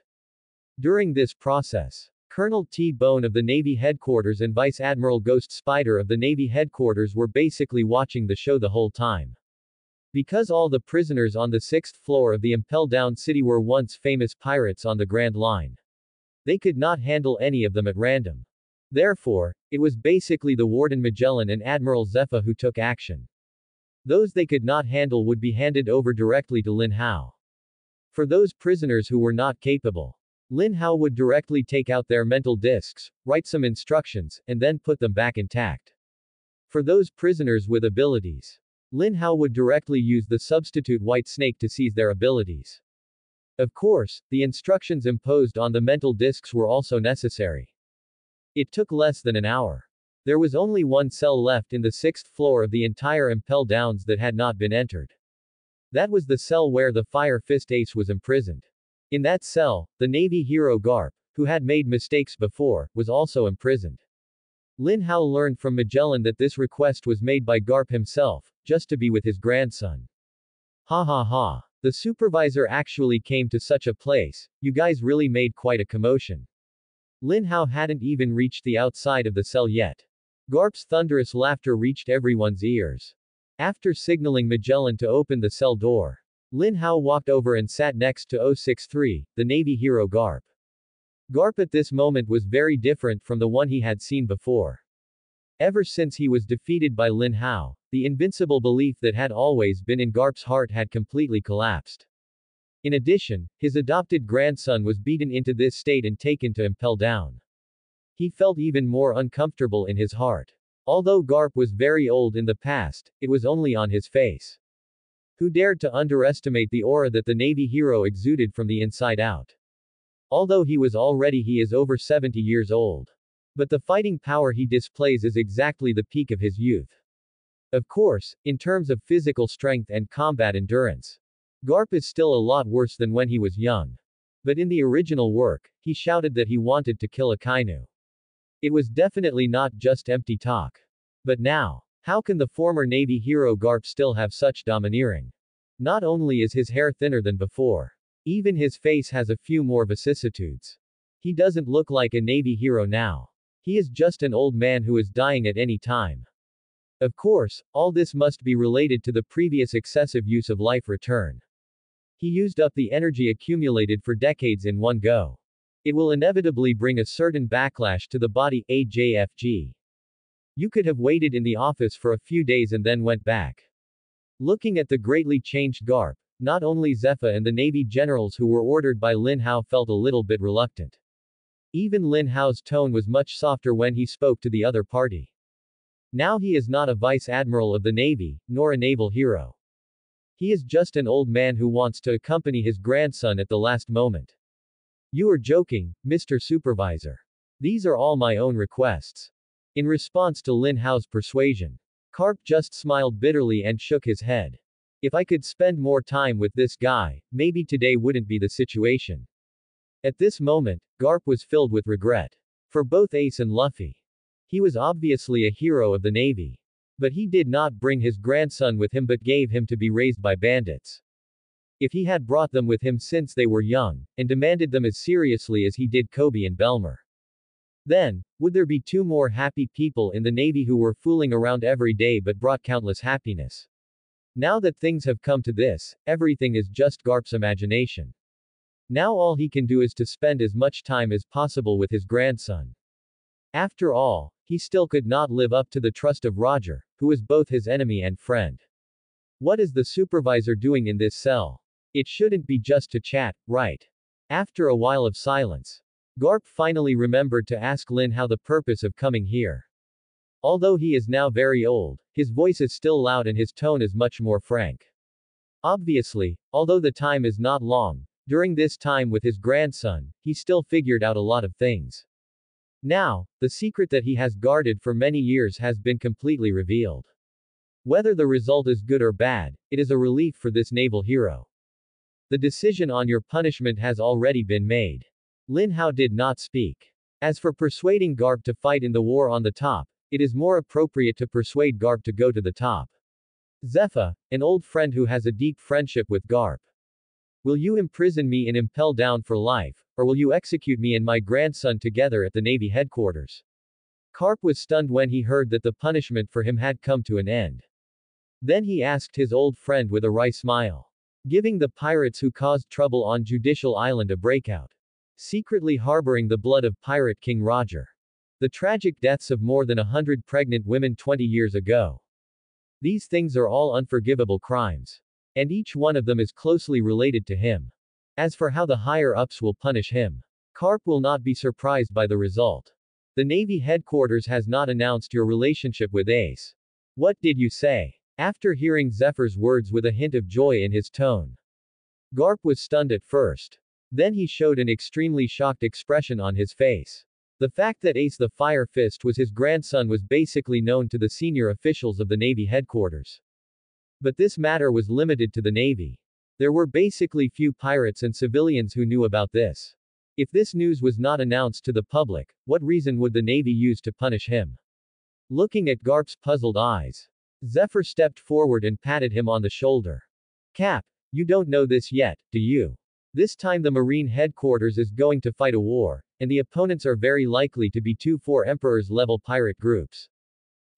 During this process, Colonel T. Bone of the Navy headquarters and Vice Admiral Ghost Spider of the Navy headquarters were basically watching the show the whole time. Because all the prisoners on the sixth floor of the Impel Down City were once famous pirates on the Grand Line. They could not handle any of them at random. Therefore, it was basically the Warden Magellan and Admiral Zephyr who took action. Those they could not handle would be handed over directly to Lin Hao. For those prisoners who were not capable, Lin Hao would directly take out their mental discs, write some instructions, and then put them back intact. For those prisoners with abilities, Lin Hao would directly use the substitute White Snake to seize their abilities. Of course, the instructions imposed on the mental discs were also necessary. It took less than an hour. There was only one cell left in the sixth floor of the entire Impel Downs that had not been entered. That was the cell where the Fire Fist Ace was imprisoned. In that cell, the Navy hero Garp, who had made mistakes before, was also imprisoned. Lin Hao learned from Magellan that this request was made by Garp himself, just to be with his grandson. Ha ha ha. The supervisor actually came to such a place, you guys really made quite a commotion. Lin Hao hadn't even reached the outside of the cell yet. Garp's thunderous laughter reached everyone's ears. After signaling Magellan to open the cell door, Lin Hao walked over and sat next to 063, the Navy hero Garp. Garp at this moment was very different from the one he had seen before. Ever since he was defeated by Lin Hao, the invincible belief that had always been in Garp's heart had completely collapsed. In addition, his adopted grandson was beaten into this state and taken to impel down. He felt even more uncomfortable in his heart. Although Garp was very old in the past, it was only on his face. Who dared to underestimate the aura that the Navy hero exuded from the inside out? Although he was already he is over 70 years old. But the fighting power he displays is exactly the peak of his youth. Of course, in terms of physical strength and combat endurance, Garp is still a lot worse than when he was young. But in the original work, he shouted that he wanted to kill Akainu. It was definitely not just empty talk. But now, how can the former Navy hero Garp still have such domineering? Not only is his hair thinner than before, even his face has a few more vicissitudes. He doesn't look like a Navy hero now. He is just an old man who is dying at any time. Of course, all this must be related to the previous excessive use of life return. He used up the energy accumulated for decades in one go. It will inevitably bring a certain backlash to the body, AJFG. You could have waited in the office for a few days and then went back. Looking at the greatly changed Garp, not only Zephyr and the Navy generals who were ordered by Lin Hao felt a little bit reluctant. Even Lin Hao's tone was much softer when he spoke to the other party. Now he is not a vice admiral of the Navy, nor a naval hero. He is just an old man who wants to accompany his grandson at the last moment. You are joking, Mr. Supervisor. These are all my own requests. In response to Lin Hao's persuasion, Garp just smiled bitterly and shook his head. If I could spend more time with this guy, maybe today wouldn't be the situation. At this moment, Garp was filled with regret. For both Ace and Luffy. He was obviously a hero of the Navy. But he did not bring his grandson with him but gave him to be raised by bandits. If he had brought them with him since they were young, and demanded them as seriously as he did Koby and Belmer. Then, would there be two more happy people in the Navy who were fooling around every day but brought countless happiness? Now that things have come to this, everything is just Garp's imagination. Now all he can do is to spend as much time as possible with his grandson. After all, he still could not live up to the trust of Roger, who is both his enemy and friend. What is the supervisor doing in this cell? It shouldn't be just to chat, right? After a while of silence, Garp finally remembered to ask Lin Hao the purpose of coming here. Although he is now very old, his voice is still loud and his tone is much more frank. Obviously, although the time is not long, during this time with his grandson, he still figured out a lot of things. Now, the secret that he has guarded for many years has been completely revealed. Whether the result is good or bad, it is a relief for this naval hero. The decision on your punishment has already been made. Lin Hao did not speak. As for persuading Garp to fight in the war on the top, it is more appropriate to persuade Garp to go to the top. Zephyr, an old friend who has a deep friendship with Garp. Will you imprison me in Impel Down for life, or will you execute me and my grandson together at the Navy headquarters? Garp was stunned when he heard that the punishment for him had come to an end. Then he asked his old friend with a wry smile. Giving the pirates who caused trouble on Judicial Island a breakout. Secretly harboring the blood of pirate King Roger. The tragic deaths of more than a hundred pregnant women 20 years ago. These things are all unforgivable crimes. And each one of them is closely related to him. As for how the higher-ups will punish him, Garp will not be surprised by the result. The Navy headquarters has not announced your relationship with Ace. What did you say? After hearing Zephyr's words with a hint of joy in his tone. Garp was stunned at first. Then he showed an extremely shocked expression on his face. The fact that Ace the Fire Fist was his grandson was basically known to the senior officials of the Navy headquarters. But this matter was limited to the Navy. There were basically few pirates and civilians who knew about this. If this news was not announced to the public, what reason would the Navy use to punish him? Looking at Garp's puzzled eyes, Zephyr stepped forward and patted him on the shoulder. Cap, you don't know this yet, do you? This time the Marine headquarters is going to fight a war, and the opponents are very likely to be two four Emperors level pirate groups.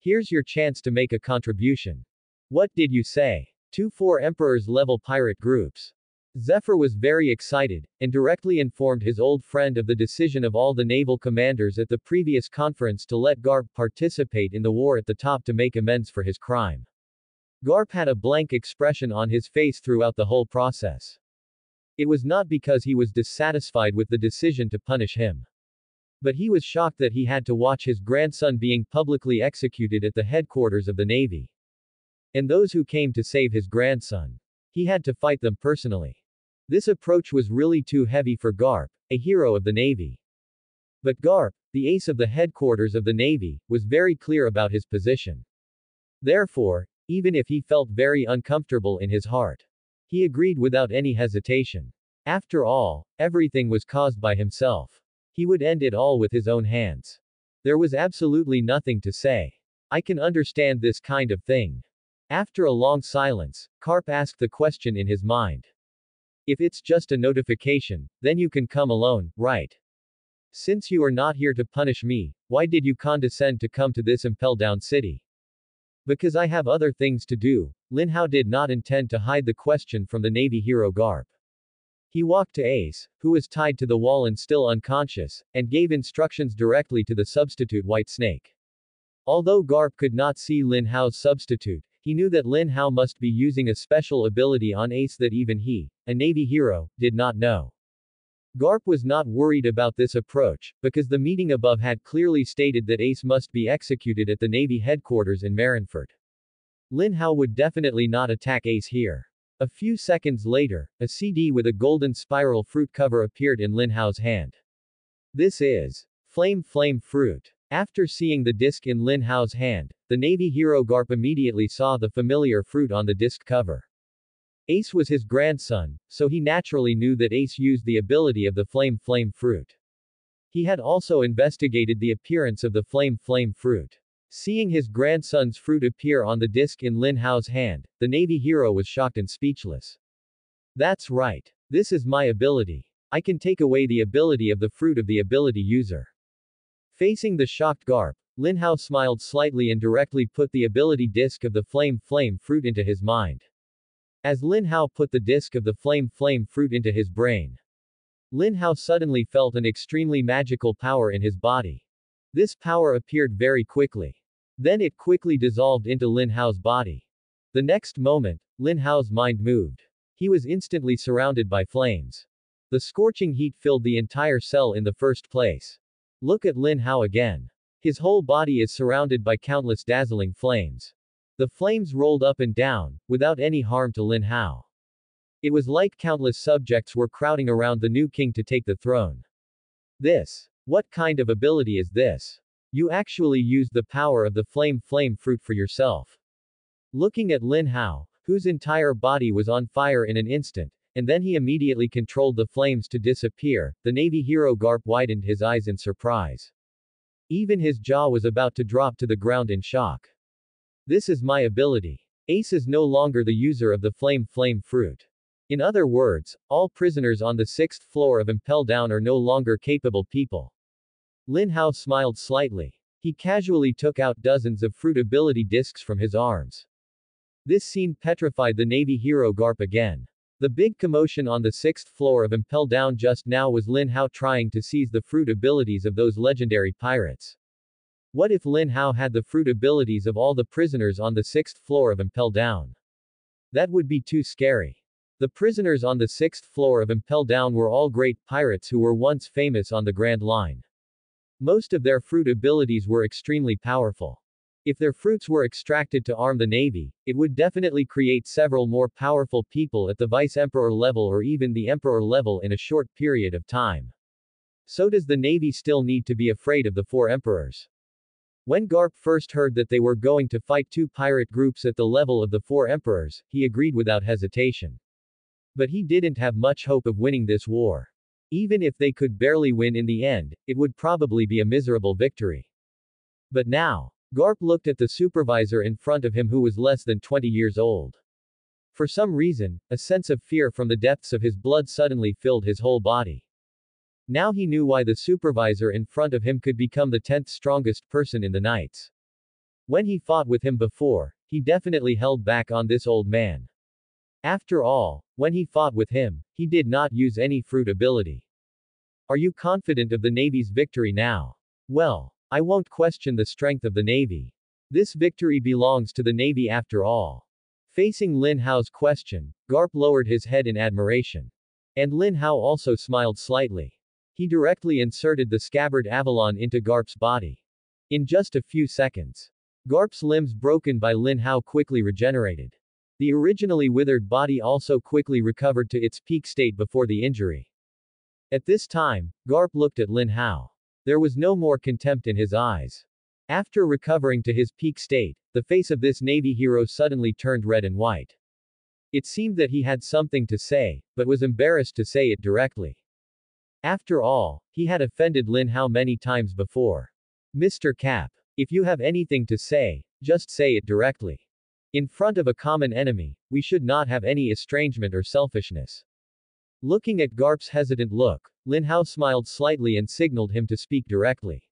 Here's your chance to make a contribution. What did you say? Two four Emperors level pirate groups. Zephyr was very excited, and directly informed his old friend of the decision of all the naval commanders at the previous conference to let Garp participate in the war at the top to make amends for his crime. Garp had a blank expression on his face throughout the whole process. It was not because he was dissatisfied with the decision to punish him. But he was shocked that he had to watch his grandson being publicly executed at the headquarters of the Navy. And those who came to save his grandson. He had to fight them personally. This approach was really too heavy for Garp, a hero of the Navy. But Garp, the ace of the headquarters of the Navy, was very clear about his position. Therefore, even if he felt very uncomfortable in his heart, he agreed without any hesitation. After all, everything was caused by himself. He would end it all with his own hands. There was absolutely nothing to say. I can understand this kind of thing. After a long silence, Garp asked the question in his mind. If it's just a notification, then you can come alone, right? Since you are not here to punish me, why did you condescend to come to this Impel Down city? Because I have other things to do, Lin Hao did not intend to hide the question from the Navy hero Garp. He walked to Ace, who was tied to the wall and still unconscious, and gave instructions directly to the substitute White Snake. Although Garp could not see Lin Hao's substitute, he knew that Lin Hao must be using a special ability on Ace that even he, a Navy hero, did not know. Garp was not worried about this approach, because the meeting above had clearly stated that Ace must be executed at the Navy headquarters in Marineford. Lin Hao would definitely not attack Ace here. A few seconds later, a CD with a golden spiral fruit cover appeared in Lin Hao's hand. This is Flame Flame Fruit. After seeing the disc in Lin Hao's hand, the Navy hero Garp immediately saw the familiar fruit on the disc cover. Ace was his grandson, so he naturally knew that Ace used the ability of the Flame Flame fruit. He had also investigated the appearance of the Flame Flame fruit. Seeing his grandson's fruit appear on the disc in Lin Hao's hand, the Navy hero was shocked and speechless. That's right. This is my ability. I can take away the ability of the fruit of the ability user. Facing the shocked Garp, Lin Hao smiled slightly and directly put the ability disc of the Flame Flame fruit into his mind. As Lin Hao put the disc of the Flame Flame fruit into his brain, Lin Hao suddenly felt an extremely magical power in his body. This power appeared very quickly. Then it quickly dissolved into Lin Hao's body. The next moment, Lin Hao's mind moved. He was instantly surrounded by flames. The scorching heat filled the entire cell in the first place. Look at Lin Hao again. His whole body is surrounded by countless dazzling flames. The flames rolled up and down, without any harm to Lin Hao. It was like countless subjects were crowding around the new king to take the throne. This. What kind of ability is this? You actually used the power of the flame flame fruit for yourself. Looking at Lin Hao, whose entire body was on fire in an instant, and then he immediately controlled the flames to disappear, the Navy hero Garp widened his eyes in surprise. Even his jaw was about to drop to the ground in shock. This is my ability. Ace is no longer the user of the flame flame fruit. In other words, all prisoners on the sixth floor of Impel Down are no longer capable people. Lin Hao smiled slightly. He casually took out dozens of fruit ability discs from his arms. This scene petrified the Navy hero Garp again. The big commotion on the sixth floor of Impel Down just now was Lin Hao trying to seize the fruit abilities of those legendary pirates. What if Lin Hao had the fruit abilities of all the prisoners on the sixth floor of Impel Down? That would be too scary. The prisoners on the sixth floor of Impel Down were all great pirates who were once famous on the Grand Line. Most of their fruit abilities were extremely powerful. If their fruits were extracted to arm the navy, it would definitely create several more powerful people at the vice-emperor level or even the emperor level in a short period of time. So does the navy still need to be afraid of the four emperors? When Garp first heard that they were going to fight two pirate groups at the level of the four emperors, he agreed without hesitation. But he didn't have much hope of winning this war. Even if they could barely win in the end, it would probably be a miserable victory. But now, Garp looked at the supervisor in front of him who was less than 20 years old. For some reason, a sense of fear from the depths of his blood suddenly filled his whole body. Now he knew why the supervisor in front of him could become the 10th strongest person in the Knights. When he fought with him before, he definitely held back on this old man. After all, when he fought with him, he did not use any fruit ability. Are you confident of the Navy's victory now? Well, I won't question the strength of the Navy. This victory belongs to the Navy after all. Facing Lin Hao's question, Garp lowered his head in admiration. And Lin Hao also smiled slightly. He directly inserted the scabbard Avalon into Garp's body. In just a few seconds, Garp's limbs broken by Lin Hao quickly regenerated. The originally withered body also quickly recovered to its peak state before the injury. At this time, Garp looked at Lin Hao. There was no more contempt in his eyes. After recovering to his peak state, the face of this Navy hero suddenly turned red and white. It seemed that he had something to say, but was embarrassed to say it directly. After all, he had offended Lin Hao many times before. Mr. Cap. If you have anything to say, just say it directly. In front of a common enemy, we should not have any estrangement or selfishness. Looking at Garp's hesitant look, Lin Hao smiled slightly and signaled him to speak directly.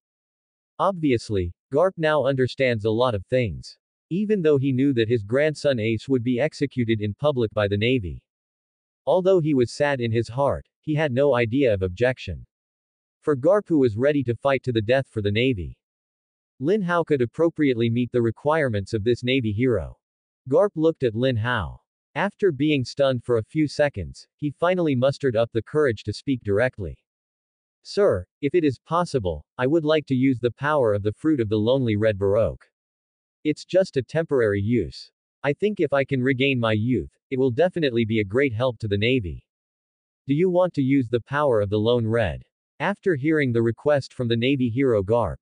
Obviously, Garp now understands a lot of things. Even though he knew that his grandson Ace would be executed in public by the Navy. Although he was sad in his heart, he had no idea of objection. For Garpu was ready to fight to the death for the Navy. Lin Hao could appropriately meet the requirements of this Navy hero. Garp looked at Lin Hao. After being stunned for a few seconds, he finally mustered up the courage to speak directly. Sir, if it is possible, I would like to use the power of the fruit of the lonely red baroque. It's just a temporary use. I think if I can regain my youth, it will definitely be a great help to the Navy. Do you want to use the power of the lone red? After hearing the request from the Navy hero Garp,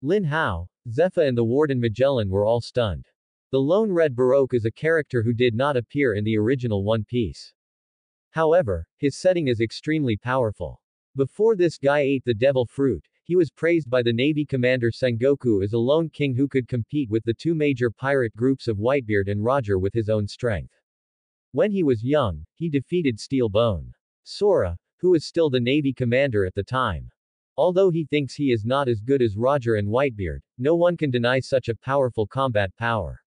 Lin Hao, Zephyr and the Warden Magellan were all stunned. The Lone Red Baroque is a character who did not appear in the original One Piece. However, his setting is extremely powerful. Before this guy ate the devil fruit, he was praised by the Navy commander Sengoku as a lone king who could compete with the two major pirate groups of Whitebeard and Roger with his own strength. When he was young, he defeated Steel Bone. Sora, who is still the Navy commander at the time. Although he thinks he is not as good as Roger and Whitebeard, no one can deny such a powerful combat power.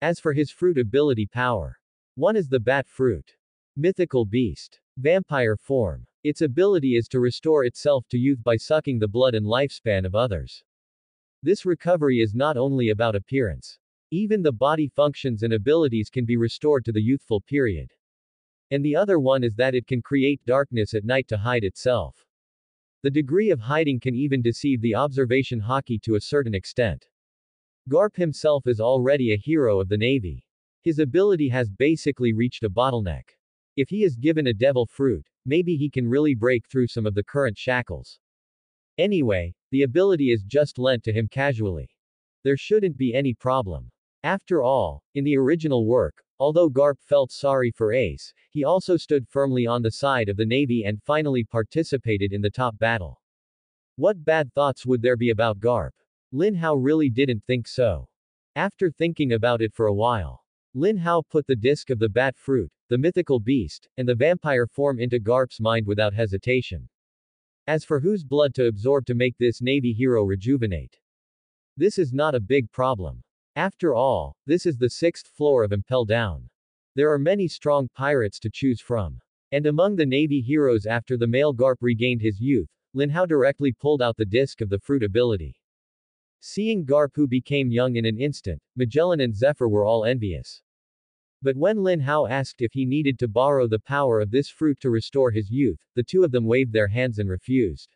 As for his fruit ability power. One is the bat fruit. Mythical beast. Vampire form. Its ability is to restore itself to youth by sucking the blood and lifespan of others. This recovery is not only about appearance. Even the body functions and abilities can be restored to the youthful period. And the other one is that it can create darkness at night to hide itself. The degree of hiding can even deceive the observation Haki to a certain extent. Garp himself is already a hero of the Navy. His ability has basically reached a bottleneck. If he is given a devil fruit, maybe he can really break through some of the current shackles. Anyway, the ability is just lent to him casually. There shouldn't be any problem. After all, in the original work, although Garp felt sorry for Ace, he also stood firmly on the side of the Navy and finally participated in the top battle. What bad thoughts would there be about Garp? Lin Hao really didn't think so. After thinking about it for a while, Lin Hao put the disc of the bat fruit, the mythical beast, and the vampire form into Garp's mind without hesitation. As for whose blood to absorb to make this Navy hero rejuvenate? This is not a big problem. After all, this is the sixth floor of Impel Down. There are many strong pirates to choose from. And among the Navy heroes after the male Garp regained his youth, Lin Hao directly pulled out the disc of the fruit ability. Seeing Garp who became young in an instant, Magellan and Zephyr were all envious. But when Lin Hao asked if he needed to borrow the power of this fruit to restore his youth, the two of them waved their hands and refused.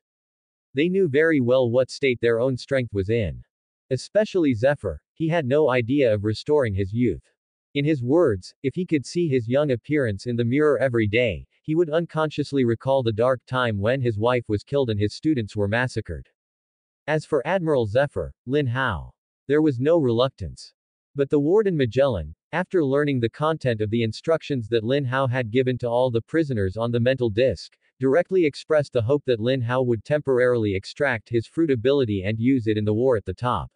They knew very well what state their own strength was in. Especially Zephyr, he had no idea of restoring his youth. In his words, if he could see his young appearance in the mirror every day, he would unconsciously recall the dark time when his wife was killed and his students were massacred. As for Admiral Zephyr, Lin Hao, there was no reluctance. But the warden Magellan, after learning the content of the instructions that Lin Hao had given to all the prisoners on the mental disc, directly expressed the hope that Lin Hao would temporarily extract his fruit ability and use it in the war at the top.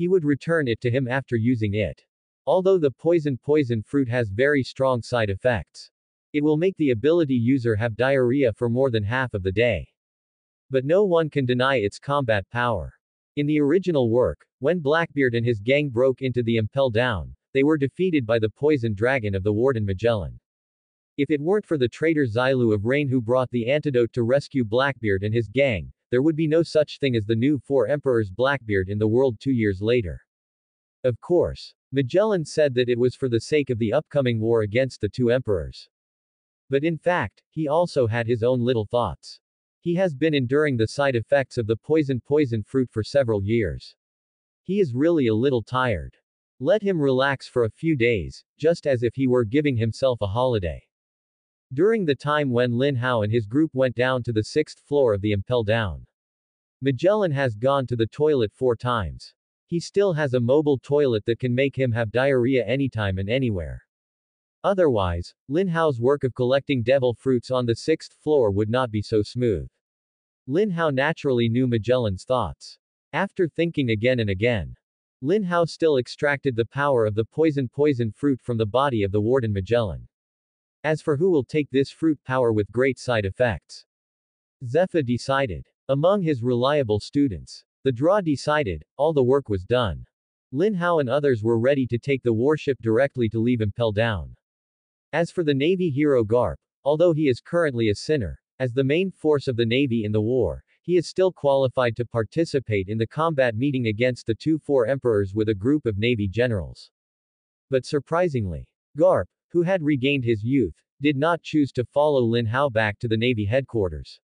He would return it to him after using it. Although the poison poison fruit has very strong side effects. It will make the ability user have diarrhea for more than half of the day. But no one can deny its combat power. In the original work, when Blackbeard and his gang broke into the Impel Down, they were defeated by the poison dragon of the Warden Magellan. If it weren't for the traitor Xilu of Rain who brought the antidote to rescue Blackbeard and his gang, there would be no such thing as the new Four Emperors Blackbeard in the world two years later. Of course, Magellan said that it was for the sake of the upcoming war against the two emperors. But in fact, he also had his own little thoughts. He has been enduring the side effects of the poison poison fruit for several years. He is really a little tired. Let him relax for a few days, just as if he were giving himself a holiday. During the time when Lin Hao and his group went down to the sixth floor of the Impel Down. Magellan has gone to the toilet four times. He still has a mobile toilet that can make him have diarrhea anytime and anywhere. Otherwise, Lin Hao's work of collecting devil fruits on the sixth floor would not be so smooth. Lin Hao naturally knew Magellan's thoughts. After thinking again and again, Lin Hao still extracted the power of the poison poison fruit from the body of the Warden Magellan. As for who will take this fruit power with great side effects, Zephyr decided. Among his reliable students, the draw decided, all the work was done. Lin Hao and others were ready to take the warship directly to leave Impel Down. As for the Navy hero Garp, although he is currently a sinner, as the main force of the Navy in the war, he is still qualified to participate in the combat meeting against the two four emperors with a group of Navy generals. But surprisingly, Garp, who had regained his youth, did not choose to follow Lin Hao back to the Navy headquarters.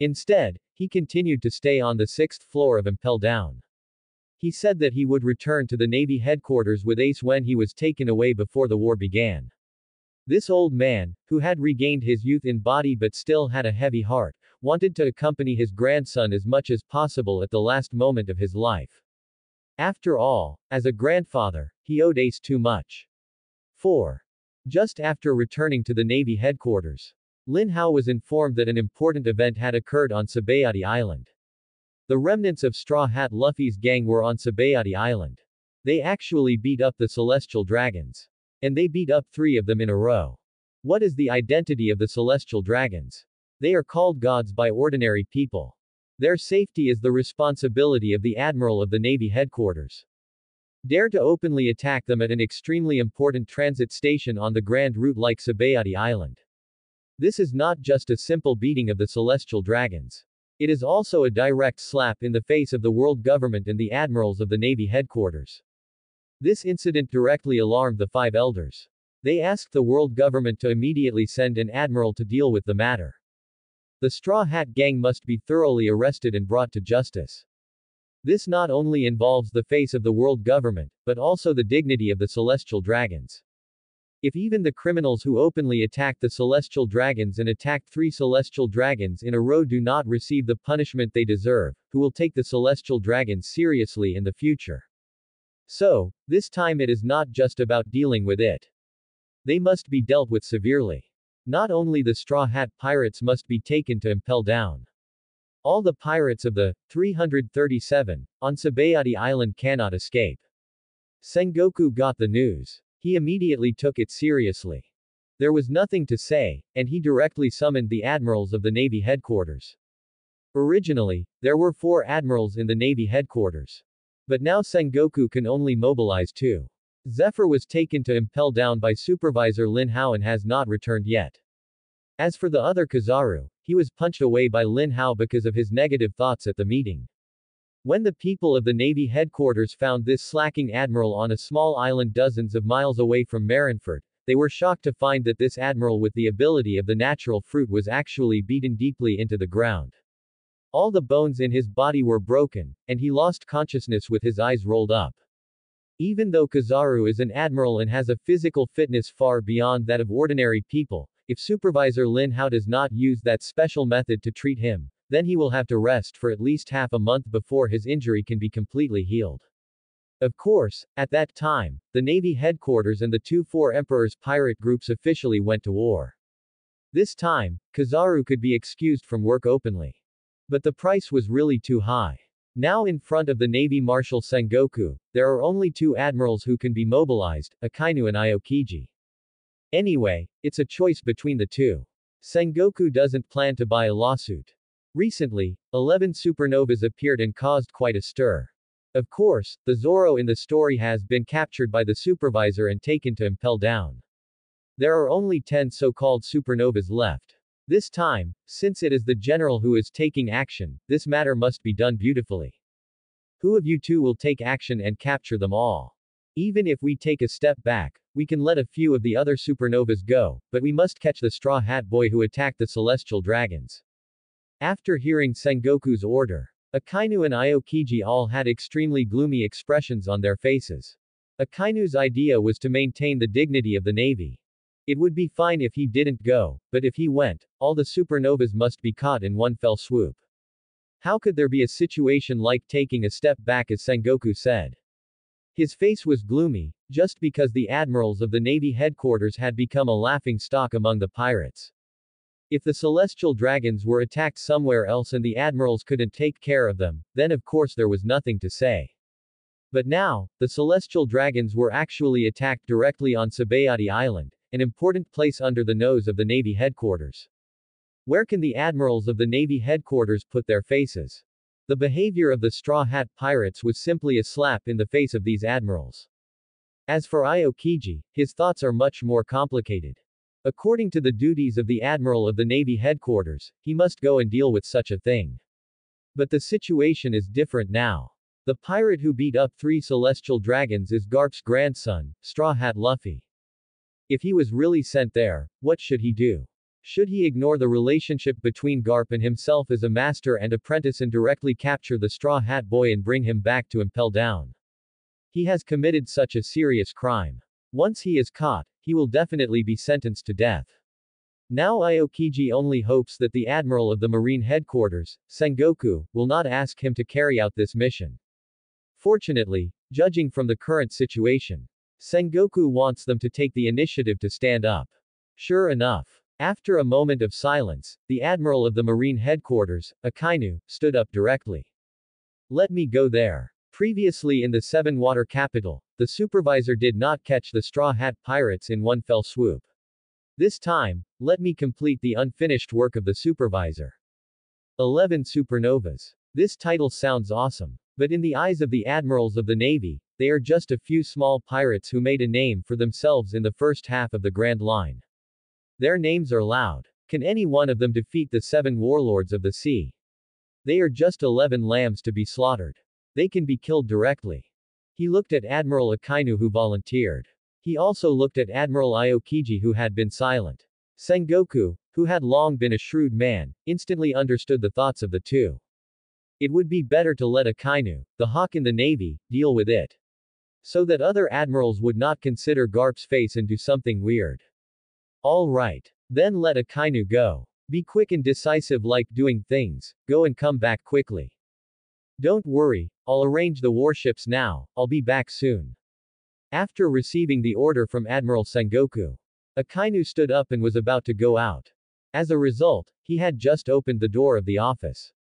Instead, he continued to stay on the sixth floor of Impel Down. He said that he would return to the Navy headquarters with Ace when he was taken away before the war began. This old man, who had regained his youth in body but still had a heavy heart, wanted to accompany his grandson as much as possible at the last moment of his life. After all, as a grandfather, he owed Ace too much. 4. Just after returning to the Navy headquarters, Lin Hao was informed that an important event had occurred on Sabayati Island. The remnants of Straw Hat Luffy's gang were on Sabayati Island. They actually beat up the Celestial Dragons. And they beat up three of them in a row. What is the identity of the celestial dragons? They are called gods by ordinary people. Their safety is the responsibility of the admiral of the Navy headquarters. Dare to openly attack them at an extremely important transit station on the Grand Route like Sabayati Island. This is not just a simple beating of the celestial dragons. It is also a direct slap in the face of the world government and the admirals of the Navy headquarters. This incident directly alarmed the five elders. They asked the world government to immediately send an admiral to deal with the matter. The Straw Hat Gang must be thoroughly arrested and brought to justice. This not only involves the face of the world government, but also the dignity of the celestial dragons. If even the criminals who openly attacked the celestial dragons and attacked three celestial dragons in a row do not receive the punishment they deserve, who will take the celestial dragons seriously in the future? So, this time it is not just about dealing with it. They must be dealt with severely. Not only the Straw Hat Pirates must be taken to impel down. All the pirates of the 337 on Sabayati Island cannot escape. Sengoku got the news. He immediately took it seriously. There was nothing to say, and he directly summoned the admirals of the Navy headquarters. Originally, there were four admirals in the Navy headquarters. But now Sengoku can only mobilize two. Zephyr was taken to impel down by Supervisor Lin Hao and has not returned yet. As for the other Kizaru, he was punched away by Lin Hao because of his negative thoughts at the meeting. When the people of the Navy headquarters found this slacking admiral on a small island dozens of miles away from Marineford, they were shocked to find that this admiral with the ability of the natural fruit was actually beaten deeply into the ground. All the bones in his body were broken, and he lost consciousness with his eyes rolled up. Even though Kizaru is an admiral and has a physical fitness far beyond that of ordinary people, if Supervisor Lin Hao does not use that special method to treat him, then he will have to rest for at least half a month before his injury can be completely healed. Of course, at that time, the Navy headquarters and the two Four Emperors pirate groups officially went to war. This time, Kizaru could be excused from work openly. But the price was really too high. Now in front of the Navy Marshal Sengoku, there are only two admirals who can be mobilized, Akainu and Aokiji. Anyway, it's a choice between the two. Sengoku doesn't plan to buy a lawsuit. Recently, 11 supernovas appeared and caused quite a stir. Of course, the Zoro in the story has been captured by the supervisor and taken to impel down. There are only 10 so-called supernovas left. This time, since it is the general who is taking action, this matter must be done beautifully. Who of you two will take action and capture them all? Even if we take a step back, we can let a few of the other supernovas go, but we must catch the Straw Hat Boy who attacked the Celestial Dragons. After hearing Sengoku's order, Akainu and Aokiji all had extremely gloomy expressions on their faces. Akainu's idea was to maintain the dignity of the Navy. It would be fine if he didn't go, but if he went, all the supernovas must be caught in one fell swoop. How could there be a situation like taking a step back as Sengoku said? His face was gloomy, just because the admirals of the Navy headquarters had become a laughing stock among the pirates. If the celestial dragons were attacked somewhere else and the admirals couldn't take care of them, then of course there was nothing to say. But now, the celestial dragons were actually attacked directly on Sabayati Island, an important place under the nose of the Navy headquarters. Where can the admirals of the Navy headquarters put their faces? The behavior of the Straw Hat Pirates was simply a slap in the face of these admirals. As for Aokiji, his thoughts are much more complicated. According to the duties of the Admiral of the Navy headquarters, he must go and deal with such a thing. But the situation is different now. The pirate who beat up three celestial dragons is Garp's grandson, Straw Hat Luffy. If he was really sent there, what should he do? Should he ignore the relationship between Garp and himself as a master and apprentice and directly capture the Straw Hat Boy and bring him back to impel down? He has committed such a serious crime. Once he is caught, he will definitely be sentenced to death. Now Aokiji only hopes that the admiral of the marine headquarters, Sengoku, will not ask him to carry out this mission. Fortunately, judging from the current situation, Sengoku wants them to take the initiative to stand up. Sure enough. After a moment of silence, the admiral of the marine headquarters, Akainu, stood up directly. Let me go there. Previously in the Seven Water capital, the supervisor did not catch the Straw Hat Pirates in one fell swoop. This time, let me complete the unfinished work of the supervisor. 11 Supernovas. This title sounds awesome. But in the eyes of the admirals of the Navy, they are just a few small pirates who made a name for themselves in the first half of the Grand Line. Their names are loud. Can any one of them defeat the seven warlords of the sea? They are just 11 lambs to be slaughtered. They can be killed directly. He looked at Admiral Akainu who volunteered. He also looked at Admiral Aokiji who had been silent. Sengoku, who had long been a shrewd man, instantly understood the thoughts of the two. It would be better to let Akainu, the hawk in the navy, deal with it. So that other admirals would not consider Garp's face and do something weird. Alright. Then let Akainu go. Be quick and decisive like doing things, go and come back quickly. Don't worry, I'll arrange the warships now, I'll be back soon. After receiving the order from Admiral Sengoku, Akainu stood up and was about to go out. As a result, he had just opened the door of the office.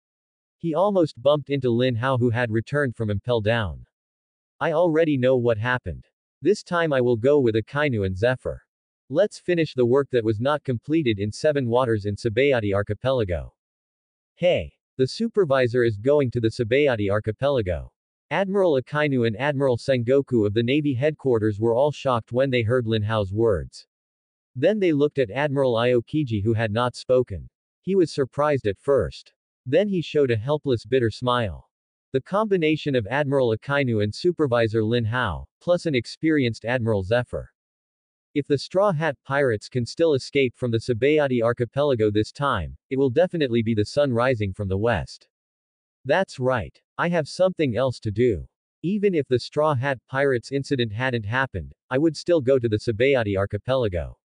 He almost bumped into Lin Hao who had returned from Impel Down. I already know what happened. This time I will go with Akainu and Zephyr. Let's finish the work that was not completed in Seven Waters in Sabayati Archipelago. Hey! The supervisor is going to the Sabayati Archipelago. Admiral Akainu and Admiral Sengoku of the Navy headquarters were all shocked when they heard Lin Hao's words. Then they looked at Admiral Aokiji who had not spoken. He was surprised at first. Then he showed a helpless bitter smile. The combination of Admiral Akainu and Supervisor Lin Hao, plus an experienced Admiral Zephyr. If the Straw Hat Pirates can still escape from the Sabayati archipelago this time, it will definitely be the sun rising from the west. That's right. I have something else to do. Even if the Straw Hat Pirates incident hadn't happened, I would still go to the Sabayati archipelago.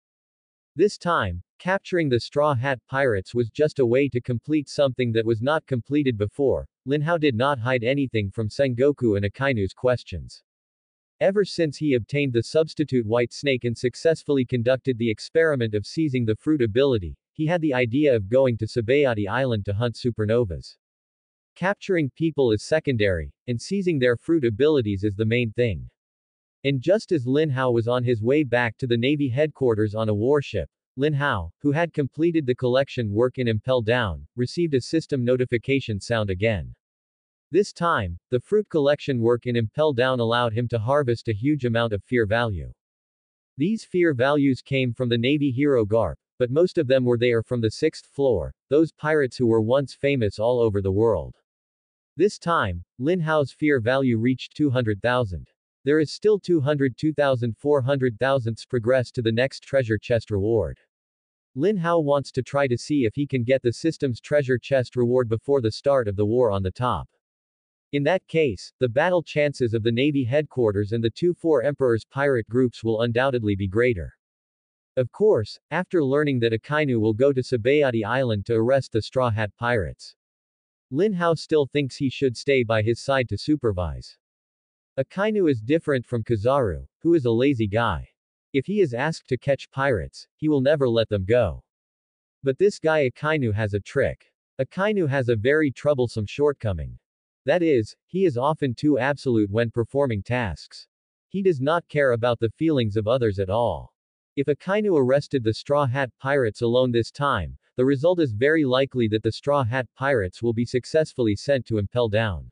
This time, capturing the Straw Hat Pirates was just a way to complete something that was not completed before. Lin Hao did not hide anything from Sengoku and Akainu's questions. Ever since he obtained the substitute white snake and successfully conducted the experiment of seizing the fruit ability, he had the idea of going to Sabayati Island to hunt supernovas. Capturing people is secondary, and seizing their fruit abilities is the main thing. And just as Lin Hao was on his way back to the Navy headquarters on a warship, Lin Hao, who had completed the collection work in Impel Down, received a system notification sound again. This time, the fruit collection work in Impel Down allowed him to harvest a huge amount of fear value. These fear values came from the Navy hero Garp, but most of them were there from the sixth floor, those pirates who were once famous all over the world. This time, Lin Hao's fear value reached 200,000. There is still 202,400 thousandths progress to the next treasure chest reward. Lin Hao wants to try to see if he can get the system's treasure chest reward before the start of the war on the top. In that case, the battle chances of the Navy headquarters and the two Four Emperors pirate groups will undoubtedly be greater. Of course, after learning that Akainu will go to Sabayati Island to arrest the Straw Hat pirates. Lin Hao still thinks he should stay by his side to supervise. Akainu is different from Kizaru, who is a lazy guy. If he is asked to catch pirates, he will never let them go. But this guy Akainu has a trick. Akainu has a very troublesome shortcoming. That is, he is often too absolute when performing tasks. He does not care about the feelings of others at all. If Akainu arrested the Straw Hat Pirates alone this time, the result is very likely that the Straw Hat Pirates will be successfully sent to Impel Down.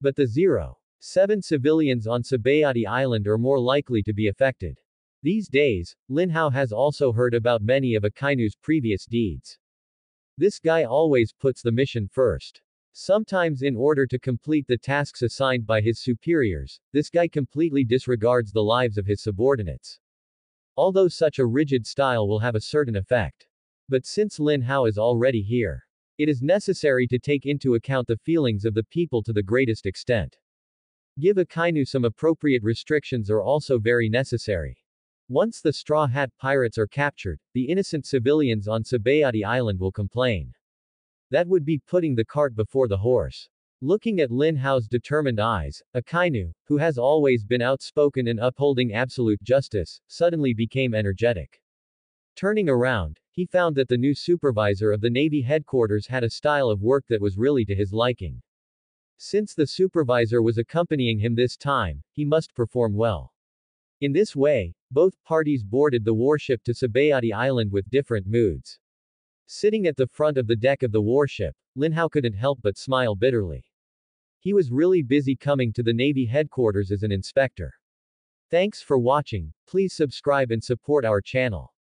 But the zero seven civilians on Sabayati Island are more likely to be affected. These days, Lin Hao has also heard about many of Akainu's previous deeds. This guy always puts the mission first. Sometimes in order to complete the tasks assigned by his superiors, this guy completely disregards the lives of his subordinates. Although such a rigid style will have a certain effect. But since Lin Hao is already here, it is necessary to take into account the feelings of the people to the greatest extent. Give Akainu some appropriate restrictions are also very necessary. Once the Straw Hat pirates are captured, the innocent civilians on Sabayati Island will complain. That would be putting the cart before the horse. Looking at Lin Hao's determined eyes, Akainu, who has always been outspoken in upholding absolute justice, suddenly became energetic. Turning around, he found that the new supervisor of the Navy headquarters had a style of work that was really to his liking. Since the supervisor was accompanying him this time, he must perform well. In this way, both parties boarded the warship to Sabayati Island with different moods. Sitting at the front of the deck of the warship, Lin Hao couldn't help but smile bitterly. He was really busy coming to the Navy headquarters as an inspector. Thanks for watching, please subscribe and support our channel.